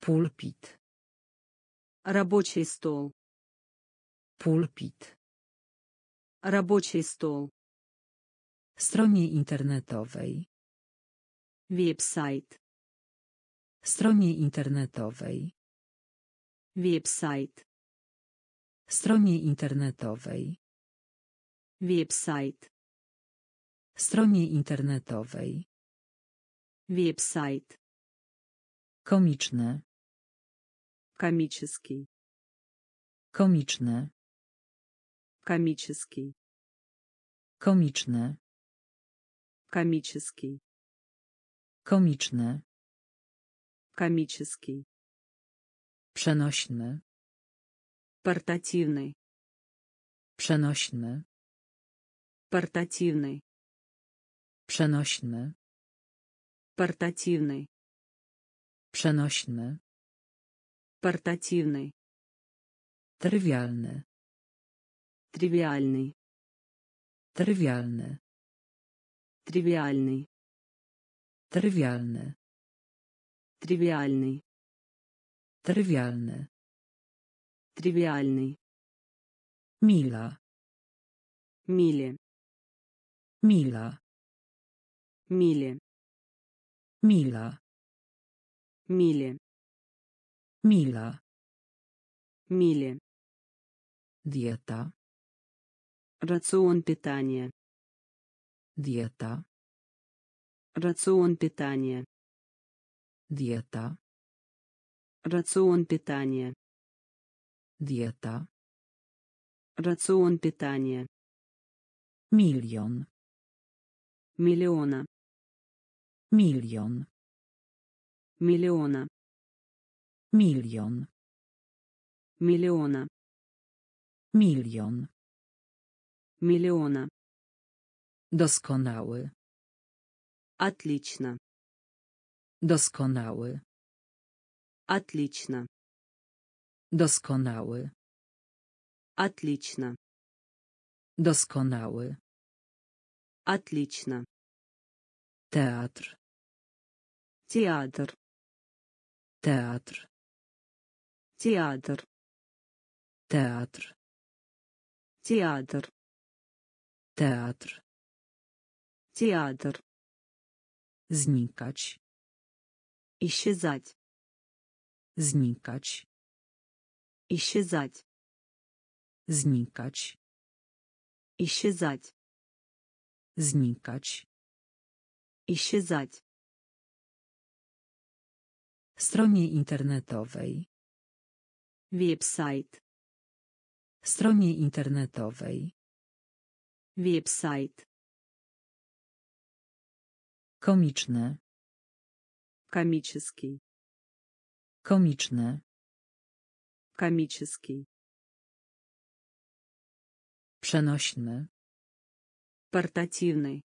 Speaker 1: Pulpit.
Speaker 2: Рабочий стол.
Speaker 1: Pulpit.
Speaker 2: Рабочий стол.
Speaker 1: Stronie internetowej.
Speaker 2: Веб-сайт.
Speaker 1: Stronie internetowej.
Speaker 2: Веб-сайт.
Speaker 1: Stronie internetowej.
Speaker 2: Веб-сайт.
Speaker 1: Stronie internetowej.
Speaker 2: Веб-сайт.
Speaker 1: Komiczne.
Speaker 2: Комический.
Speaker 1: Komiczne.
Speaker 2: Комический.
Speaker 1: Komiczne.
Speaker 2: Комический.
Speaker 1: Komiczne.
Speaker 2: Комический.
Speaker 1: Przenośny.
Speaker 2: Портативный.
Speaker 1: Przenośny.
Speaker 2: Портативный.
Speaker 1: Przenośny.
Speaker 2: Портативный.
Speaker 1: Przenośny.
Speaker 2: Портативный.
Speaker 1: Trywialny.
Speaker 2: Тривиальный.
Speaker 1: Тривиальное.
Speaker 2: Тривиальный.
Speaker 1: Тривиальное.
Speaker 2: Тривиальный.
Speaker 1: Тривиальное.
Speaker 2: Тривиальный.
Speaker 1: Мила.
Speaker 2: Миле.
Speaker 1: Мила.
Speaker 2: Миле.
Speaker 1: Мила.
Speaker 2: Миле.
Speaker 1: Мила.
Speaker 2: Миле.
Speaker 1: Диета.
Speaker 2: Рацион питания.
Speaker 1: Dieta.
Speaker 2: Рацион питания.
Speaker 1: Dieta.
Speaker 2: Рацион питания.
Speaker 1: Dieta.
Speaker 2: Рацион питания.
Speaker 1: Milion.
Speaker 2: Миллиона.
Speaker 1: Milion.
Speaker 2: Миллиона.
Speaker 1: Milion.
Speaker 2: Миллиона.
Speaker 1: Milion.
Speaker 2: Миллиона.
Speaker 1: Doskonały.
Speaker 2: Отлично.
Speaker 1: Doskonały.
Speaker 2: Отлично.
Speaker 1: Doskonały.
Speaker 2: Отлично.
Speaker 1: Doskonały.
Speaker 2: Отлично.
Speaker 1: Teatr.
Speaker 2: Театр.
Speaker 1: Teatr.
Speaker 2: Театр.
Speaker 1: Teatr.
Speaker 2: Театр.
Speaker 1: Teatr.
Speaker 2: Театр.
Speaker 1: Znikać.
Speaker 2: Исчезать.
Speaker 1: Znikać.
Speaker 2: Исчезать.
Speaker 1: Znikać.
Speaker 2: Исчезать.
Speaker 1: Znikać.
Speaker 2: Исчезать.
Speaker 1: Stronie internetowej.
Speaker 2: Веб-сайт.
Speaker 1: Stronie internetowej.
Speaker 2: Веб-сайт.
Speaker 1: Komiczne.
Speaker 2: Комический.
Speaker 1: Komiczne.
Speaker 2: Комический.
Speaker 1: Przenośny.
Speaker 2: Портативный.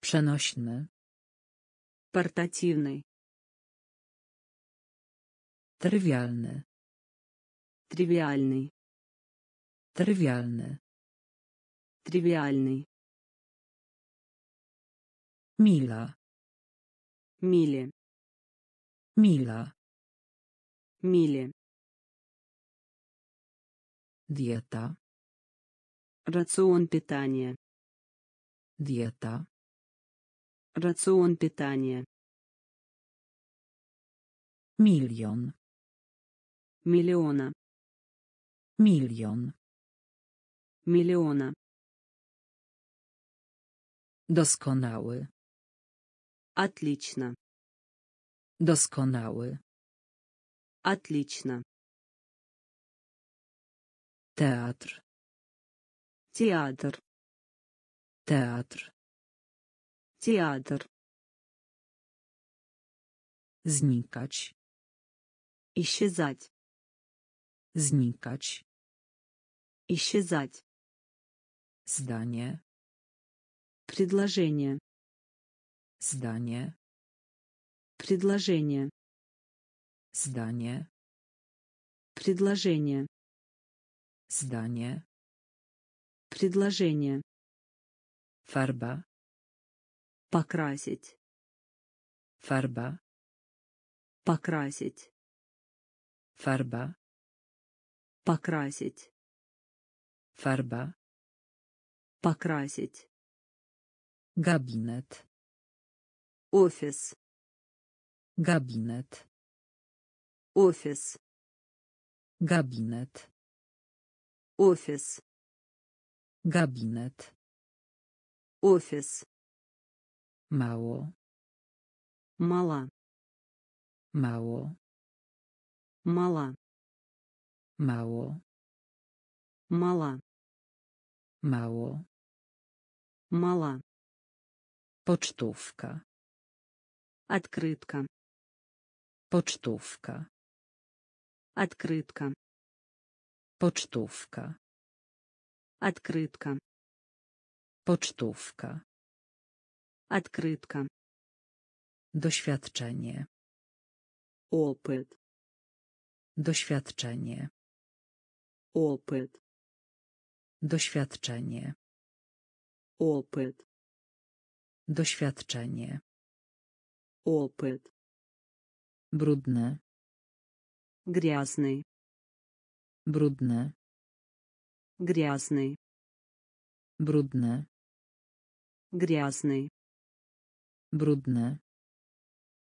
Speaker 1: Przenośny.
Speaker 2: Портативный.
Speaker 1: Trywialny.
Speaker 2: Тривиальный.
Speaker 1: Trywialny.
Speaker 2: Тривиальный.
Speaker 1: Мила.
Speaker 2: Миле.
Speaker 1: Мила.
Speaker 2: Миле.
Speaker 1: Диета.
Speaker 2: Рацион питания.
Speaker 1: Диета.
Speaker 2: Рацион питания.
Speaker 1: Миллион.
Speaker 2: Миллиона.
Speaker 1: Миллион.
Speaker 2: Миллиона.
Speaker 1: Doskonały.
Speaker 2: Отлично.
Speaker 1: Doskonały.
Speaker 2: Отлично.
Speaker 1: Teatr.
Speaker 2: Театр.
Speaker 1: Teatr.
Speaker 2: Театр.
Speaker 1: Znikać.
Speaker 2: Исчезать.
Speaker 1: Znikać.
Speaker 2: Исчезать.
Speaker 1: Zdanie.
Speaker 2: Предложение.
Speaker 1: Здание.
Speaker 2: Предложение.
Speaker 1: Здание.
Speaker 2: Предложение.
Speaker 1: Здание.
Speaker 2: Предложение.
Speaker 1: Фарба.
Speaker 2: Покрасить.
Speaker 1: Фарба.
Speaker 2: Покрасить.
Speaker 1: Фарба.
Speaker 2: Покрасить.
Speaker 1: Фарба.
Speaker 2: Покрасить.
Speaker 1: Gabinet.
Speaker 2: Офис.
Speaker 1: Gabinet.
Speaker 2: Офис.
Speaker 1: Gabinet.
Speaker 2: Офис.
Speaker 1: Gabinet.
Speaker 2: Офис.
Speaker 1: Mało.
Speaker 2: Мала.
Speaker 1: Mało.
Speaker 2: Мала.
Speaker 1: Mało.
Speaker 2: Мала.
Speaker 1: Mało.
Speaker 2: Мала.
Speaker 1: Pocztówka.
Speaker 2: Открытка.
Speaker 1: Pocztówka.
Speaker 2: Открытка.
Speaker 1: Pocztówka.
Speaker 2: Открытка.
Speaker 1: Pocztówka.
Speaker 2: Открытка.
Speaker 1: Doświadczenie.
Speaker 2: Опыт.
Speaker 1: Doświadczenie.
Speaker 2: Опыт.
Speaker 1: Doświadczenie.
Speaker 2: Опыт.
Speaker 1: Doświadczenie.
Speaker 2: Опыт.
Speaker 1: Brudny.
Speaker 2: Грязный.
Speaker 1: Brudny.
Speaker 2: Грязный.
Speaker 1: Brudny.
Speaker 2: Грязный.
Speaker 1: Brudny.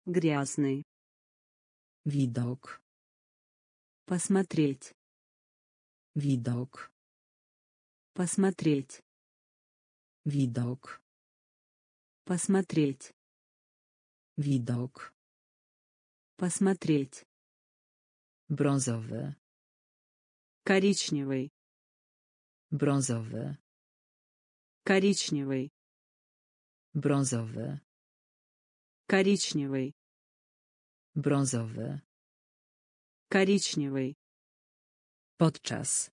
Speaker 2: Грязный.
Speaker 1: Widok.
Speaker 2: Посмотреть.
Speaker 1: Widok.
Speaker 2: Посмотреть.
Speaker 1: Widok.
Speaker 2: Посмотреть.
Speaker 1: Widok.
Speaker 2: Посмотреть.
Speaker 1: Brązowy.
Speaker 2: Коричневый.
Speaker 1: Brązowy.
Speaker 2: Коричневый.
Speaker 1: Brązowy.
Speaker 2: Коричневый.
Speaker 1: Brązowy.
Speaker 2: Коричневый.
Speaker 1: Podczas.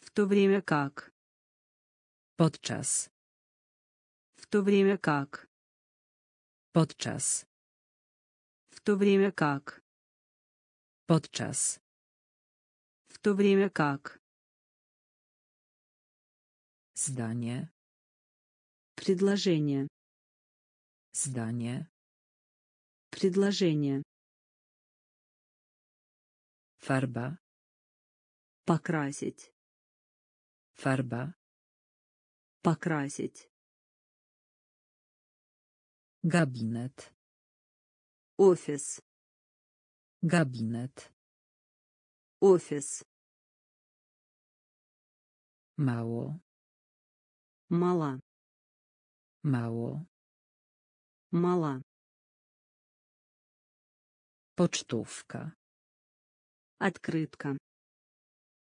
Speaker 2: В то время как.
Speaker 1: Podczas.
Speaker 2: То время как.
Speaker 1: Podczas.
Speaker 2: В то время как.
Speaker 1: Podczas.
Speaker 2: В то время как.
Speaker 1: Zdanie.
Speaker 2: Предложение.
Speaker 1: Zdanie.
Speaker 2: Предложение.
Speaker 1: Farba.
Speaker 2: Покрасить.
Speaker 1: Farba.
Speaker 2: Покрасить.
Speaker 1: Gabinet.
Speaker 2: Офис.
Speaker 1: Gabinet.
Speaker 2: Офис.
Speaker 1: Mało.
Speaker 2: Мала.
Speaker 1: Mało.
Speaker 2: Мала.
Speaker 1: Pocztówka.
Speaker 2: Открытка.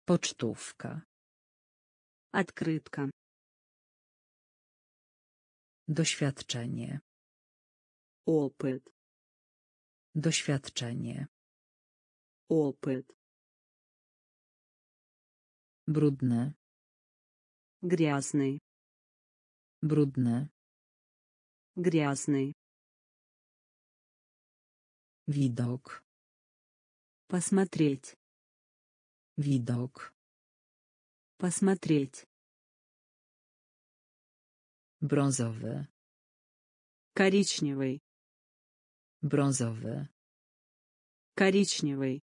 Speaker 1: Pocztówka.
Speaker 2: Открытка.
Speaker 1: Doświadczenie.
Speaker 2: Опыт.
Speaker 1: Doświadczenie.
Speaker 2: Опыт.
Speaker 1: Brudny.
Speaker 2: Грязный.
Speaker 1: Brudny.
Speaker 2: Грязный.
Speaker 1: Widok.
Speaker 2: Посмотреть.
Speaker 1: Widok.
Speaker 2: Посмотреть.
Speaker 1: Brązowy.
Speaker 2: Коричневый.
Speaker 1: Brązowy.
Speaker 2: Коричневый.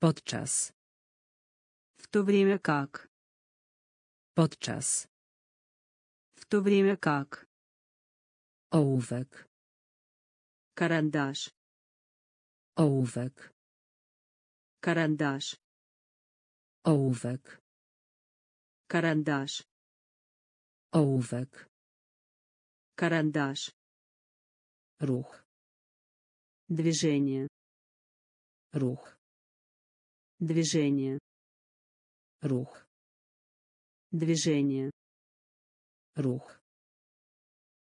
Speaker 1: Podczas.
Speaker 2: В то время как.
Speaker 1: Podczas.
Speaker 2: В то время как.
Speaker 1: Ołówek.
Speaker 2: Карандаш.
Speaker 1: Ołówek.
Speaker 2: Карандаш.
Speaker 1: Ołówek.
Speaker 2: Карандаш.
Speaker 1: Ołówek.
Speaker 2: Карандаш.
Speaker 1: рух.
Speaker 2: Движение.
Speaker 1: Рух.
Speaker 2: Движение.
Speaker 1: Рух.
Speaker 2: Движение.
Speaker 1: Рух.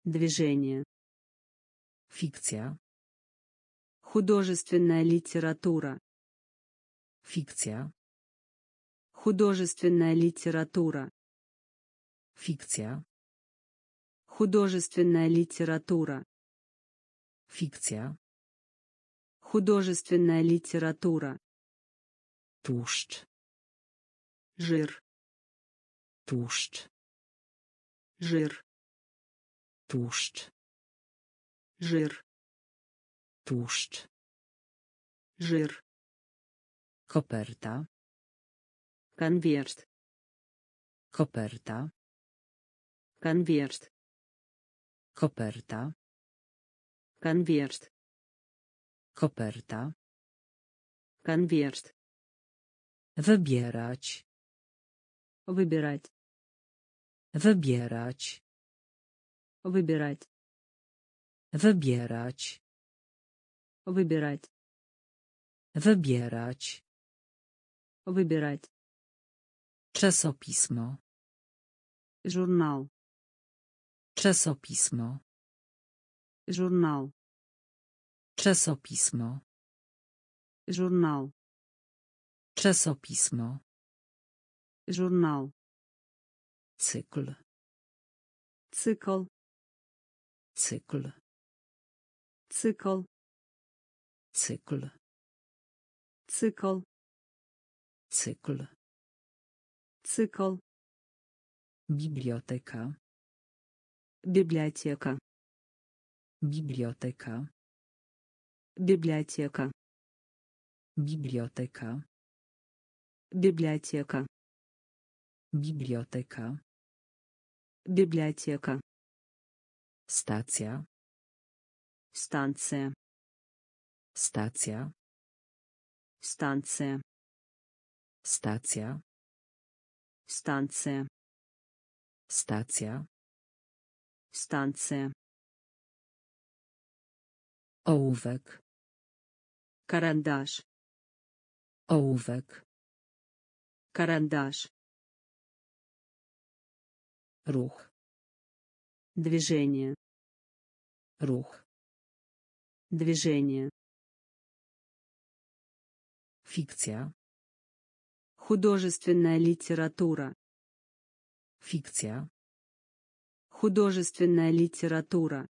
Speaker 2: Движение.
Speaker 1: Фикция.
Speaker 2: Художественная литература.
Speaker 1: Фикция.
Speaker 2: Художественная литература.
Speaker 1: Фикция.
Speaker 2: Художественная литература.
Speaker 1: Fikcja.
Speaker 2: Художественная литература.
Speaker 1: Tłuszcz.
Speaker 2: Жир.
Speaker 1: Tłuszcz.
Speaker 2: Жир.
Speaker 1: Tłuszcz.
Speaker 2: Жир.
Speaker 1: Tłuszcz.
Speaker 2: Жир.
Speaker 1: Koperta.
Speaker 2: Конверт.
Speaker 1: Koperta.
Speaker 2: Конверт.
Speaker 1: Koperta.
Speaker 2: Konwiert.
Speaker 1: Koperta.
Speaker 2: Konwiert.
Speaker 1: Wybierać.
Speaker 2: Wybierać.
Speaker 1: Wybierać.
Speaker 2: Wybierać.
Speaker 1: Wybierać.
Speaker 2: Wybierać.
Speaker 1: Wybierać.
Speaker 2: Wybierać.
Speaker 1: Czasopismo.
Speaker 2: Żurnal.
Speaker 1: Czasopismo.
Speaker 2: Żurnal.
Speaker 1: Czasopismo.
Speaker 2: Żurnal.
Speaker 1: Czasopismo.
Speaker 2: Żurnal.
Speaker 1: Cykl.
Speaker 2: Cykl.
Speaker 1: Cykl.
Speaker 2: Cykl.
Speaker 1: Cykl.
Speaker 2: Cykl.
Speaker 1: Cykl.
Speaker 2: Cykl.
Speaker 1: Biblioteka.
Speaker 2: Biblioteka.
Speaker 1: Biblioteka
Speaker 2: библиотека
Speaker 1: biblioteka,
Speaker 2: библиотека
Speaker 1: biblioteka,
Speaker 2: библиотека
Speaker 1: stacja,
Speaker 2: станция
Speaker 1: stacja,
Speaker 2: станция
Speaker 1: stacja,
Speaker 2: станция
Speaker 1: stacja,
Speaker 2: станция
Speaker 1: ołówek,
Speaker 2: Карандаш.
Speaker 1: Ołówek,
Speaker 2: карандаш.
Speaker 1: Ruch,
Speaker 2: движение.
Speaker 1: Ruch,
Speaker 2: движение.
Speaker 1: Fikcja,
Speaker 2: художественная литература.
Speaker 1: Fikcja,
Speaker 2: художественная литература.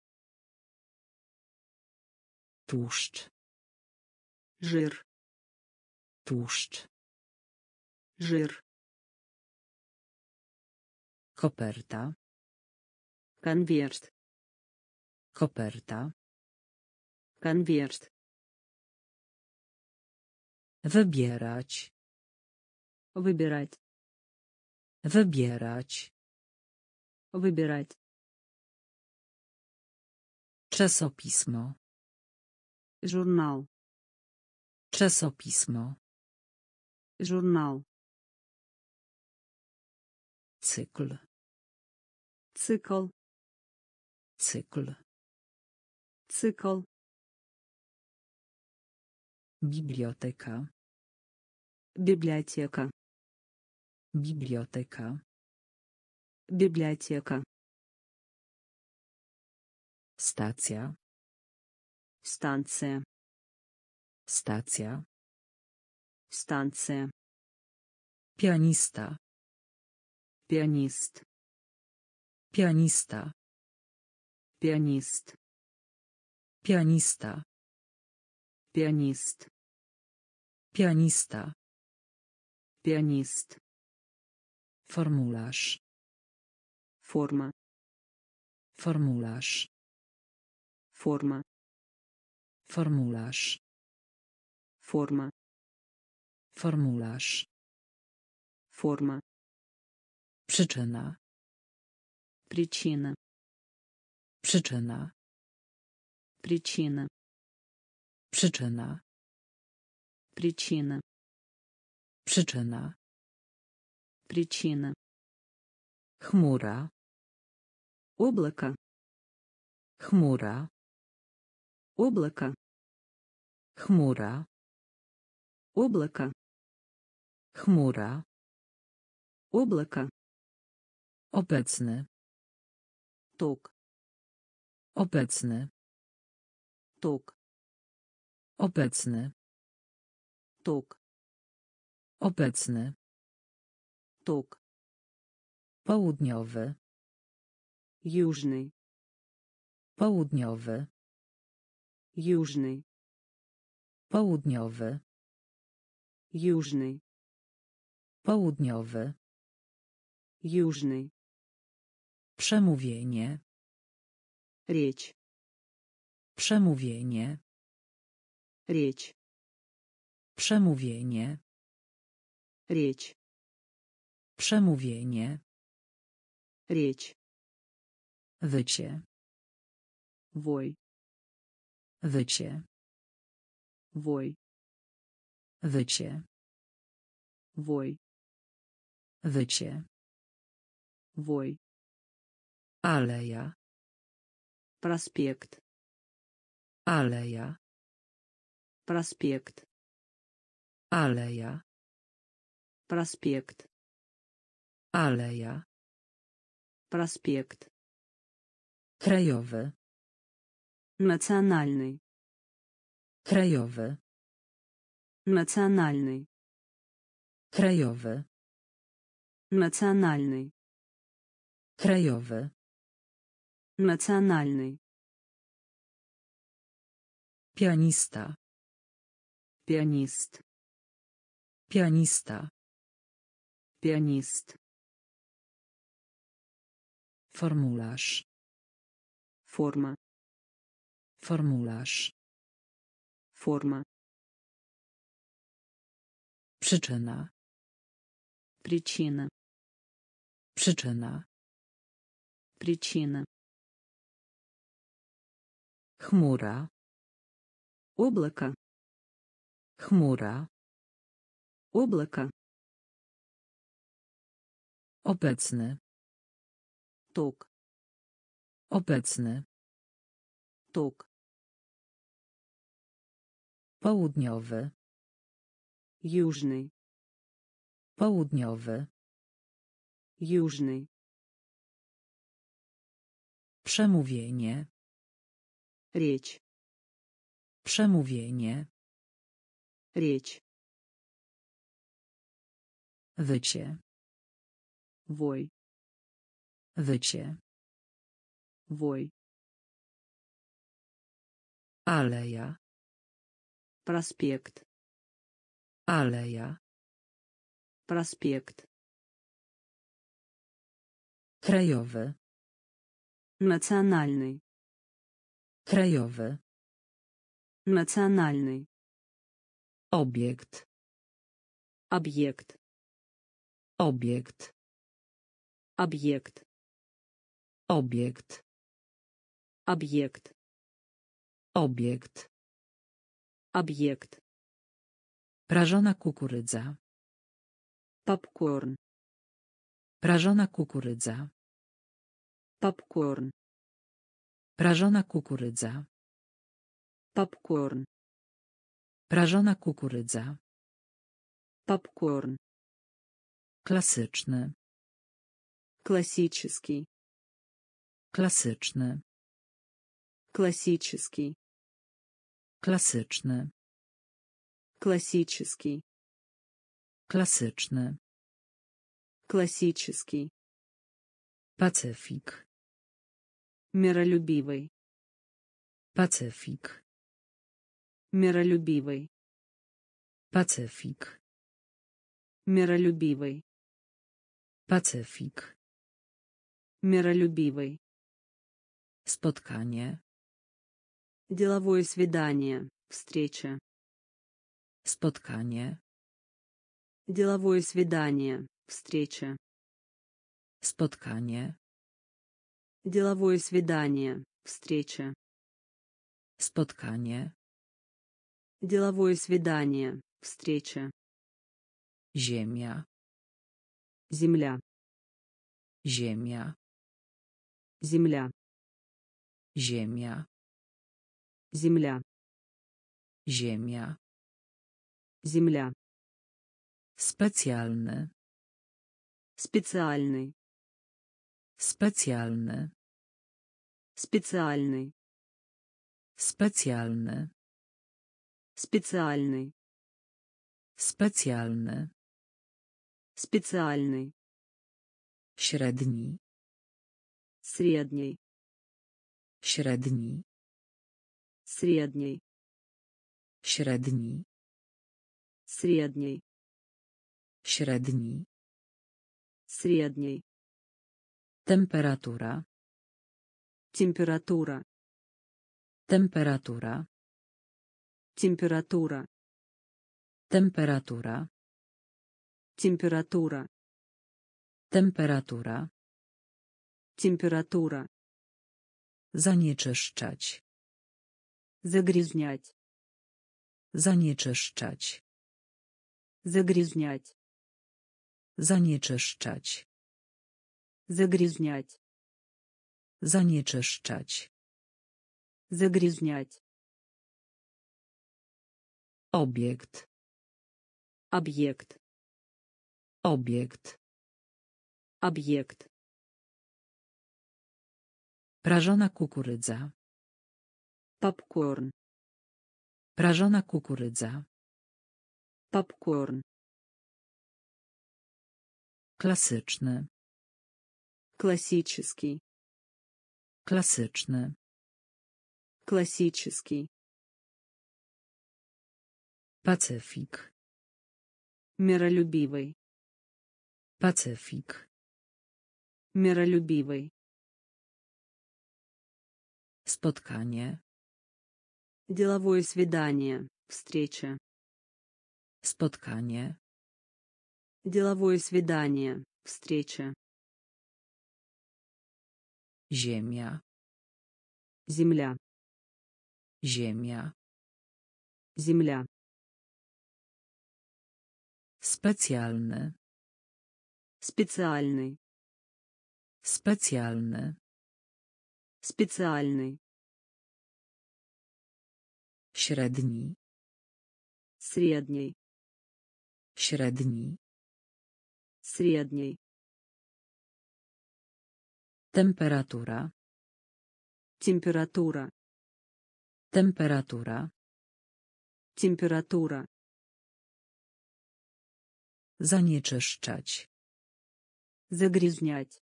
Speaker 1: Tłuszcz,
Speaker 2: жир
Speaker 1: tłuszcz,
Speaker 2: жир
Speaker 1: koperta,
Speaker 2: конверт
Speaker 1: koperta,
Speaker 2: конверт
Speaker 1: wybierać,
Speaker 2: выбирать
Speaker 1: wybierać,
Speaker 2: выбирать
Speaker 1: czasopismo,
Speaker 2: журнал
Speaker 1: Czasopismo.
Speaker 2: Żurnal.
Speaker 1: Cykl.
Speaker 2: Cykl.
Speaker 1: Cykl.
Speaker 2: Cykl.
Speaker 1: Biblioteka.
Speaker 2: Biblioteka.
Speaker 1: Biblioteka.
Speaker 2: Biblioteka.
Speaker 1: Stacja.
Speaker 2: Stancja.
Speaker 1: Stacja.
Speaker 2: Stancja.
Speaker 1: Pianista.
Speaker 2: Pianist.
Speaker 1: Pianista.
Speaker 2: Pianist.
Speaker 1: Pianista.
Speaker 2: Pianist.
Speaker 1: Pianista.
Speaker 2: Pianist.
Speaker 1: Formularz.
Speaker 2: Forma.
Speaker 1: Formularz.
Speaker 2: Forma.
Speaker 1: Formularz.
Speaker 2: форма
Speaker 1: formularz,
Speaker 2: форма
Speaker 1: przyczyna,
Speaker 2: причина
Speaker 1: przyczyna,
Speaker 2: причина
Speaker 1: przyczyna,
Speaker 2: причина
Speaker 1: przyczyna,
Speaker 2: причина
Speaker 1: chmura,
Speaker 2: облако
Speaker 1: chmura,
Speaker 2: облако
Speaker 1: chmura,
Speaker 2: облако
Speaker 1: chmura,
Speaker 2: облако
Speaker 1: obecny,
Speaker 2: ток
Speaker 1: obecny,
Speaker 2: ток
Speaker 1: obecny,
Speaker 2: ток
Speaker 1: obecny,
Speaker 2: ток
Speaker 1: południowy,
Speaker 2: южный
Speaker 1: południowy,
Speaker 2: южный
Speaker 1: południowy,
Speaker 2: Jużny.
Speaker 1: Południowy.
Speaker 2: Jużny.
Speaker 1: Przemówienie.
Speaker 2: Rieć.
Speaker 1: Przemówienie.
Speaker 2: Rieć.
Speaker 1: Przemówienie.
Speaker 2: Rieć.
Speaker 1: Przemówienie.
Speaker 2: Rieć.
Speaker 1: Wycie.
Speaker 2: Woj.
Speaker 1: Wycie.
Speaker 2: Woj.
Speaker 1: Wycie.
Speaker 2: Wój.
Speaker 1: Wycie.
Speaker 2: Wój.
Speaker 1: Aleja.
Speaker 2: Prospekt.
Speaker 1: Aleja.
Speaker 2: Prospekt.
Speaker 1: Aleja.
Speaker 2: Prospekt.
Speaker 1: Aleja.
Speaker 2: Prospekt.
Speaker 1: Krajowy.
Speaker 2: Nacjonalny.
Speaker 1: Krajowy.
Speaker 2: Nacjonalny.
Speaker 1: Krajowy.
Speaker 2: Nacjonalny.
Speaker 1: Krajowy.
Speaker 2: Nacjonalny.
Speaker 1: Pianista.
Speaker 2: Pianist.
Speaker 1: Pianista.
Speaker 2: Pianist.
Speaker 1: Formularz.
Speaker 2: Forma.
Speaker 1: Formularz.
Speaker 2: Forma.
Speaker 1: Przyczyna.
Speaker 2: Причина.
Speaker 1: Przyczyna.
Speaker 2: Причина.
Speaker 1: Chmura.
Speaker 2: Облако.
Speaker 1: Chmura.
Speaker 2: Облако.
Speaker 1: Obecny.
Speaker 2: Ток.
Speaker 1: Obecny.
Speaker 2: Ток.
Speaker 1: Południowy.
Speaker 2: Jużny.
Speaker 1: Południowy.
Speaker 2: Jużny.
Speaker 1: Przemówienie.
Speaker 2: Rieć.
Speaker 1: Przemówienie.
Speaker 2: Rieć.
Speaker 1: Wycie.
Speaker 2: Woj.
Speaker 1: Wycie.
Speaker 2: Woj.
Speaker 1: Aleja.
Speaker 2: Prospekt.
Speaker 1: Aleja.
Speaker 2: Prospekt.
Speaker 1: Krajowy.
Speaker 2: Nacjonalny.
Speaker 1: Krajowy.
Speaker 2: Nacjonalny.
Speaker 1: Obiekt.
Speaker 2: Obiekt.
Speaker 1: Obiekt.
Speaker 2: Obiekt.
Speaker 1: Obiekt.
Speaker 2: Obiekt.
Speaker 1: Obiekt.
Speaker 2: Obiekt.
Speaker 1: Prażona kukurydza.
Speaker 2: Popcorn.
Speaker 1: Prażona kukurydza.
Speaker 2: Popcorn.
Speaker 1: Prażona kukurydza.
Speaker 2: Popcorn.
Speaker 1: Prażona kukurydza.
Speaker 2: Popcorn.
Speaker 1: Klasyczny.
Speaker 2: Klasyczny.
Speaker 1: Klasyczny.
Speaker 2: Klasyczny.
Speaker 1: Klasyczny.
Speaker 2: Классический.
Speaker 1: Klasyczny.
Speaker 2: Классический.
Speaker 1: Pacyfik.
Speaker 2: Миролюбивый.
Speaker 1: Pacyfik.
Speaker 2: Миролюбивый.
Speaker 1: Pacyfik.
Speaker 2: Миролюбивый.
Speaker 1: Pacyfik.
Speaker 2: Миролюбивый.
Speaker 1: Spotkanie.
Speaker 2: Деловое свидание. Встреча.
Speaker 1: Spotkanie.
Speaker 2: Деловое свидание. Встреча.
Speaker 1: Spotkanie.
Speaker 2: Деловое свидание. Встреча.
Speaker 1: Spotkanie.
Speaker 2: Деловое свидание. Встреча.
Speaker 1: Ziemia.
Speaker 2: Земля.
Speaker 1: Ziemia.
Speaker 2: Земля.
Speaker 1: Ziemia.
Speaker 2: Земля.
Speaker 1: Ziemia.
Speaker 2: Земля.
Speaker 1: Specjalny.
Speaker 2: Специальный.
Speaker 1: Specjalny.
Speaker 2: Специальный.
Speaker 1: Specjalny.
Speaker 2: Специальный.
Speaker 1: Specjalny.
Speaker 2: Специальный.
Speaker 1: Średni.
Speaker 2: Средний.
Speaker 1: Średni.
Speaker 2: Средний.
Speaker 1: Średni.
Speaker 2: Średniej.
Speaker 1: Średni.
Speaker 2: Średniej.
Speaker 1: Temperatura.
Speaker 2: Temperatura.
Speaker 1: Temperatura.
Speaker 2: Temperatura.
Speaker 1: Temperatura.
Speaker 2: Temperatura.
Speaker 1: Temperatura.
Speaker 2: Temperatura.
Speaker 1: Zanieczyszczać.
Speaker 2: Zagryzniać.
Speaker 1: Zanieczyszczać.
Speaker 2: Загрязнять.
Speaker 1: Zanieczyszczać.
Speaker 2: Загрязнять.
Speaker 1: Zanieczyszczać.
Speaker 2: Загрязнять.
Speaker 1: Obiekt.
Speaker 2: Объект.
Speaker 1: Obiekt.
Speaker 2: Объект.
Speaker 1: Prażona kukurydza.
Speaker 2: Попкорн.
Speaker 1: Prażona kukurydza.
Speaker 2: Попкорн.
Speaker 1: Klasyczny.
Speaker 2: Классический.
Speaker 1: Klasyczny.
Speaker 2: Классический.
Speaker 1: Pacyfik.
Speaker 2: Миролюбивый.
Speaker 1: Pacyfik.
Speaker 2: Миролюбивый.
Speaker 1: Spotkanie.
Speaker 2: Деловое свидание. Встреча.
Speaker 1: Spotkanie.
Speaker 2: Деловое свидание. Встреча.
Speaker 1: Ziemia.
Speaker 2: Земля.
Speaker 1: Ziemia.
Speaker 2: Земля.
Speaker 1: Specjalny.
Speaker 2: Специальный.
Speaker 1: Specjalny.
Speaker 2: Специальный.
Speaker 1: Średni.
Speaker 2: Средний.
Speaker 1: Średni.
Speaker 2: Средний.
Speaker 1: Temperatura.
Speaker 2: Температура.
Speaker 1: Temperatura.
Speaker 2: Температура.
Speaker 1: Zanieczyszczać.
Speaker 2: Загрязнять.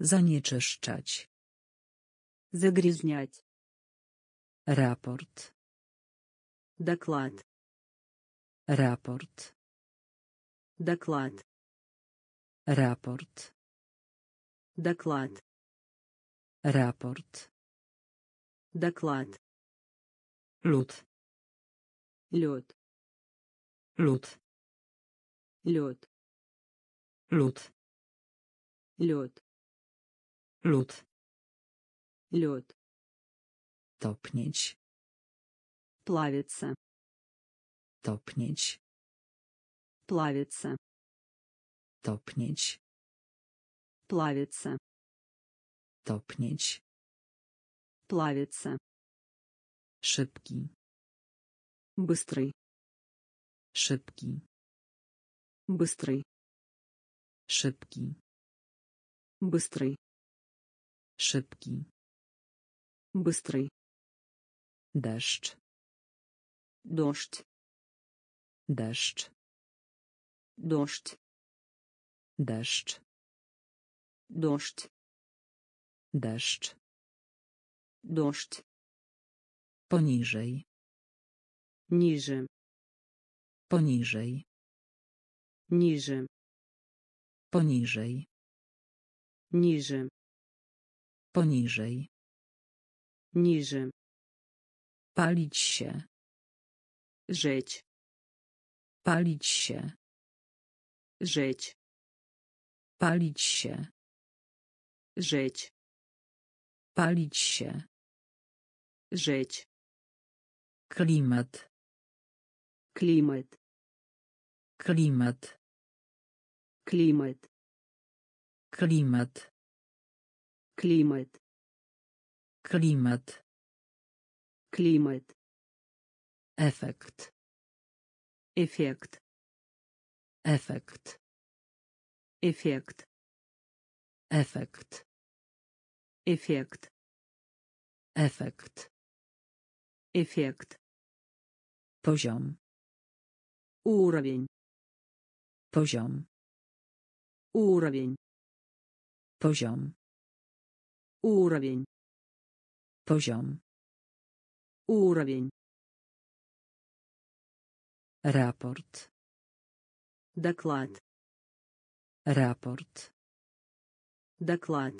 Speaker 1: Zanieczyszczać.
Speaker 2: Загрязнять.
Speaker 1: Raport.
Speaker 2: Доклад.
Speaker 1: рапорт.
Speaker 2: Доклад.
Speaker 1: Рапорт.
Speaker 2: Доклад.
Speaker 1: Рапорт.
Speaker 2: Доклад.
Speaker 1: Лед
Speaker 2: лед
Speaker 1: лед
Speaker 2: лед
Speaker 1: лед
Speaker 2: лед
Speaker 1: лед
Speaker 2: лед
Speaker 1: топнич.
Speaker 2: Плавится.
Speaker 1: Topnieć.
Speaker 2: Плавиться.
Speaker 1: Topnieć.
Speaker 2: Плавиться.
Speaker 1: Topnieć.
Speaker 2: Плавиться.
Speaker 1: Шибкий.
Speaker 2: Быстрый.
Speaker 1: Шибкий.
Speaker 2: Быстрый.
Speaker 1: Шибкий.
Speaker 2: Быстрый.
Speaker 1: Шибкий.
Speaker 2: Быстрый.
Speaker 1: Дождь.
Speaker 2: Дождь.
Speaker 1: deszcz.
Speaker 2: Deszcz.
Speaker 1: Deszcz.
Speaker 2: Deszcz.
Speaker 1: Deszcz.
Speaker 2: Deszcz.
Speaker 1: Poniżej.
Speaker 2: Niżej.
Speaker 1: Poniżej.
Speaker 2: Niżej.
Speaker 1: Poniżej.
Speaker 2: Niżej.
Speaker 1: Poniżej.
Speaker 2: Niżej.
Speaker 1: Palić się.
Speaker 2: Żyć.
Speaker 1: Palić się.
Speaker 2: Żyć.
Speaker 1: Palić się.
Speaker 2: Żyć.
Speaker 1: Palić się.
Speaker 2: Żyć.
Speaker 1: Klimat.
Speaker 2: Klimat.
Speaker 1: Klimat.
Speaker 2: Klimat.
Speaker 1: Klimat.
Speaker 2: Klimat.
Speaker 1: Klimat.
Speaker 2: Klimat.
Speaker 1: Efekt.
Speaker 2: Эффект.
Speaker 1: Efekt.
Speaker 2: Эффект.
Speaker 1: Efekt.
Speaker 2: Эффект.
Speaker 1: Efekt.
Speaker 2: Эффект.
Speaker 1: Poziom.
Speaker 2: Уровень.
Speaker 1: Poziom.
Speaker 2: Уровень.
Speaker 1: Poziom.
Speaker 2: Уровень.
Speaker 1: Poziom.
Speaker 2: Уровень.
Speaker 1: Рапорт.
Speaker 2: Доклад.
Speaker 1: Рапорт.
Speaker 2: Доклад.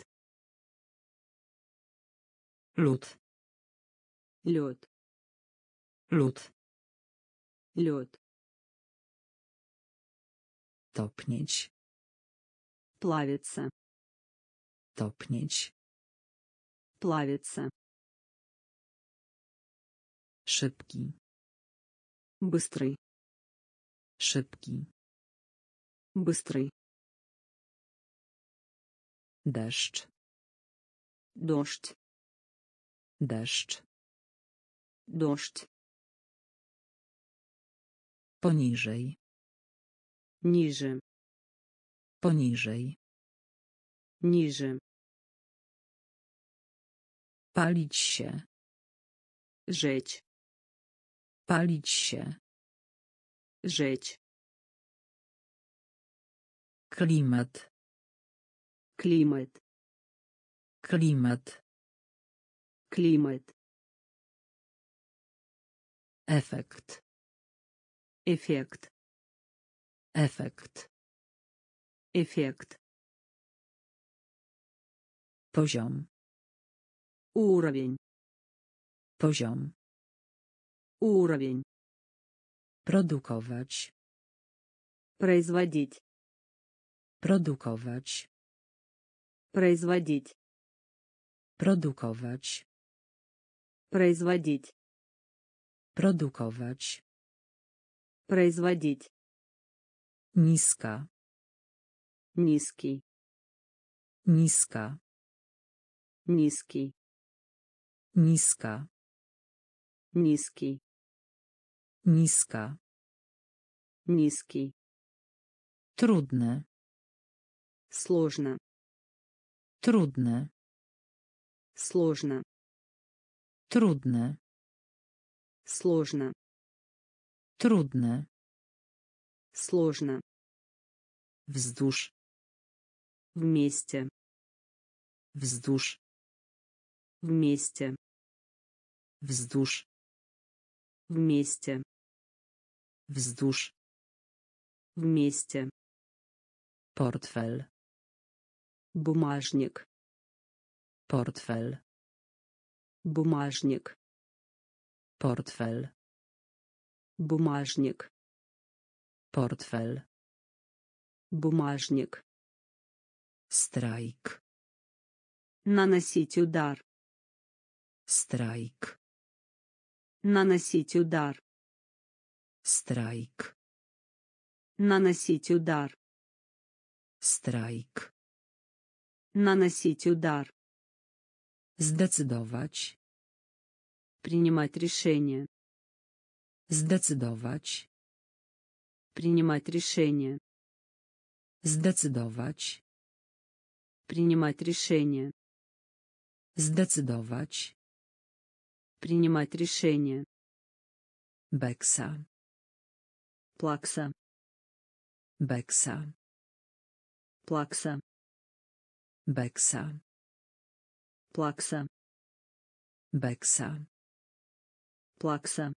Speaker 1: Лед.
Speaker 2: Лед.
Speaker 1: Лед.
Speaker 2: Лед.
Speaker 1: Топнич.
Speaker 2: Плавится.
Speaker 1: Топнич.
Speaker 2: Плавится.
Speaker 1: Шибкий.
Speaker 2: Быстрый.
Speaker 1: Szybki.
Speaker 2: Быстрый.
Speaker 1: Deszcz.
Speaker 2: Дождь.
Speaker 1: Deszcz.
Speaker 2: Дождь.
Speaker 1: Poniżej.
Speaker 2: Ниже.
Speaker 1: Poniżej.
Speaker 2: Ниже.
Speaker 1: Palić się.
Speaker 2: Жечь.
Speaker 1: Palić się.
Speaker 2: Жечь.
Speaker 1: Klimat.
Speaker 2: Климат.
Speaker 1: Klimat.
Speaker 2: Климат.
Speaker 1: Efekt.
Speaker 2: Эффект.
Speaker 1: Efekt.
Speaker 2: Эффект.
Speaker 1: Poziom.
Speaker 2: Уровень.
Speaker 1: Poziom.
Speaker 2: Уровень.
Speaker 1: Produkować.
Speaker 2: Производить.
Speaker 1: Produkować.
Speaker 2: Производить.
Speaker 1: Produkować.
Speaker 2: Производить.
Speaker 1: Produkować.
Speaker 2: Производить.
Speaker 1: Niska.
Speaker 2: Низкий.
Speaker 1: Niska.
Speaker 2: Низкий.
Speaker 1: Niska.
Speaker 2: Низкий
Speaker 1: низка,
Speaker 2: Низкий.
Speaker 1: Трудно.
Speaker 2: Сложно.
Speaker 1: Трудно.
Speaker 2: Сложно.
Speaker 1: Трудно.
Speaker 2: Сложно.
Speaker 1: Трудно.
Speaker 2: Сложно.
Speaker 1: Вздуш.
Speaker 2: Вместе.
Speaker 1: Вздуш.
Speaker 2: Вместе.
Speaker 1: Вздуш.
Speaker 2: Вместе.
Speaker 1: Wzdłuż.
Speaker 2: Вместе.
Speaker 1: Portfel.
Speaker 2: Бумажник.
Speaker 1: Portfel.
Speaker 2: Бумажник.
Speaker 1: Portfel.
Speaker 2: Бумажник.
Speaker 1: Portfel.
Speaker 2: Бумажник.
Speaker 1: Strajk.
Speaker 2: Наносить удар.
Speaker 1: Strajk.
Speaker 2: Наносить удар.
Speaker 1: Strajk.
Speaker 2: Наносить удар.
Speaker 1: Strajk.
Speaker 2: Наносить удар.
Speaker 1: Zdecydować.
Speaker 2: Принимать решение.
Speaker 1: Zdecydować.
Speaker 2: Принимать решение.
Speaker 1: Zdecydować.
Speaker 2: Принимать решение.
Speaker 1: Zdecydować.
Speaker 2: Принимать решение.
Speaker 1: Beksa
Speaker 2: плакса.
Speaker 1: Бекса.
Speaker 2: Плакса.
Speaker 1: Бекса.
Speaker 2: Плакса.
Speaker 1: Бекса.
Speaker 2: Плакса.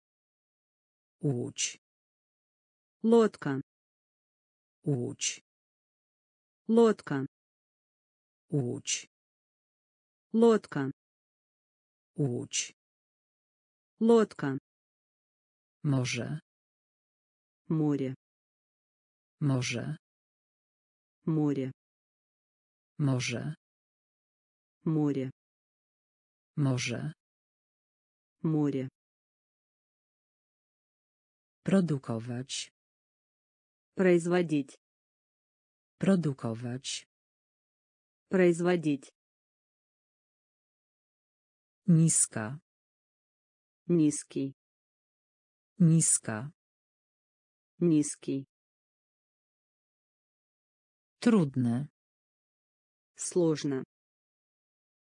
Speaker 1: Уч.
Speaker 2: Лодка.
Speaker 1: Уч.
Speaker 2: Лодка.
Speaker 1: Уч.
Speaker 2: Лодка.
Speaker 1: Уч.
Speaker 2: Лодка.
Speaker 1: Може.
Speaker 2: Море.
Speaker 1: Morze.
Speaker 2: Море.
Speaker 1: Morze.
Speaker 2: Море.
Speaker 1: Morze.
Speaker 2: Море.
Speaker 1: Produkować.
Speaker 2: Производить.
Speaker 1: Produkować.
Speaker 2: Производить.
Speaker 1: Niska.
Speaker 2: Низкий.
Speaker 1: Niska.
Speaker 2: Низкий.
Speaker 1: Трудно.
Speaker 2: Сложно.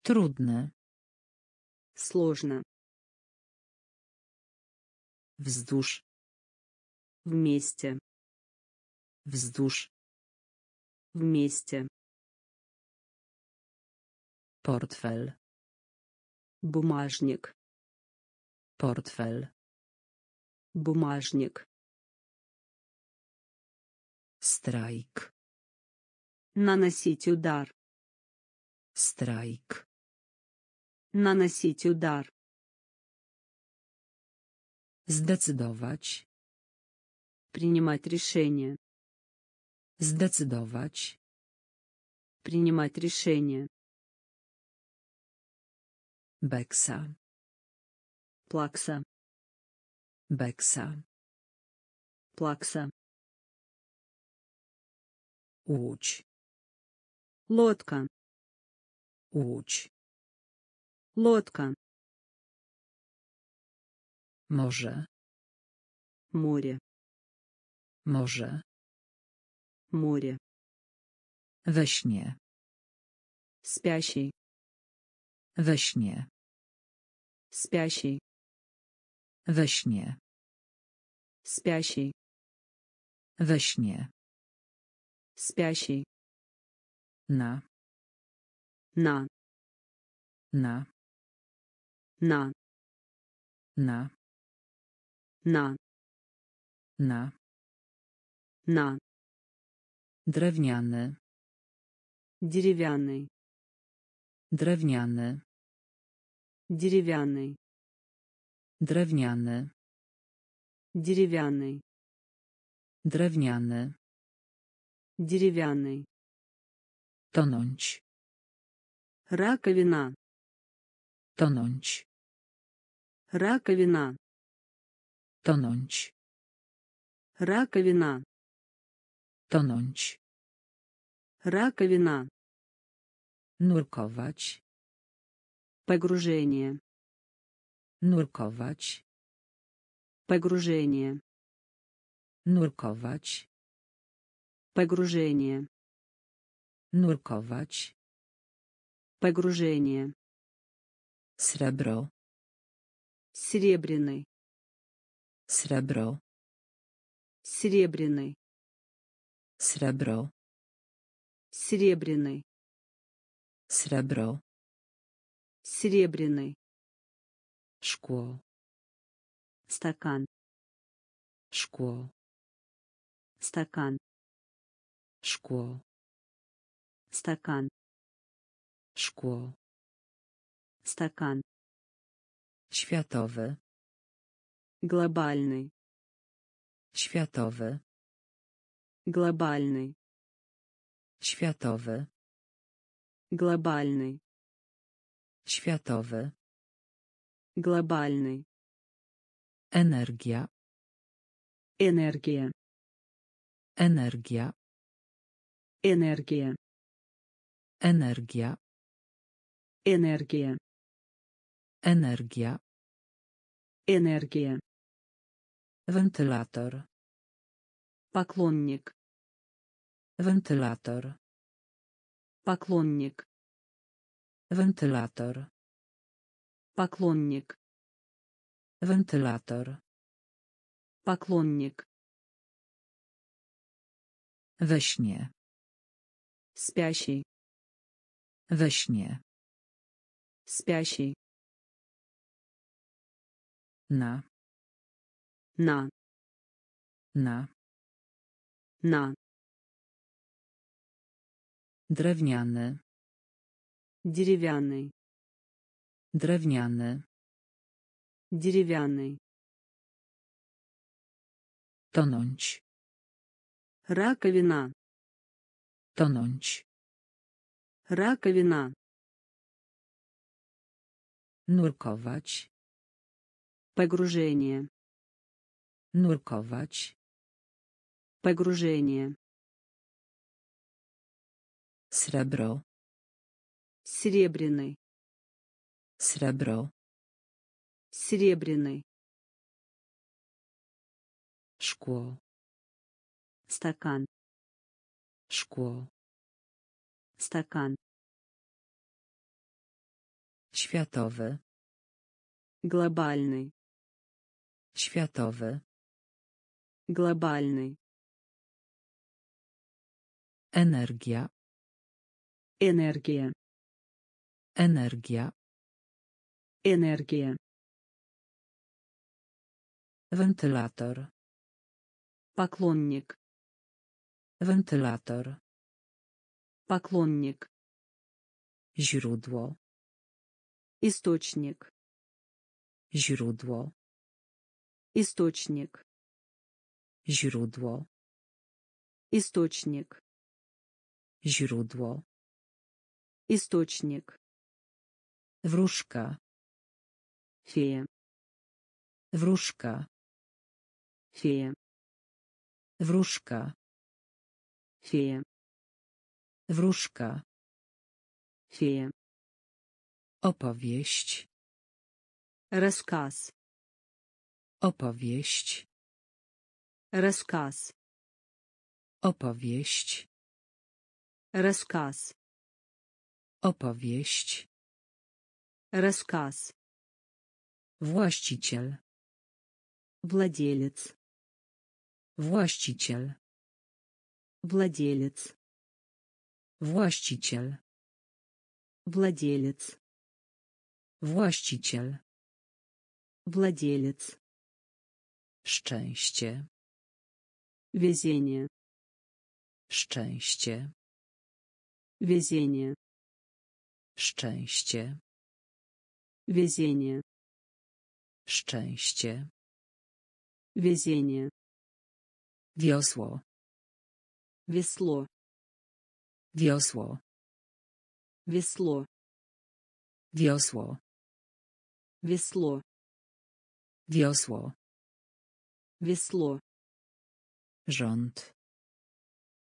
Speaker 1: Трудно.
Speaker 2: Сложно.
Speaker 1: Вздуш.
Speaker 2: Вместе.
Speaker 1: Вздуш.
Speaker 2: Вместе.
Speaker 1: Портфель.
Speaker 2: Бумажник.
Speaker 1: Портфель.
Speaker 2: Бумажник.
Speaker 1: Strajk.
Speaker 2: Наносить удар.
Speaker 1: Strajk.
Speaker 2: Наносить удар.
Speaker 1: Zdecydować.
Speaker 2: Принимать решение.
Speaker 1: Zdecydować.
Speaker 2: Принимать решение.
Speaker 1: Beksa.
Speaker 2: Плакса.
Speaker 1: Beksa.
Speaker 2: Плакса.
Speaker 1: Уч.
Speaker 2: Лодка.
Speaker 1: Уч.
Speaker 2: Лодка.
Speaker 1: Morze.
Speaker 2: Море.
Speaker 1: Morze.
Speaker 2: Море.
Speaker 1: Во сне.
Speaker 2: Спящий.
Speaker 1: Во сне.
Speaker 2: Спящий.
Speaker 1: Во сне.
Speaker 2: Спящий.
Speaker 1: Во сне
Speaker 2: спящий.
Speaker 1: На.
Speaker 2: На.
Speaker 1: На.
Speaker 2: На.
Speaker 1: На.
Speaker 2: На.
Speaker 1: На.
Speaker 2: На.
Speaker 1: Дровняная
Speaker 2: деревянный.
Speaker 1: Дровняная
Speaker 2: деревянный.
Speaker 1: Дровняная
Speaker 2: деревянный.
Speaker 1: Дровняная
Speaker 2: Деревянный.
Speaker 1: Тонąć.
Speaker 2: Раковина.
Speaker 1: Тонąć.
Speaker 2: Раковина.
Speaker 1: Тонąć.
Speaker 2: Раковина.
Speaker 1: Тонąć.
Speaker 2: Раковина.
Speaker 1: Нурковать.
Speaker 2: Погружение.
Speaker 1: Нурковать.
Speaker 2: Погружение.
Speaker 1: Нурковать.
Speaker 2: Погружение.
Speaker 1: Нурковач.
Speaker 2: Погружение.
Speaker 1: Сребро.
Speaker 2: Серебряный.
Speaker 1: Сребро.
Speaker 2: Серебряный.
Speaker 1: Сребро.
Speaker 2: Серебряный.
Speaker 1: Сребро.
Speaker 2: Серебряный.
Speaker 1: Школ.
Speaker 2: Стакан.
Speaker 1: Школ.
Speaker 2: Стакан.
Speaker 1: Szkło.
Speaker 2: Stakan.
Speaker 1: Szkło.
Speaker 2: Stakan.
Speaker 1: Światowy.
Speaker 2: Globalny.
Speaker 1: Światowy.
Speaker 2: Globalny.
Speaker 1: Światowy.
Speaker 2: Globalny.
Speaker 1: Światowy.
Speaker 2: Globalny.
Speaker 1: Energia.
Speaker 2: Energia.
Speaker 1: Energia.
Speaker 2: Энергия.
Speaker 1: Энергия.
Speaker 2: Энергия.
Speaker 1: Энергия.
Speaker 2: Энергия.
Speaker 1: Вентилятор.
Speaker 2: Поклонник.
Speaker 1: Вентилятор.
Speaker 2: Поклонник.
Speaker 1: Вентилятор.
Speaker 2: Поклонник.
Speaker 1: Вентилятор.
Speaker 2: Поклонник.
Speaker 1: Во сне
Speaker 2: спящий.
Speaker 1: Во сне.
Speaker 2: Спящий.
Speaker 1: На.
Speaker 2: На.
Speaker 1: На.
Speaker 2: На.
Speaker 1: Дровняная
Speaker 2: деревянный.
Speaker 1: Дровняная
Speaker 2: деревянный.
Speaker 1: Тононч
Speaker 2: раковина.
Speaker 1: Тононч.
Speaker 2: Раковина.
Speaker 1: Нурковач.
Speaker 2: Погружение.
Speaker 1: Нурковач.
Speaker 2: Погружение.
Speaker 1: Сребро.
Speaker 2: Серебряный.
Speaker 1: Сребро.
Speaker 2: Серебряный.
Speaker 1: Школ.
Speaker 2: Стакан.
Speaker 1: Szkło.
Speaker 2: Стакан.
Speaker 1: Światowy.
Speaker 2: Глобальный.
Speaker 1: Światowy.
Speaker 2: Глобальный.
Speaker 1: Energia.
Speaker 2: Энергия.
Speaker 1: Energia.
Speaker 2: Энергия.
Speaker 1: Wentylator.
Speaker 2: Поклонник.
Speaker 1: Wentylator.
Speaker 2: Поклонник.
Speaker 1: Źródło.
Speaker 2: Источник.
Speaker 1: Źródło.
Speaker 2: Источник.
Speaker 1: Źródło.
Speaker 2: Источник.
Speaker 1: Źródło.
Speaker 2: Источник.
Speaker 1: Wróżka.
Speaker 2: Фея.
Speaker 1: Wróżka.
Speaker 2: Фея.
Speaker 1: Wróżka.
Speaker 2: Фея.
Speaker 1: Wróżka.
Speaker 2: Фея.
Speaker 1: Opowieść.
Speaker 2: Рассказ.
Speaker 1: Opowieść.
Speaker 2: Рассказ.
Speaker 1: Opowieść.
Speaker 2: Рассказ.
Speaker 1: Opowieść.
Speaker 2: Рассказ.
Speaker 1: Właściciel.
Speaker 2: Владелец.
Speaker 1: Właściciel.
Speaker 2: Владелец.
Speaker 1: Właściciel.
Speaker 2: Владелец.
Speaker 1: Właściciel.
Speaker 2: Владелец.
Speaker 1: Szczęście.
Speaker 2: Везение.
Speaker 1: Szczęście.
Speaker 2: Везение.
Speaker 1: Szczęście.
Speaker 2: Везение.
Speaker 1: Szczęście.
Speaker 2: Везение.
Speaker 1: Wiosło.
Speaker 2: Весло.
Speaker 1: Wiosło.
Speaker 2: Весло.
Speaker 1: Wiosło.
Speaker 2: Весло.
Speaker 1: Wiosło.
Speaker 2: Весло.
Speaker 1: Rząd.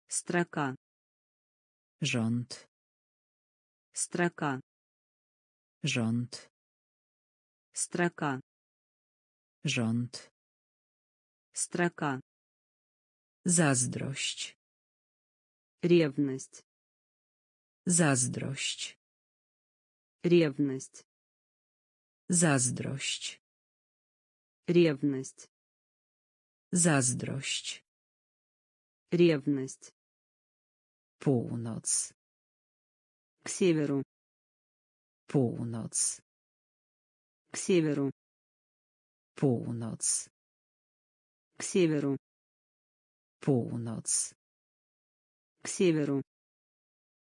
Speaker 2: Строка.
Speaker 1: Rząd.
Speaker 2: Строка.
Speaker 1: Rząd.
Speaker 2: Строка.
Speaker 1: Rząd.
Speaker 2: Строка.
Speaker 1: Zazdrość.
Speaker 2: Ревность.
Speaker 1: Zazdrość.
Speaker 2: Ревность.
Speaker 1: Zazdrość.
Speaker 2: Ревность.
Speaker 1: Zazdrość.
Speaker 2: Ревность.
Speaker 1: Północ.
Speaker 2: К северу.
Speaker 1: Północ.
Speaker 2: К северу.
Speaker 1: Północ.
Speaker 2: К северу.
Speaker 1: Północ.
Speaker 2: К северу.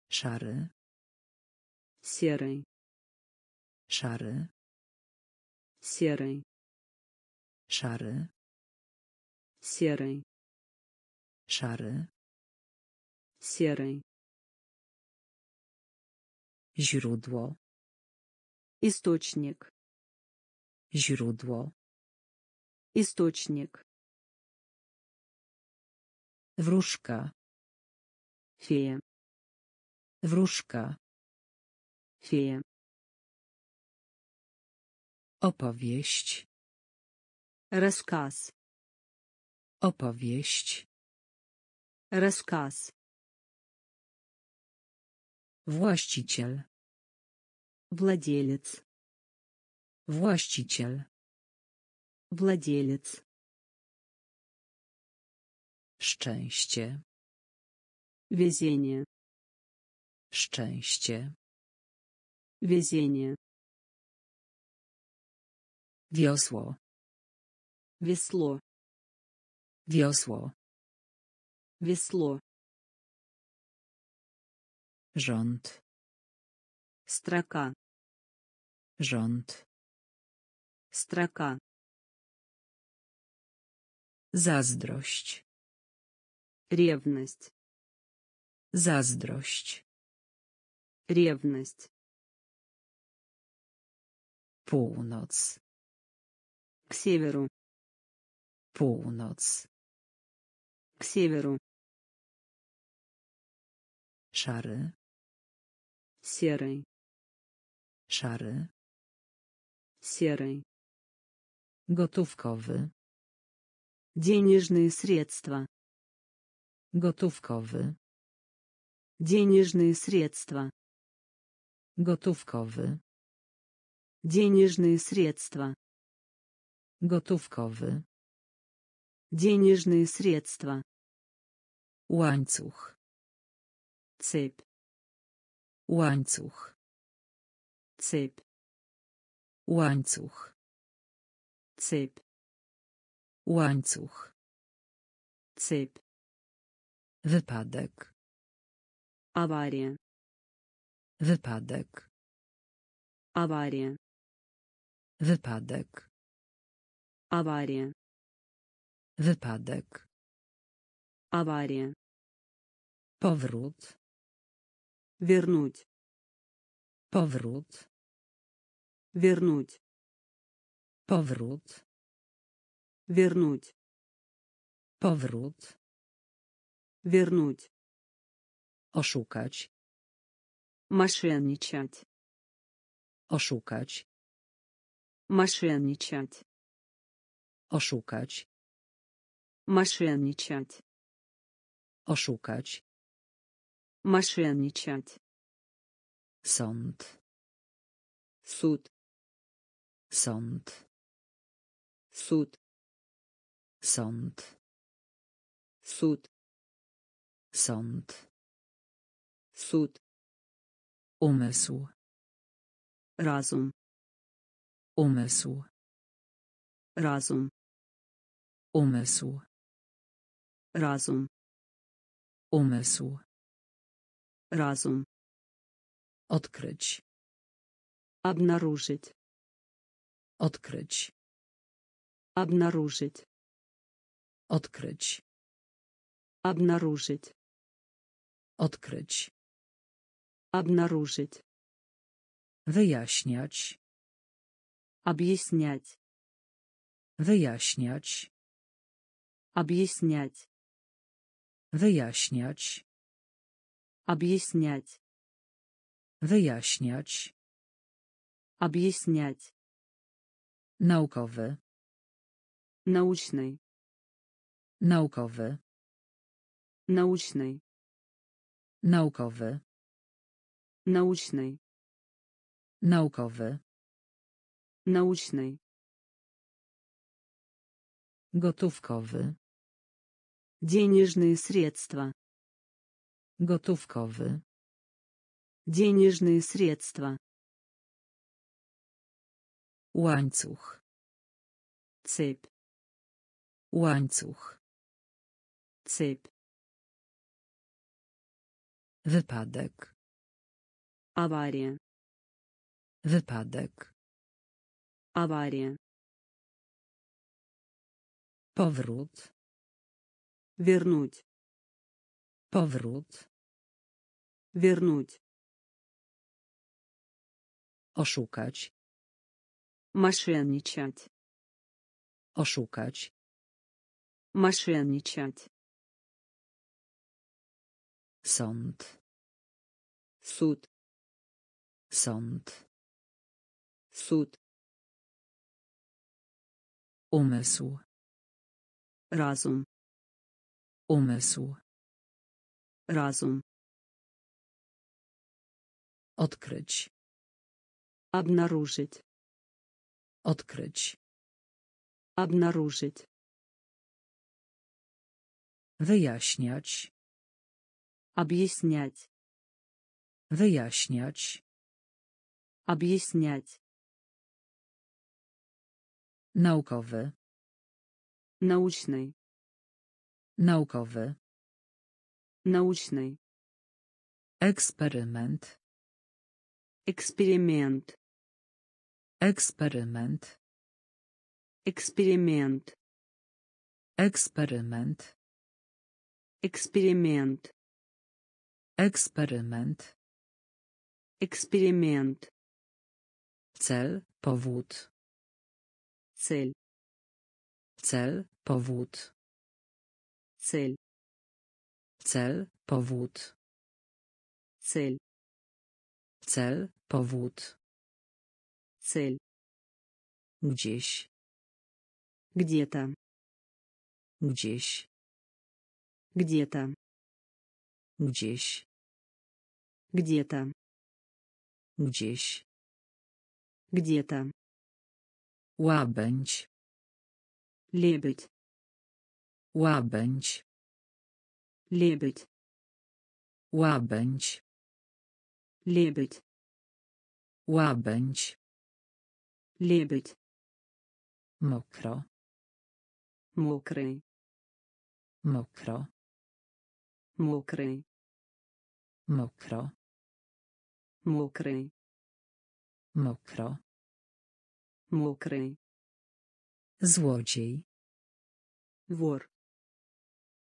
Speaker 1: Szary.
Speaker 2: Серый.
Speaker 1: Szary.
Speaker 2: Серый.
Speaker 1: Szary.
Speaker 2: Серый.
Speaker 1: Szary.
Speaker 2: Серый.
Speaker 1: Źródło.
Speaker 2: Источник.
Speaker 1: Źródło.
Speaker 2: Источник.
Speaker 1: Wróżka.
Speaker 2: Фея.
Speaker 1: Wróżka.
Speaker 2: Фея.
Speaker 1: Opowieść.
Speaker 2: Рассказ.
Speaker 1: Opowieść.
Speaker 2: Рассказ.
Speaker 1: Właściciel.
Speaker 2: Владелец.
Speaker 1: Właściciel.
Speaker 2: Владелец.
Speaker 1: Szczęście.
Speaker 2: Везение.
Speaker 1: Szczęście.
Speaker 2: Везение.
Speaker 1: Wiosło.
Speaker 2: Весло.
Speaker 1: Wiosło.
Speaker 2: Весло.
Speaker 1: Rząd.
Speaker 2: Строка.
Speaker 1: Rząd.
Speaker 2: Строка.
Speaker 1: Zazdrość.
Speaker 2: Ревность.
Speaker 1: Zazdrość.
Speaker 2: Ревность.
Speaker 1: Północ.
Speaker 2: К северу.
Speaker 1: Północ.
Speaker 2: К северу.
Speaker 1: Szary.
Speaker 2: Серый.
Speaker 1: Szary.
Speaker 2: Серый.
Speaker 1: Gotówkowy.
Speaker 2: Денежные средства.
Speaker 1: Gotówkowy.
Speaker 2: Денежные средства.
Speaker 1: Gotówkowy.
Speaker 2: Денежные средства.
Speaker 1: Gotówkowy.
Speaker 2: Денежные средства.
Speaker 1: Łańcuch.
Speaker 2: Цепь.
Speaker 1: Łańcuch.
Speaker 2: Цепь.
Speaker 1: Łańcuch.
Speaker 2: Цепь.
Speaker 1: Łańcuch.
Speaker 2: Цепь.
Speaker 1: Wypadek.
Speaker 2: Авария.
Speaker 1: Wypadek.
Speaker 2: Авария.
Speaker 1: Wypadek.
Speaker 2: Авария.
Speaker 1: Wypadek.
Speaker 2: Авария.
Speaker 1: Powrót.
Speaker 2: Вернуть.
Speaker 1: Powrót.
Speaker 2: Вернуть.
Speaker 1: Powrót.
Speaker 2: Вернуть.
Speaker 1: Powrót.
Speaker 2: Вернуть.
Speaker 1: Oszukać.
Speaker 2: Мошенничать.
Speaker 1: Oszukać.
Speaker 2: Мошенничать.
Speaker 1: Oszukać.
Speaker 2: Мошенничать.
Speaker 1: Oszukać.
Speaker 2: Мошенничать.
Speaker 1: Sąd.
Speaker 2: Суд.
Speaker 1: Sąd.
Speaker 2: Суд.
Speaker 1: Sąd.
Speaker 2: Суд.
Speaker 1: Sąd.
Speaker 2: Суд.
Speaker 1: Umysł.
Speaker 2: Разум.
Speaker 1: Umysł.
Speaker 2: Разум.
Speaker 1: Umysł.
Speaker 2: Разум.
Speaker 1: Umysł.
Speaker 2: Разум.
Speaker 1: Odkryć.
Speaker 2: Обнаружить.
Speaker 1: Odkryć.
Speaker 2: Обнаружить.
Speaker 1: Odkryć.
Speaker 2: Обнаружить.
Speaker 1: Odkryć.
Speaker 2: Обнаружить.
Speaker 1: Wyjaśniać.
Speaker 2: Объяснять.
Speaker 1: Wyjaśniać.
Speaker 2: Объяснять.
Speaker 1: Wyjaśniać.
Speaker 2: Объяснять.
Speaker 1: Wyjaśniać.
Speaker 2: Объяснять.
Speaker 1: Naukowy.
Speaker 2: Научный.
Speaker 1: Naukowy.
Speaker 2: Научный.
Speaker 1: Naukowy.
Speaker 2: Научный.
Speaker 1: Naukowy.
Speaker 2: Научный.
Speaker 1: Gotówkowy.
Speaker 2: Денежные средства.
Speaker 1: Gotówkowy.
Speaker 2: Денежные средства.
Speaker 1: Łańcuch.
Speaker 2: Цепь.
Speaker 1: Łańcuch.
Speaker 2: Цепь.
Speaker 1: Wypadek.
Speaker 2: Авария.
Speaker 1: Wypadek.
Speaker 2: Авария.
Speaker 1: Powrót.
Speaker 2: Вернуть.
Speaker 1: Powrót.
Speaker 2: Вернуть.
Speaker 1: Oszukać.
Speaker 2: Мошенничать.
Speaker 1: Oszukać.
Speaker 2: Мошенничать.
Speaker 1: Sąd.
Speaker 2: Суд.
Speaker 1: Sąd.
Speaker 2: Суд.
Speaker 1: Umysł.
Speaker 2: Разум.
Speaker 1: Umysł.
Speaker 2: Разум.
Speaker 1: Odkryć.
Speaker 2: Обнаружить.
Speaker 1: Odkryć.
Speaker 2: Обнаружить.
Speaker 1: Wyjaśniać.
Speaker 2: Объяснять.
Speaker 1: Wyjaśniać.
Speaker 2: Объяснять.
Speaker 1: Naukowy.
Speaker 2: Научный.
Speaker 1: Naukowy.
Speaker 2: Научный.
Speaker 1: Eksperyment.
Speaker 2: Эксперимент.
Speaker 1: Eksperyment.
Speaker 2: Эксперимент.
Speaker 1: Eksperyment.
Speaker 2: Эксперимент.
Speaker 1: Eksperyment.
Speaker 2: Эксперимент.
Speaker 1: Cel, powód.
Speaker 2: Cel.
Speaker 1: Cel, powód.
Speaker 2: Cel.
Speaker 1: Cel, powód.
Speaker 2: Cel.
Speaker 1: Cel, powód.
Speaker 2: Cel.
Speaker 1: Gdzieś.
Speaker 2: Gdzie tam?
Speaker 1: Gdzieś.
Speaker 2: Gdzie tam?
Speaker 1: Gdzieś.
Speaker 2: Gdzie tam?
Speaker 1: Gdzieś.
Speaker 2: Где-то.
Speaker 1: Łabędź.
Speaker 2: Лебедь.
Speaker 1: Łabędź.
Speaker 2: Лебедь.
Speaker 1: Łabędź.
Speaker 2: Лебедь.
Speaker 1: Łabędź.
Speaker 2: Лебедь.
Speaker 1: Mokro.
Speaker 2: Мокрый.
Speaker 1: Mokro.
Speaker 2: Мокрый.
Speaker 1: Mokro.
Speaker 2: Мокрый.
Speaker 1: Mokro.
Speaker 2: Мокрый.
Speaker 1: Złodziej.
Speaker 2: Вор.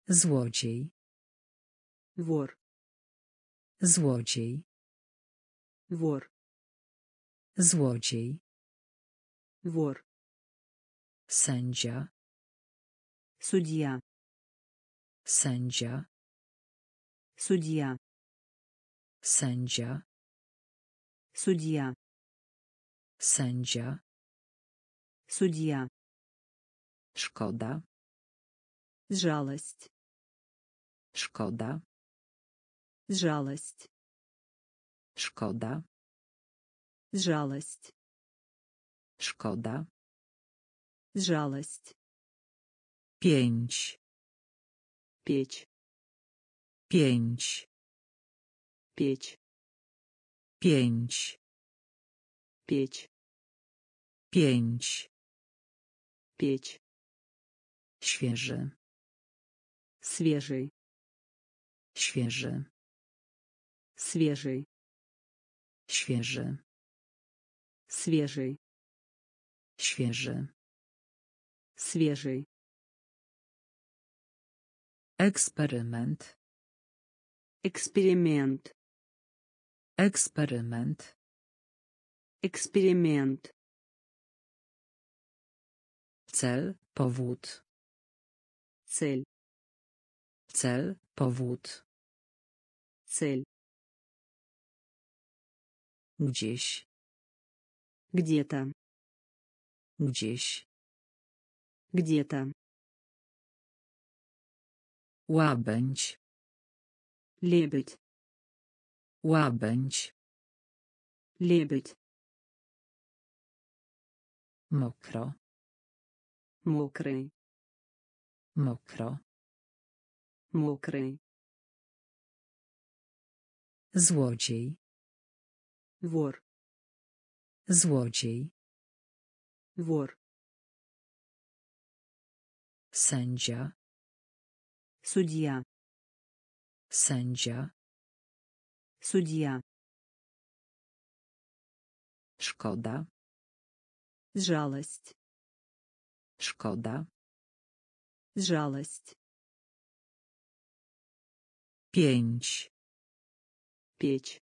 Speaker 1: Złodziej.
Speaker 2: Вор.
Speaker 1: Złodziej.
Speaker 2: Вор.
Speaker 1: Złodziej.
Speaker 2: Вор.
Speaker 1: Sędzia.
Speaker 2: Судья.
Speaker 1: Sędzia.
Speaker 2: Судья.
Speaker 1: Sędzia.
Speaker 2: Судья.
Speaker 1: Sędzia.
Speaker 2: Судья.
Speaker 1: Szkoda.
Speaker 2: Жалость.
Speaker 1: Szkoda.
Speaker 2: Жалость.
Speaker 1: Szkoda.
Speaker 2: Жалость.
Speaker 1: Szkoda.
Speaker 2: Жалость.
Speaker 1: Pięć.
Speaker 2: Печь.
Speaker 1: Pięć.
Speaker 2: Печь.
Speaker 1: Pięć.
Speaker 2: Печь.
Speaker 1: Pięć.
Speaker 2: Печь.
Speaker 1: Świeży.
Speaker 2: Свежий.
Speaker 1: Świeży.
Speaker 2: Свежий.
Speaker 1: Świeży.
Speaker 2: Свежий.
Speaker 1: Świeży.
Speaker 2: Свежий.
Speaker 1: Eksperyment.
Speaker 2: Эксперимент.
Speaker 1: Eksperyment.
Speaker 2: Эксперимент.
Speaker 1: Cel, powód.
Speaker 2: Cel.
Speaker 1: Cel, powód.
Speaker 2: Cel.
Speaker 1: Gdzieś.
Speaker 2: Gdzie tam?
Speaker 1: Gdzieś.
Speaker 2: Gdzie tam?
Speaker 1: Łabędź.
Speaker 2: Liebyd.
Speaker 1: Łabędź.
Speaker 2: Liebyd.
Speaker 1: Mokro
Speaker 2: Мокрый.
Speaker 1: Mokro.
Speaker 2: Мокрый.
Speaker 1: Złodziej.
Speaker 2: Вор.
Speaker 1: Złodziej.
Speaker 2: Вор.
Speaker 1: Sędzia.
Speaker 2: Судья.
Speaker 1: Sędzia.
Speaker 2: Судья.
Speaker 1: Szkoda.
Speaker 2: Жалость.
Speaker 1: Szkoda.
Speaker 2: Жалость.
Speaker 1: Pięć.
Speaker 2: Печь.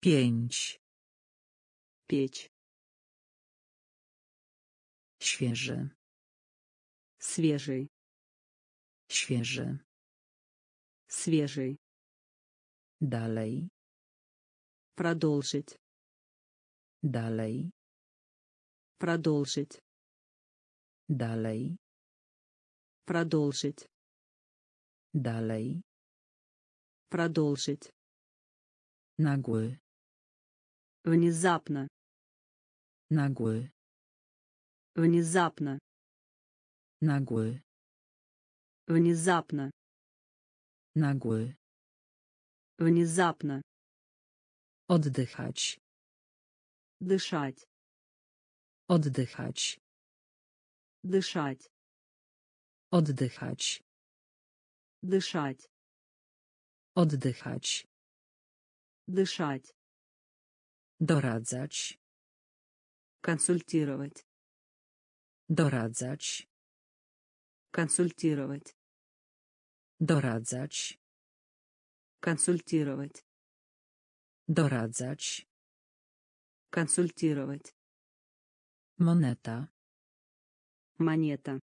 Speaker 1: Pięć.
Speaker 2: Печь.
Speaker 1: Świeży.
Speaker 2: Свежий.
Speaker 1: Świeży.
Speaker 2: Свежий.
Speaker 1: Dalej.
Speaker 2: Продолжить.
Speaker 1: Dalej.
Speaker 2: Продолжить.
Speaker 1: Dalej.
Speaker 2: Продолжить.
Speaker 1: Dalej.
Speaker 2: Продолжить.
Speaker 1: Nagły.
Speaker 2: Внезапно.
Speaker 1: Nagły.
Speaker 2: Внезапно.
Speaker 1: Nagły.
Speaker 2: Внезапно.
Speaker 1: Nagły.
Speaker 2: Внезапно.
Speaker 1: Oddychać.
Speaker 2: Дышать.
Speaker 1: Oddychać.
Speaker 2: Дышать.
Speaker 1: Oddychać.
Speaker 2: Дышать.
Speaker 1: Oddychać.
Speaker 2: Дышать.
Speaker 1: Doradzać.
Speaker 2: Консультировать.
Speaker 1: Doradzać.
Speaker 2: Консультировать.
Speaker 1: Doradzać.
Speaker 2: Консультировать.
Speaker 1: Doradzać.
Speaker 2: Консультировать.
Speaker 1: Moneta.
Speaker 2: Монета.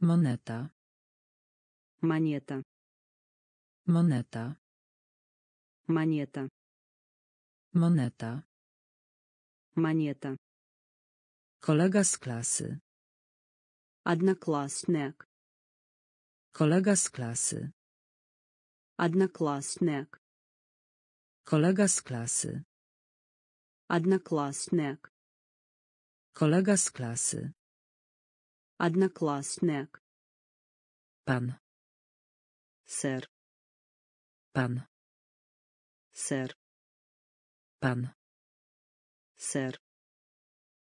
Speaker 1: Moneta.
Speaker 2: Монета.
Speaker 1: Moneta.
Speaker 2: Монета.
Speaker 1: Moneta.
Speaker 2: Монета.
Speaker 1: Kolega z klasy.
Speaker 2: Одноклассник.
Speaker 1: Kolega z klasy.
Speaker 2: Одноклассник.
Speaker 1: Kolega z klasy.
Speaker 2: Одноклассник.
Speaker 1: Kolega z klasy.
Speaker 2: Одноклассник.
Speaker 1: Пан.
Speaker 2: Сэр.
Speaker 1: Пан.
Speaker 2: Сэр.
Speaker 1: Пан.
Speaker 2: Сэр.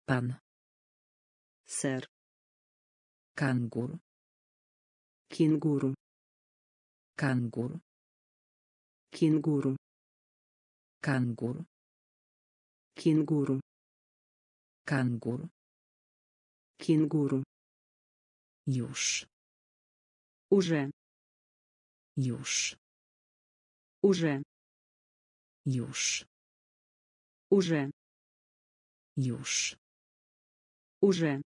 Speaker 1: Пан.
Speaker 2: Сэр.
Speaker 1: Кангур.
Speaker 2: Кенгуру.
Speaker 1: Кангур.
Speaker 2: Кенгуру.
Speaker 1: Кангур.
Speaker 2: Кенгуру.
Speaker 1: Кангур.
Speaker 2: Кенгуру.
Speaker 1: Już.
Speaker 2: Уже.
Speaker 1: Już.
Speaker 2: Уже.
Speaker 1: Już.
Speaker 2: Уже.
Speaker 1: Już.
Speaker 2: Уже.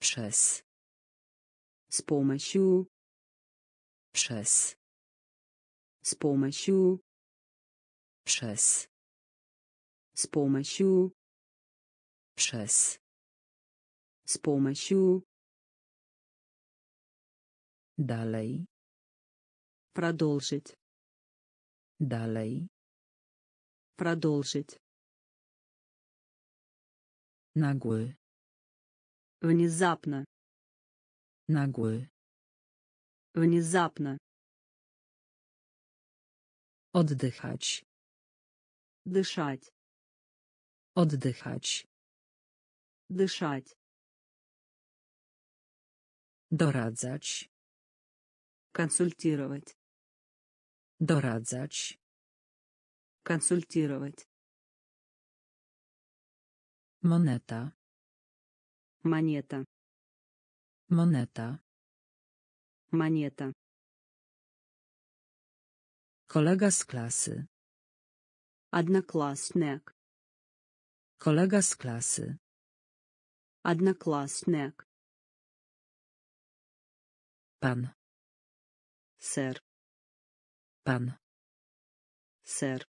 Speaker 1: Przez.
Speaker 2: С помощью.
Speaker 1: Przez.
Speaker 2: С помощью.
Speaker 1: Przez.
Speaker 2: С помощью.
Speaker 1: Przez.
Speaker 2: С помощью.
Speaker 1: Dalej.
Speaker 2: Продолжить.
Speaker 1: Dalej.
Speaker 2: Продолжить.
Speaker 1: Nagły.
Speaker 2: Внезапно.
Speaker 1: Nagły.
Speaker 2: Внезапно.
Speaker 1: Oddychać.
Speaker 2: Дышать.
Speaker 1: Oddychać.
Speaker 2: Дышать.
Speaker 1: Doradzać.
Speaker 2: Консультировать.
Speaker 1: Doradzać.
Speaker 2: Консультировать.
Speaker 1: Moneta.
Speaker 2: Монета.
Speaker 1: Moneta.
Speaker 2: Монета.
Speaker 1: Kolega z klasy.
Speaker 2: Одноклассник.
Speaker 1: Kolega z klasy.
Speaker 2: Одноклассник.
Speaker 1: Pan.
Speaker 2: Ser.
Speaker 1: Pan.
Speaker 2: Ser.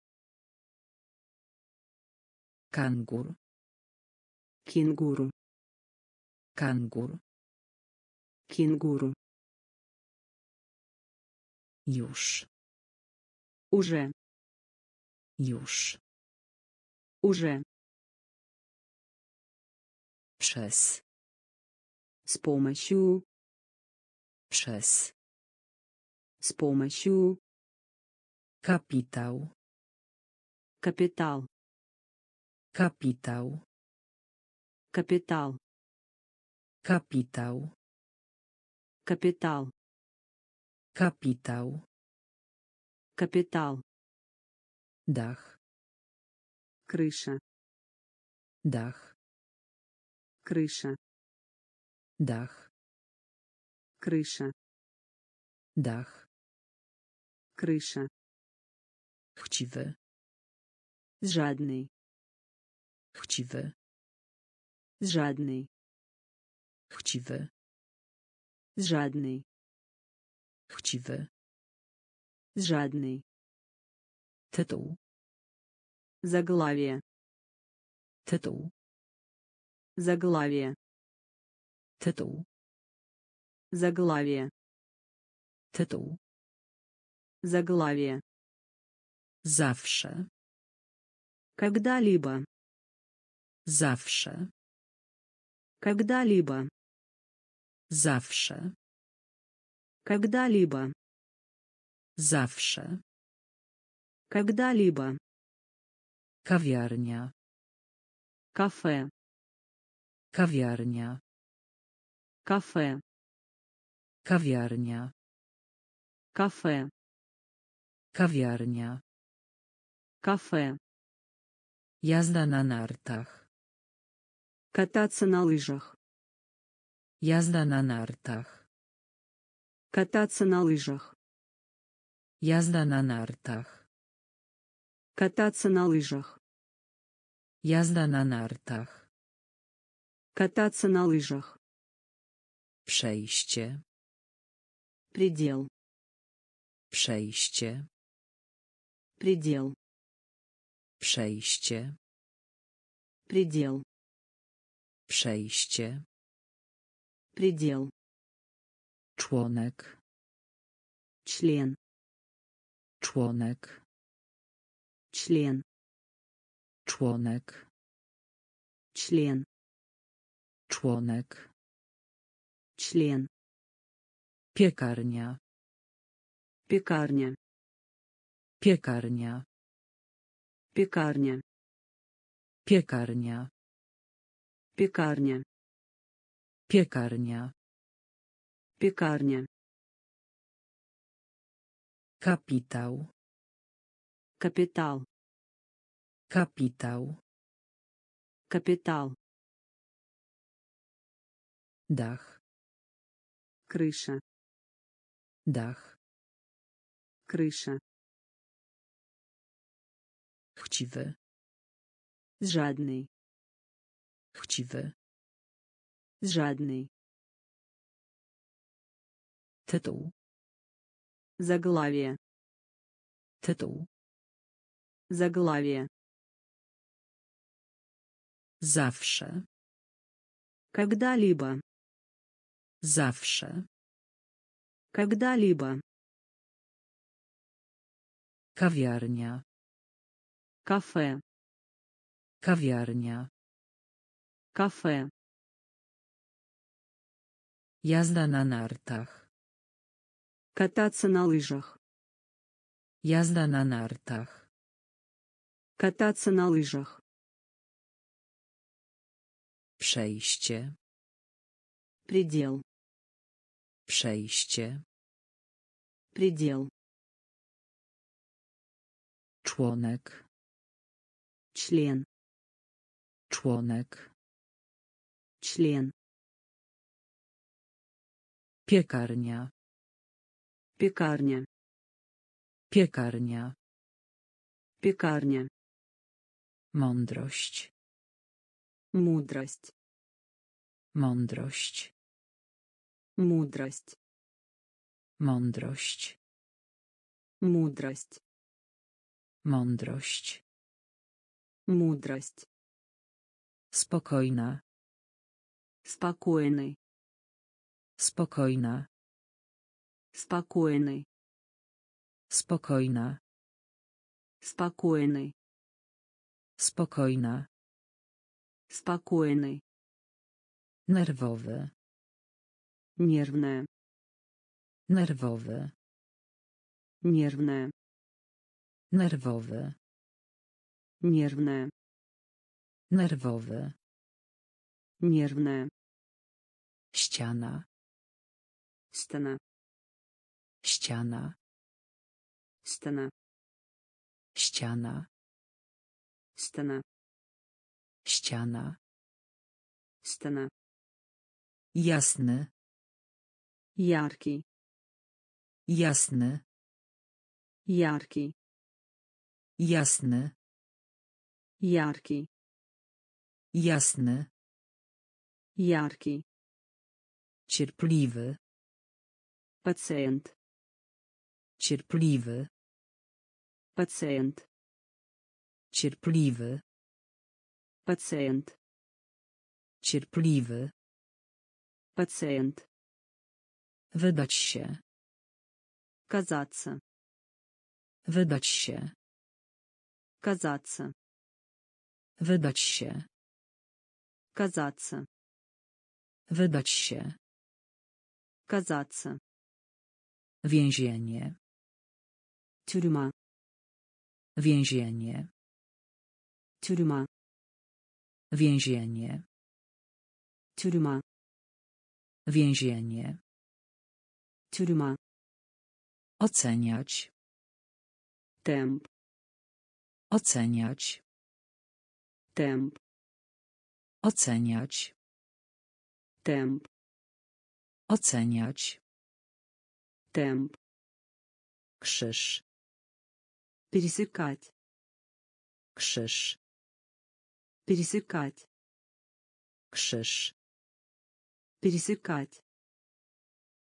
Speaker 1: Kangur.
Speaker 2: Kinguru.
Speaker 1: Kangur.
Speaker 2: Kinguru.
Speaker 1: Już.
Speaker 2: Urze.
Speaker 1: Już.
Speaker 2: Urze.
Speaker 1: Przez.
Speaker 2: Z pomocą.
Speaker 1: Przez.
Speaker 2: С помощью.
Speaker 1: Капитал.
Speaker 2: Капитал.
Speaker 1: Капитал.
Speaker 2: Капитал.
Speaker 1: Капитал.
Speaker 2: Капитал.
Speaker 1: Капитал.
Speaker 2: Капитал.
Speaker 1: Дах.
Speaker 2: Крыша.
Speaker 1: Дах.
Speaker 2: Крыша.
Speaker 1: Дах.
Speaker 2: Крыша.
Speaker 1: Дах.
Speaker 2: Крыша.
Speaker 1: Chciwy.
Speaker 2: Жадный.
Speaker 1: Chciwy.
Speaker 2: Жадный.
Speaker 1: Chciwy.
Speaker 2: Жадный.
Speaker 1: Chciwy.
Speaker 2: Жадный.
Speaker 1: Tytuł.
Speaker 2: Заглавие.
Speaker 1: Tytuł.
Speaker 2: Заглавие.
Speaker 1: Tytuł.
Speaker 2: Заглавие.
Speaker 1: Tytuł.
Speaker 2: Заглавие.
Speaker 1: Zawsze.
Speaker 2: Когда-либо.
Speaker 1: Zawsze.
Speaker 2: Когда-либо.
Speaker 1: Zawsze.
Speaker 2: Когда-либо.
Speaker 1: Zawsze.
Speaker 2: Когда-либо.
Speaker 1: Kawiarnia.
Speaker 2: Кафе.
Speaker 1: Kawiarnia.
Speaker 2: Кафе.
Speaker 1: Kawiarnia.
Speaker 2: Кафе.
Speaker 1: Kawiarnia.
Speaker 2: Кафе.
Speaker 1: Язда на нартах.
Speaker 2: Кататься на лыжах.
Speaker 1: Язда на нартах.
Speaker 2: Кататься на лыжах.
Speaker 1: Язда на нартах.
Speaker 2: Кататься на лыжах.
Speaker 1: Язда на нартах.
Speaker 2: Кататься на лыжах.
Speaker 1: Przejście.
Speaker 2: Предел.
Speaker 1: Przejście.
Speaker 2: Предел.
Speaker 1: Przejście.
Speaker 2: Предел.
Speaker 1: Przejście.
Speaker 2: Предел.
Speaker 1: Członek.
Speaker 2: Член.
Speaker 1: Członek.
Speaker 2: Член.
Speaker 1: Członek.
Speaker 2: Член.
Speaker 1: Członek.
Speaker 2: Член.
Speaker 1: Piekarnia.
Speaker 2: Пекарня.
Speaker 1: Piekarnia.
Speaker 2: Пекарня.
Speaker 1: Piekarnia.
Speaker 2: Пекарня.
Speaker 1: Piekarnia.
Speaker 2: Пекарня.
Speaker 1: Kapitał.
Speaker 2: Капитал.
Speaker 1: Kapitał.
Speaker 2: Капитал.
Speaker 1: Dach.
Speaker 2: Крыша.
Speaker 1: Dach.
Speaker 2: Крыша.
Speaker 1: Chciwy.
Speaker 2: Жадный.
Speaker 1: Chciwy.
Speaker 2: Жадный.
Speaker 1: Tytuł.
Speaker 2: Заглавие.
Speaker 1: Tytuł.
Speaker 2: Заглавие.
Speaker 1: Zawsze.
Speaker 2: Когда-либо.
Speaker 1: Zawsze.
Speaker 2: Когда-либо.
Speaker 1: Kawiarnia.
Speaker 2: Кафе.
Speaker 1: Kawiarnia.
Speaker 2: Кафе.
Speaker 1: Jazda na nartach.
Speaker 2: Кататься на лыжах.
Speaker 1: Jazda na nartach.
Speaker 2: Кататься на лыжах.
Speaker 1: Przejście.
Speaker 2: Предел.
Speaker 1: Przejście.
Speaker 2: Предел.
Speaker 1: Członek.
Speaker 2: Член.
Speaker 1: Członek.
Speaker 2: Член.
Speaker 1: Piekarnia.
Speaker 2: Пекарня.
Speaker 1: Piekarnia.
Speaker 2: Пекарня.
Speaker 1: Mądrość.
Speaker 2: Мудрость.
Speaker 1: Mądrość.
Speaker 2: Мудрость.
Speaker 1: Mądrość.
Speaker 2: Мудрость.
Speaker 1: Mądrość.
Speaker 2: Мудрость.
Speaker 1: Spokojna.
Speaker 2: Спокойный.
Speaker 1: Spokojna.
Speaker 2: Спокойный.
Speaker 1: Spokojna.
Speaker 2: Спокойный.
Speaker 1: Spokojna.
Speaker 2: Спокойный.
Speaker 1: Nerwowy.
Speaker 2: Нервная.
Speaker 1: Nerwowy.
Speaker 2: Нервная.
Speaker 1: Nerwowy.
Speaker 2: Nierwne.
Speaker 1: Nerwowy.
Speaker 2: Nierwne.
Speaker 1: Ściana.
Speaker 2: Stena.
Speaker 1: Ściana.
Speaker 2: Stena.
Speaker 1: Ściana.
Speaker 2: Stena.
Speaker 1: Ściana.
Speaker 2: Stena.
Speaker 1: Jasny.
Speaker 2: Jarki.
Speaker 1: Jasny.
Speaker 2: Jarki.
Speaker 1: Jasny.
Speaker 2: Яркий.
Speaker 1: Jasny.
Speaker 2: Яркий.
Speaker 1: Cierpliwy.
Speaker 2: Пациент.
Speaker 1: Cierpliwy.
Speaker 2: Пациент.
Speaker 1: Cierpliwy.
Speaker 2: Пациент.
Speaker 1: Cierpliwy.
Speaker 2: Пациент.
Speaker 1: Wydać się.
Speaker 2: Казаться.
Speaker 1: Wydać się.
Speaker 2: Казаться.
Speaker 1: Wydać się.
Speaker 2: Казаться.
Speaker 1: Wydać się.
Speaker 2: Казаться.
Speaker 1: Więzienie.
Speaker 2: Тюрьма.
Speaker 1: Więzienie.
Speaker 2: Тюрьма.
Speaker 1: Więzienie.
Speaker 2: Тюрьма.
Speaker 1: Więzienie.
Speaker 2: Тюрьма.
Speaker 1: Oceniać.
Speaker 2: Темп.
Speaker 1: Oceniać.
Speaker 2: Темп.
Speaker 1: Oceniać.
Speaker 2: Темп.
Speaker 1: Oceniać.
Speaker 2: Темп.
Speaker 1: Krzyż.
Speaker 2: Пересекать.
Speaker 1: Krzyż.
Speaker 2: Пересекать.
Speaker 1: Krzyż.
Speaker 2: Пересекать.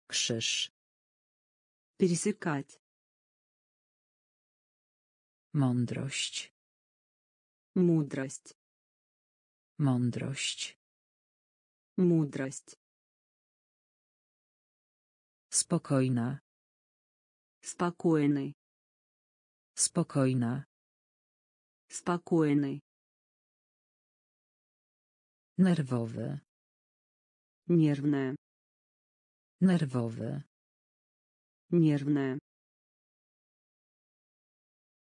Speaker 1: Krzyż.
Speaker 2: Пересекать.
Speaker 1: Mądrość.
Speaker 2: Мудрость.
Speaker 1: Mądrość.
Speaker 2: Mądrość.
Speaker 1: Spokojna.
Speaker 2: Spokojny.
Speaker 1: Spokojna.
Speaker 2: Spokojny.
Speaker 1: Nerwowy.
Speaker 2: Nierwne.
Speaker 1: Nerwowy.
Speaker 2: Nierwne.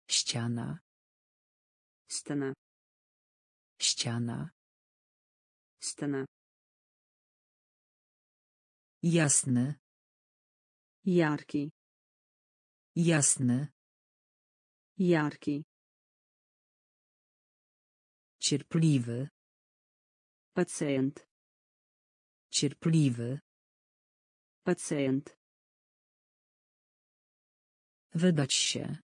Speaker 1: Ściana.
Speaker 2: Stena.
Speaker 1: Ściana.
Speaker 2: Стена.
Speaker 1: Jasny.
Speaker 2: Яркий.
Speaker 1: Jasny.
Speaker 2: Яркий.
Speaker 1: Cierpliwy.
Speaker 2: Пациент.
Speaker 1: Cierpliwy.
Speaker 2: Пациент.
Speaker 1: Wydać się.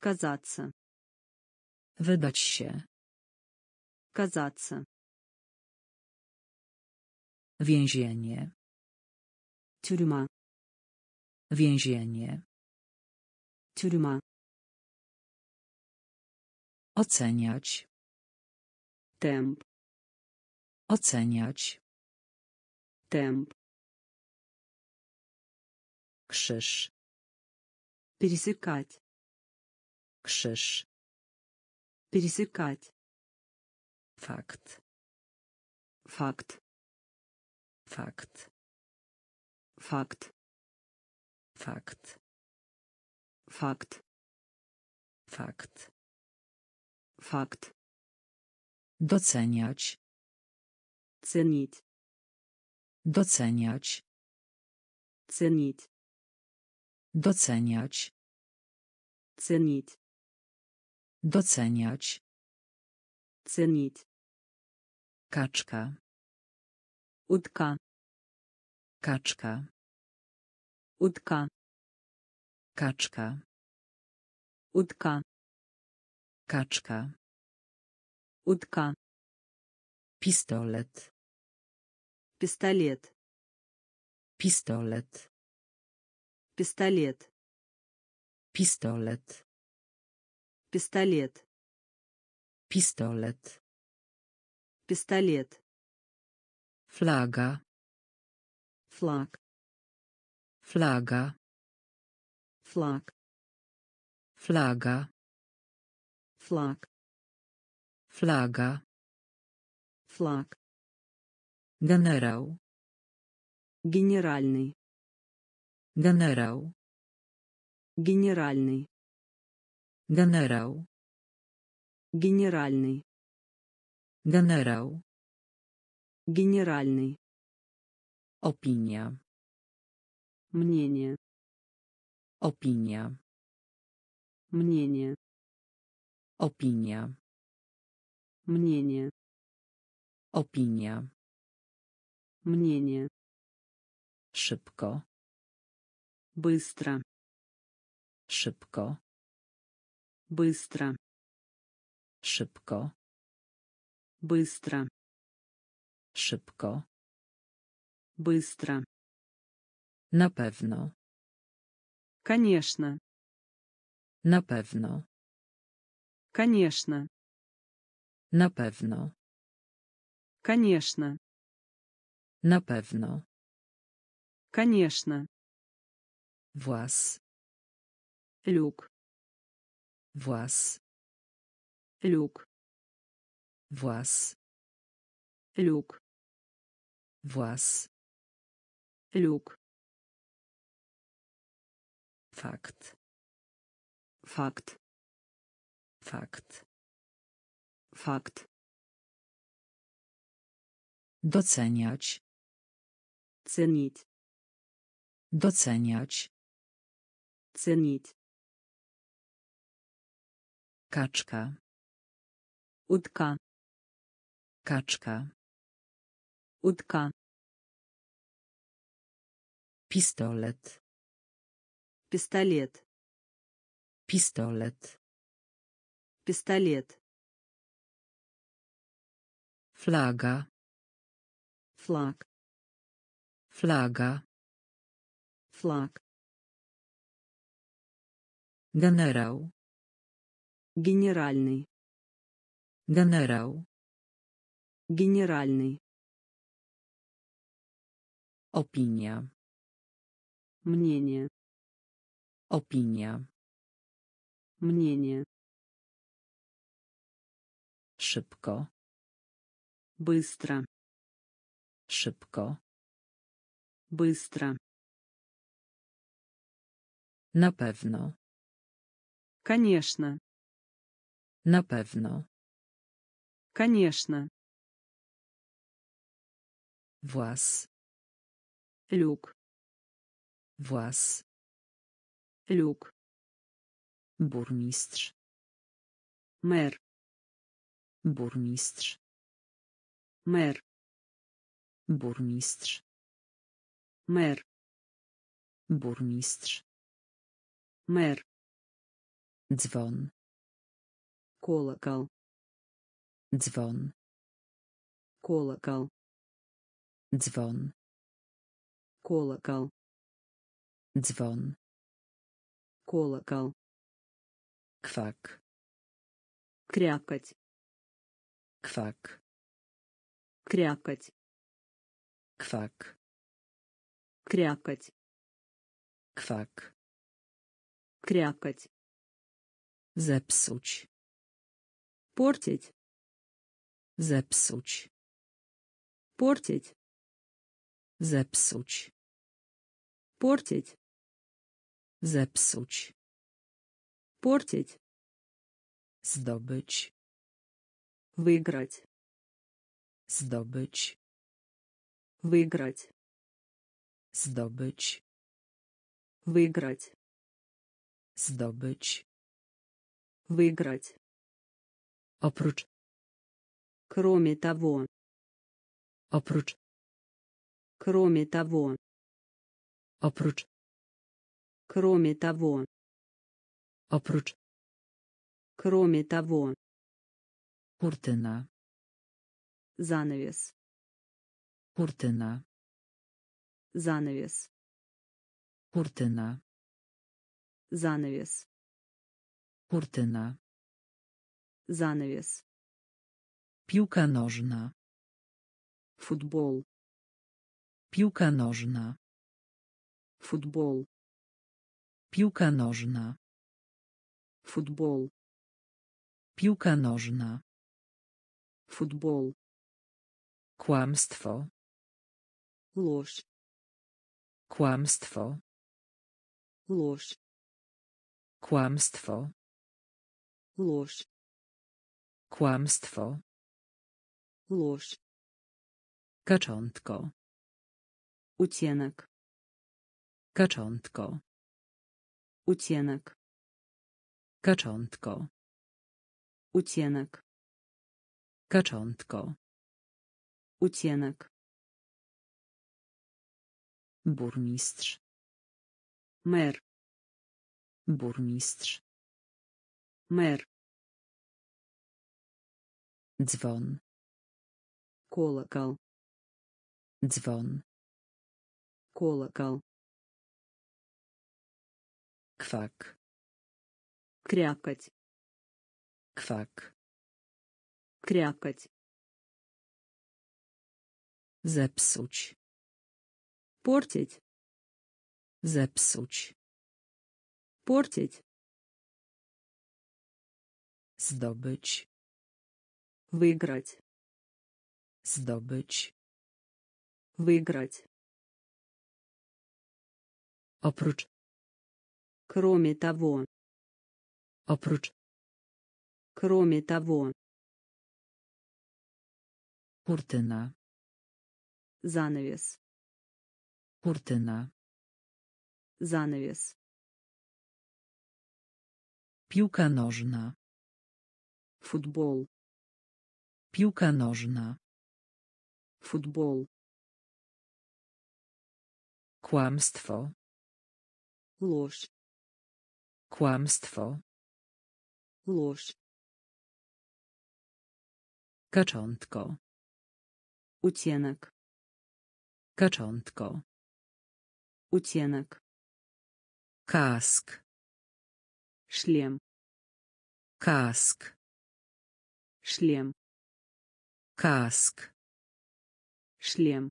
Speaker 2: Казаться.
Speaker 1: Wydać się.
Speaker 2: Казаться.
Speaker 1: Więzienie.
Speaker 2: Тюрьма.
Speaker 1: Więzienie.
Speaker 2: Тюрьма.
Speaker 1: Oceniać.
Speaker 2: Темп.
Speaker 1: Oceniać.
Speaker 2: Темп.
Speaker 1: Krzyż.
Speaker 2: Пересекать.
Speaker 1: Krzyż.
Speaker 2: Пересекать.
Speaker 1: Fakt.
Speaker 2: Факт.
Speaker 1: Fakt.
Speaker 2: Fakt.
Speaker 1: Fakt.
Speaker 2: Fakt.
Speaker 1: Fakt.
Speaker 2: Fakt.
Speaker 1: Doceniać.
Speaker 2: Cenić.
Speaker 1: Doceniać.
Speaker 2: Cenić.
Speaker 1: Doceniać.
Speaker 2: Cenić.
Speaker 1: Doceniać.
Speaker 2: Cenić.
Speaker 1: Kaczka.
Speaker 2: Утка.
Speaker 1: Kaczka.
Speaker 2: Утка.
Speaker 1: Kaczka.
Speaker 2: Утка.
Speaker 1: Kaczka.
Speaker 2: Утка.
Speaker 1: Pistolet.
Speaker 2: Пистолет.
Speaker 1: Pistolet.
Speaker 2: Пистолет.
Speaker 1: Pistolet.
Speaker 2: Пистолет.
Speaker 1: Pistolet.
Speaker 2: Пистолет.
Speaker 1: Флага,
Speaker 2: Flag.
Speaker 1: флага,
Speaker 2: Flag.
Speaker 1: флага,
Speaker 2: Flag.
Speaker 1: флага,
Speaker 2: Flag.
Speaker 1: Генерал,
Speaker 2: Генеральный.
Speaker 1: Генерал.
Speaker 2: Генеральный.
Speaker 1: Генерал.
Speaker 2: Генеральный.
Speaker 1: Генерал.
Speaker 2: Генеральный.
Speaker 1: Opinia.
Speaker 2: Мнение.
Speaker 1: Opinia.
Speaker 2: Мнение.
Speaker 1: Opinia.
Speaker 2: Мнение.
Speaker 1: Opinia.
Speaker 2: Мнение.
Speaker 1: Szybko.
Speaker 2: Быстро.
Speaker 1: Szybko.
Speaker 2: Быстро.
Speaker 1: Szybko.
Speaker 2: Быстро.
Speaker 1: Szybko.
Speaker 2: Быстро.
Speaker 1: Na pewno.
Speaker 2: Конечно.
Speaker 1: Na pewno.
Speaker 2: Конечно.
Speaker 1: Na pewno.
Speaker 2: Конечно.
Speaker 1: Na pewno.
Speaker 2: Конечно.
Speaker 1: Włas.
Speaker 2: Люк.
Speaker 1: Włas.
Speaker 2: Люк.
Speaker 1: Włas.
Speaker 2: Luk.
Speaker 1: Włas.
Speaker 2: Luk.
Speaker 1: Fakt.
Speaker 2: Fakt.
Speaker 1: Fakt.
Speaker 2: Fakt.
Speaker 1: Doceniać.
Speaker 2: Cenić.
Speaker 1: Doceniać.
Speaker 2: Cenić.
Speaker 1: Kaczka.
Speaker 2: Udka.
Speaker 1: Kaczka.
Speaker 2: Udka.
Speaker 1: Pistolet.
Speaker 2: Pistolet.
Speaker 1: Pistolet.
Speaker 2: Pistolet.
Speaker 1: Flaga.
Speaker 2: Flag.
Speaker 1: Flaga.
Speaker 2: Flag.
Speaker 1: Generał.
Speaker 2: Генеральный.
Speaker 1: Генерал.
Speaker 2: Генеральный.
Speaker 1: Opinia.
Speaker 2: Мнение.
Speaker 1: Opinia.
Speaker 2: Мнение.
Speaker 1: Szybko.
Speaker 2: Быстро.
Speaker 1: Szybko.
Speaker 2: Быстро.
Speaker 1: Na pewno.
Speaker 2: Конечно.
Speaker 1: Na pewno.
Speaker 2: Конечно.
Speaker 1: Włas.
Speaker 2: Люк.
Speaker 1: Włas.
Speaker 2: Люк.
Speaker 1: Burmistrz.
Speaker 2: Мэр.
Speaker 1: Burmistrz.
Speaker 2: Мэр.
Speaker 1: Burmistrz.
Speaker 2: Мэр.
Speaker 1: Burmistrz.
Speaker 2: Мэр.
Speaker 1: Dzwon.
Speaker 2: Колокол.
Speaker 1: Dzwon.
Speaker 2: Колокол.
Speaker 1: Dzwon.
Speaker 2: Колокол.
Speaker 1: Dzwon.
Speaker 2: Колокол.
Speaker 1: Kwak.
Speaker 2: Крякать.
Speaker 1: Kwak.
Speaker 2: Крякать.
Speaker 1: Kwak.
Speaker 2: Крякать.
Speaker 1: Kwak.
Speaker 2: Крякать.
Speaker 1: Zepsuć.
Speaker 2: Портить.
Speaker 1: Zepsuć.
Speaker 2: Портить.
Speaker 1: Zepsuć.
Speaker 2: Портить.
Speaker 1: Zepsuć.
Speaker 2: Портить.
Speaker 1: Zdobyć.
Speaker 2: Выиграть.
Speaker 1: Zdobyć.
Speaker 2: Выиграть.
Speaker 1: Zdobyć.
Speaker 2: Выиграть.
Speaker 1: Zdobyć.
Speaker 2: Выиграть.
Speaker 1: Oprócz.
Speaker 2: Кроме того.
Speaker 1: Oprócz.
Speaker 2: Кроме того.
Speaker 1: Oprócz.
Speaker 2: Кроме того.
Speaker 1: Oprócz.
Speaker 2: Кроме того.
Speaker 1: Kurtyna.
Speaker 2: Занавес.
Speaker 1: Kurtyna.
Speaker 2: Занавес.
Speaker 1: Kurtyna.
Speaker 2: Занавес.
Speaker 1: Kurtyna.
Speaker 2: Занавес.
Speaker 1: Piłka nożna.
Speaker 2: Футбол.
Speaker 1: Piłka nożna.
Speaker 2: Футбол.
Speaker 1: Piłka nożna.
Speaker 2: Футбол.
Speaker 1: Piłka nożna.
Speaker 2: Футбол.
Speaker 1: Kłamstwo.
Speaker 2: Ложь.
Speaker 1: Kłamstwo.
Speaker 2: Ложь.
Speaker 1: Kłamstwo.
Speaker 2: Ложь.
Speaker 1: Kłamstwo.
Speaker 2: Ложь.
Speaker 1: Kaczątko.
Speaker 2: Утенок.
Speaker 1: Kaczątko.
Speaker 2: Утенок.
Speaker 1: Kaczątko.
Speaker 2: Утенок.
Speaker 1: Kaczątko.
Speaker 2: Утенок.
Speaker 1: Burmistrz.
Speaker 2: Мэр.
Speaker 1: Burmistrz.
Speaker 2: Мэр.
Speaker 1: Dzwon.
Speaker 2: Колокол.
Speaker 1: Dzwon.
Speaker 2: Колокол.
Speaker 1: Kwak.
Speaker 2: Крякать.
Speaker 1: Kwak.
Speaker 2: Крякать.
Speaker 1: Zepsuć.
Speaker 2: Портить.
Speaker 1: Zepsuć.
Speaker 2: Портить.
Speaker 1: Zdobyć.
Speaker 2: Выиграть.
Speaker 1: Zdobyć.
Speaker 2: Выиграть.
Speaker 1: Oprócz.
Speaker 2: Кроме того.
Speaker 1: Oprócz.
Speaker 2: Кроме того.
Speaker 1: Kurtyna.
Speaker 2: Занавес.
Speaker 1: Kurtyna.
Speaker 2: Занавес.
Speaker 1: Piłka nożna.
Speaker 2: Футбол.
Speaker 1: Piłka nożna.
Speaker 2: Футбол.
Speaker 1: Kłamstwo.
Speaker 2: Ложь.
Speaker 1: Kłamstwo.
Speaker 2: Ложь.
Speaker 1: Kaczątko.
Speaker 2: Утенок.
Speaker 1: Kaczątko.
Speaker 2: Утенок.
Speaker 1: Kask.
Speaker 2: Шлем.
Speaker 1: Kask.
Speaker 2: Шлем.
Speaker 1: Kask.
Speaker 2: Шлем.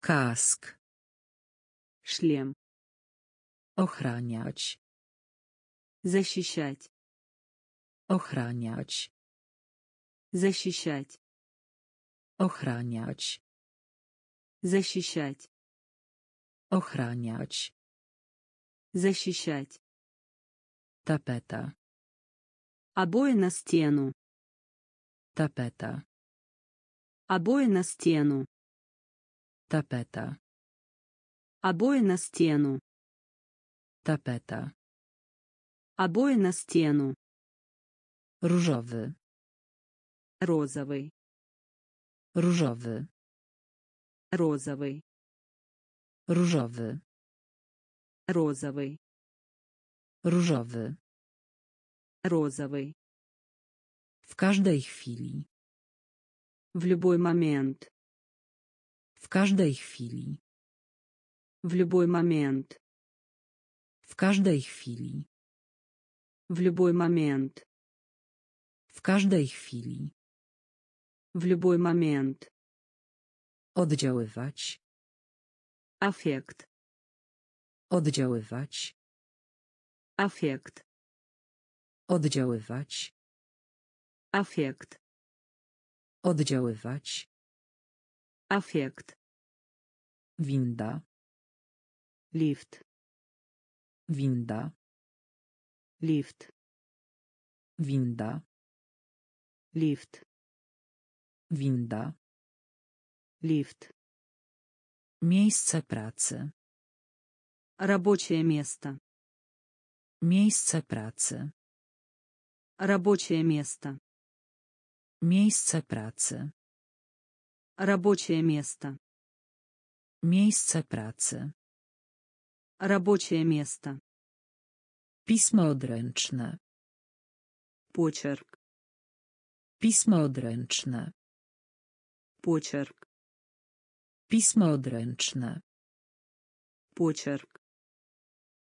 Speaker 1: Kask.
Speaker 2: Шлем.
Speaker 1: Ochraniać.
Speaker 2: Защищать.
Speaker 1: Ochraniać.
Speaker 2: Защищать.
Speaker 1: Ochraniać.
Speaker 2: Защищать.
Speaker 1: Ochraniać.
Speaker 2: Защищать.
Speaker 1: Tapeta.
Speaker 2: Обои на стену.
Speaker 1: Tapeta.
Speaker 2: Обои на стену.
Speaker 1: Tapeta.
Speaker 2: Обои на стену.
Speaker 1: Tapeta.
Speaker 2: Обои на стену.
Speaker 1: Różowy.
Speaker 2: Розовый.
Speaker 1: Różowy.
Speaker 2: Розовый.
Speaker 1: Różowy.
Speaker 2: Розовый.
Speaker 1: Różowy.
Speaker 2: Розовый.
Speaker 1: W każdej chwili.
Speaker 2: В любой момент.
Speaker 1: W każdej chwili.
Speaker 2: В любой момент.
Speaker 1: W każdej chwili.
Speaker 2: В любой момент.
Speaker 1: W każdej chwili.
Speaker 2: В любой момент.
Speaker 1: Oddziaływać.
Speaker 2: Аффект.
Speaker 1: Oddziaływać.
Speaker 2: Аффект.
Speaker 1: Oddziaływać.
Speaker 2: Аффект.
Speaker 1: Oddziaływać.
Speaker 2: Аффект.
Speaker 1: Winda.
Speaker 2: Лифт.
Speaker 1: Winda.
Speaker 2: Лифт.
Speaker 1: Winda.
Speaker 2: Лифт.
Speaker 1: Winda.
Speaker 2: Лифт.
Speaker 1: Miejsce pracy.
Speaker 2: Рабочее место.
Speaker 1: Miejsce pracy.
Speaker 2: Рабочее место.
Speaker 1: Miejsce pracy.
Speaker 2: Рабочее место.
Speaker 1: Miejsce pracy.
Speaker 2: Рабочее место.
Speaker 1: Pismo odręczne.
Speaker 2: Почерк.
Speaker 1: Pismo odręczne.
Speaker 2: Почерк.
Speaker 1: Pismo odręczne.
Speaker 2: Почерк.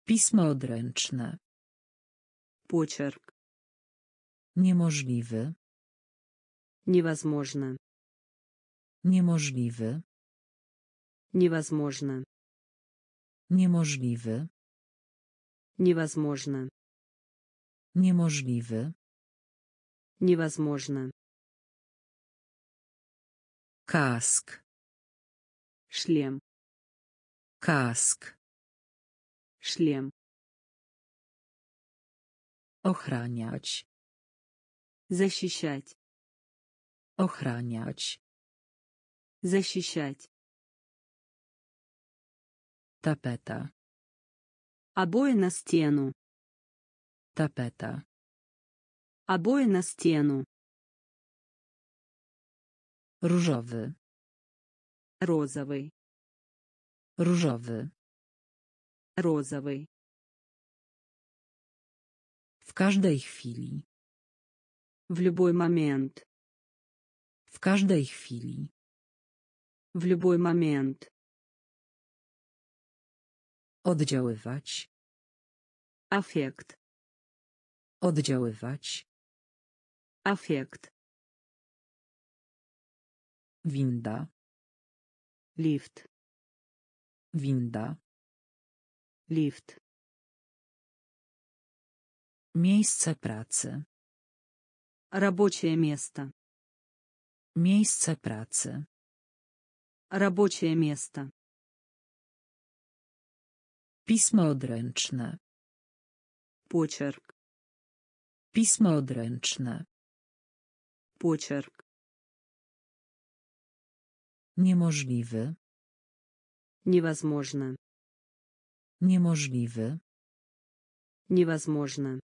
Speaker 1: Pismo odręczne.
Speaker 2: Почерк.
Speaker 1: Niemożliwy.
Speaker 2: Невозможно.
Speaker 1: Niemożliwy.
Speaker 2: Невозможно.
Speaker 1: Niemożliwy.
Speaker 2: Невозможно.
Speaker 1: Niemożliwy.
Speaker 2: Невозможно.
Speaker 1: Kask.
Speaker 2: Шлем.
Speaker 1: Kask.
Speaker 2: Шлем.
Speaker 1: Ochraniać.
Speaker 2: Защищать.
Speaker 1: Ochraniać.
Speaker 2: Защищать.
Speaker 1: Tapeta.
Speaker 2: Обои на стену.
Speaker 1: Tapeta.
Speaker 2: Обои на стену.
Speaker 1: Różowy.
Speaker 2: Розовый.
Speaker 1: Różowy.
Speaker 2: Розовый.
Speaker 1: W każdej chwili.
Speaker 2: В любой момент.
Speaker 1: W każdej chwili.
Speaker 2: В любой момент.
Speaker 1: Oddziaływać.
Speaker 2: Аффект.
Speaker 1: Oddziaływać.
Speaker 2: Аффект.
Speaker 1: Winda.
Speaker 2: Лифт.
Speaker 1: Winda.
Speaker 2: Лифт.
Speaker 1: Miejsce pracy.
Speaker 2: Рабочее место.
Speaker 1: Miejsce pracy.
Speaker 2: Рабочее место.
Speaker 1: Pismo odręczne.
Speaker 2: Почерк.
Speaker 1: Pismo odręczne.
Speaker 2: Почерк.
Speaker 1: Niemożliwy.
Speaker 2: Невозможно.
Speaker 1: Niemożliwy.
Speaker 2: Невозможно.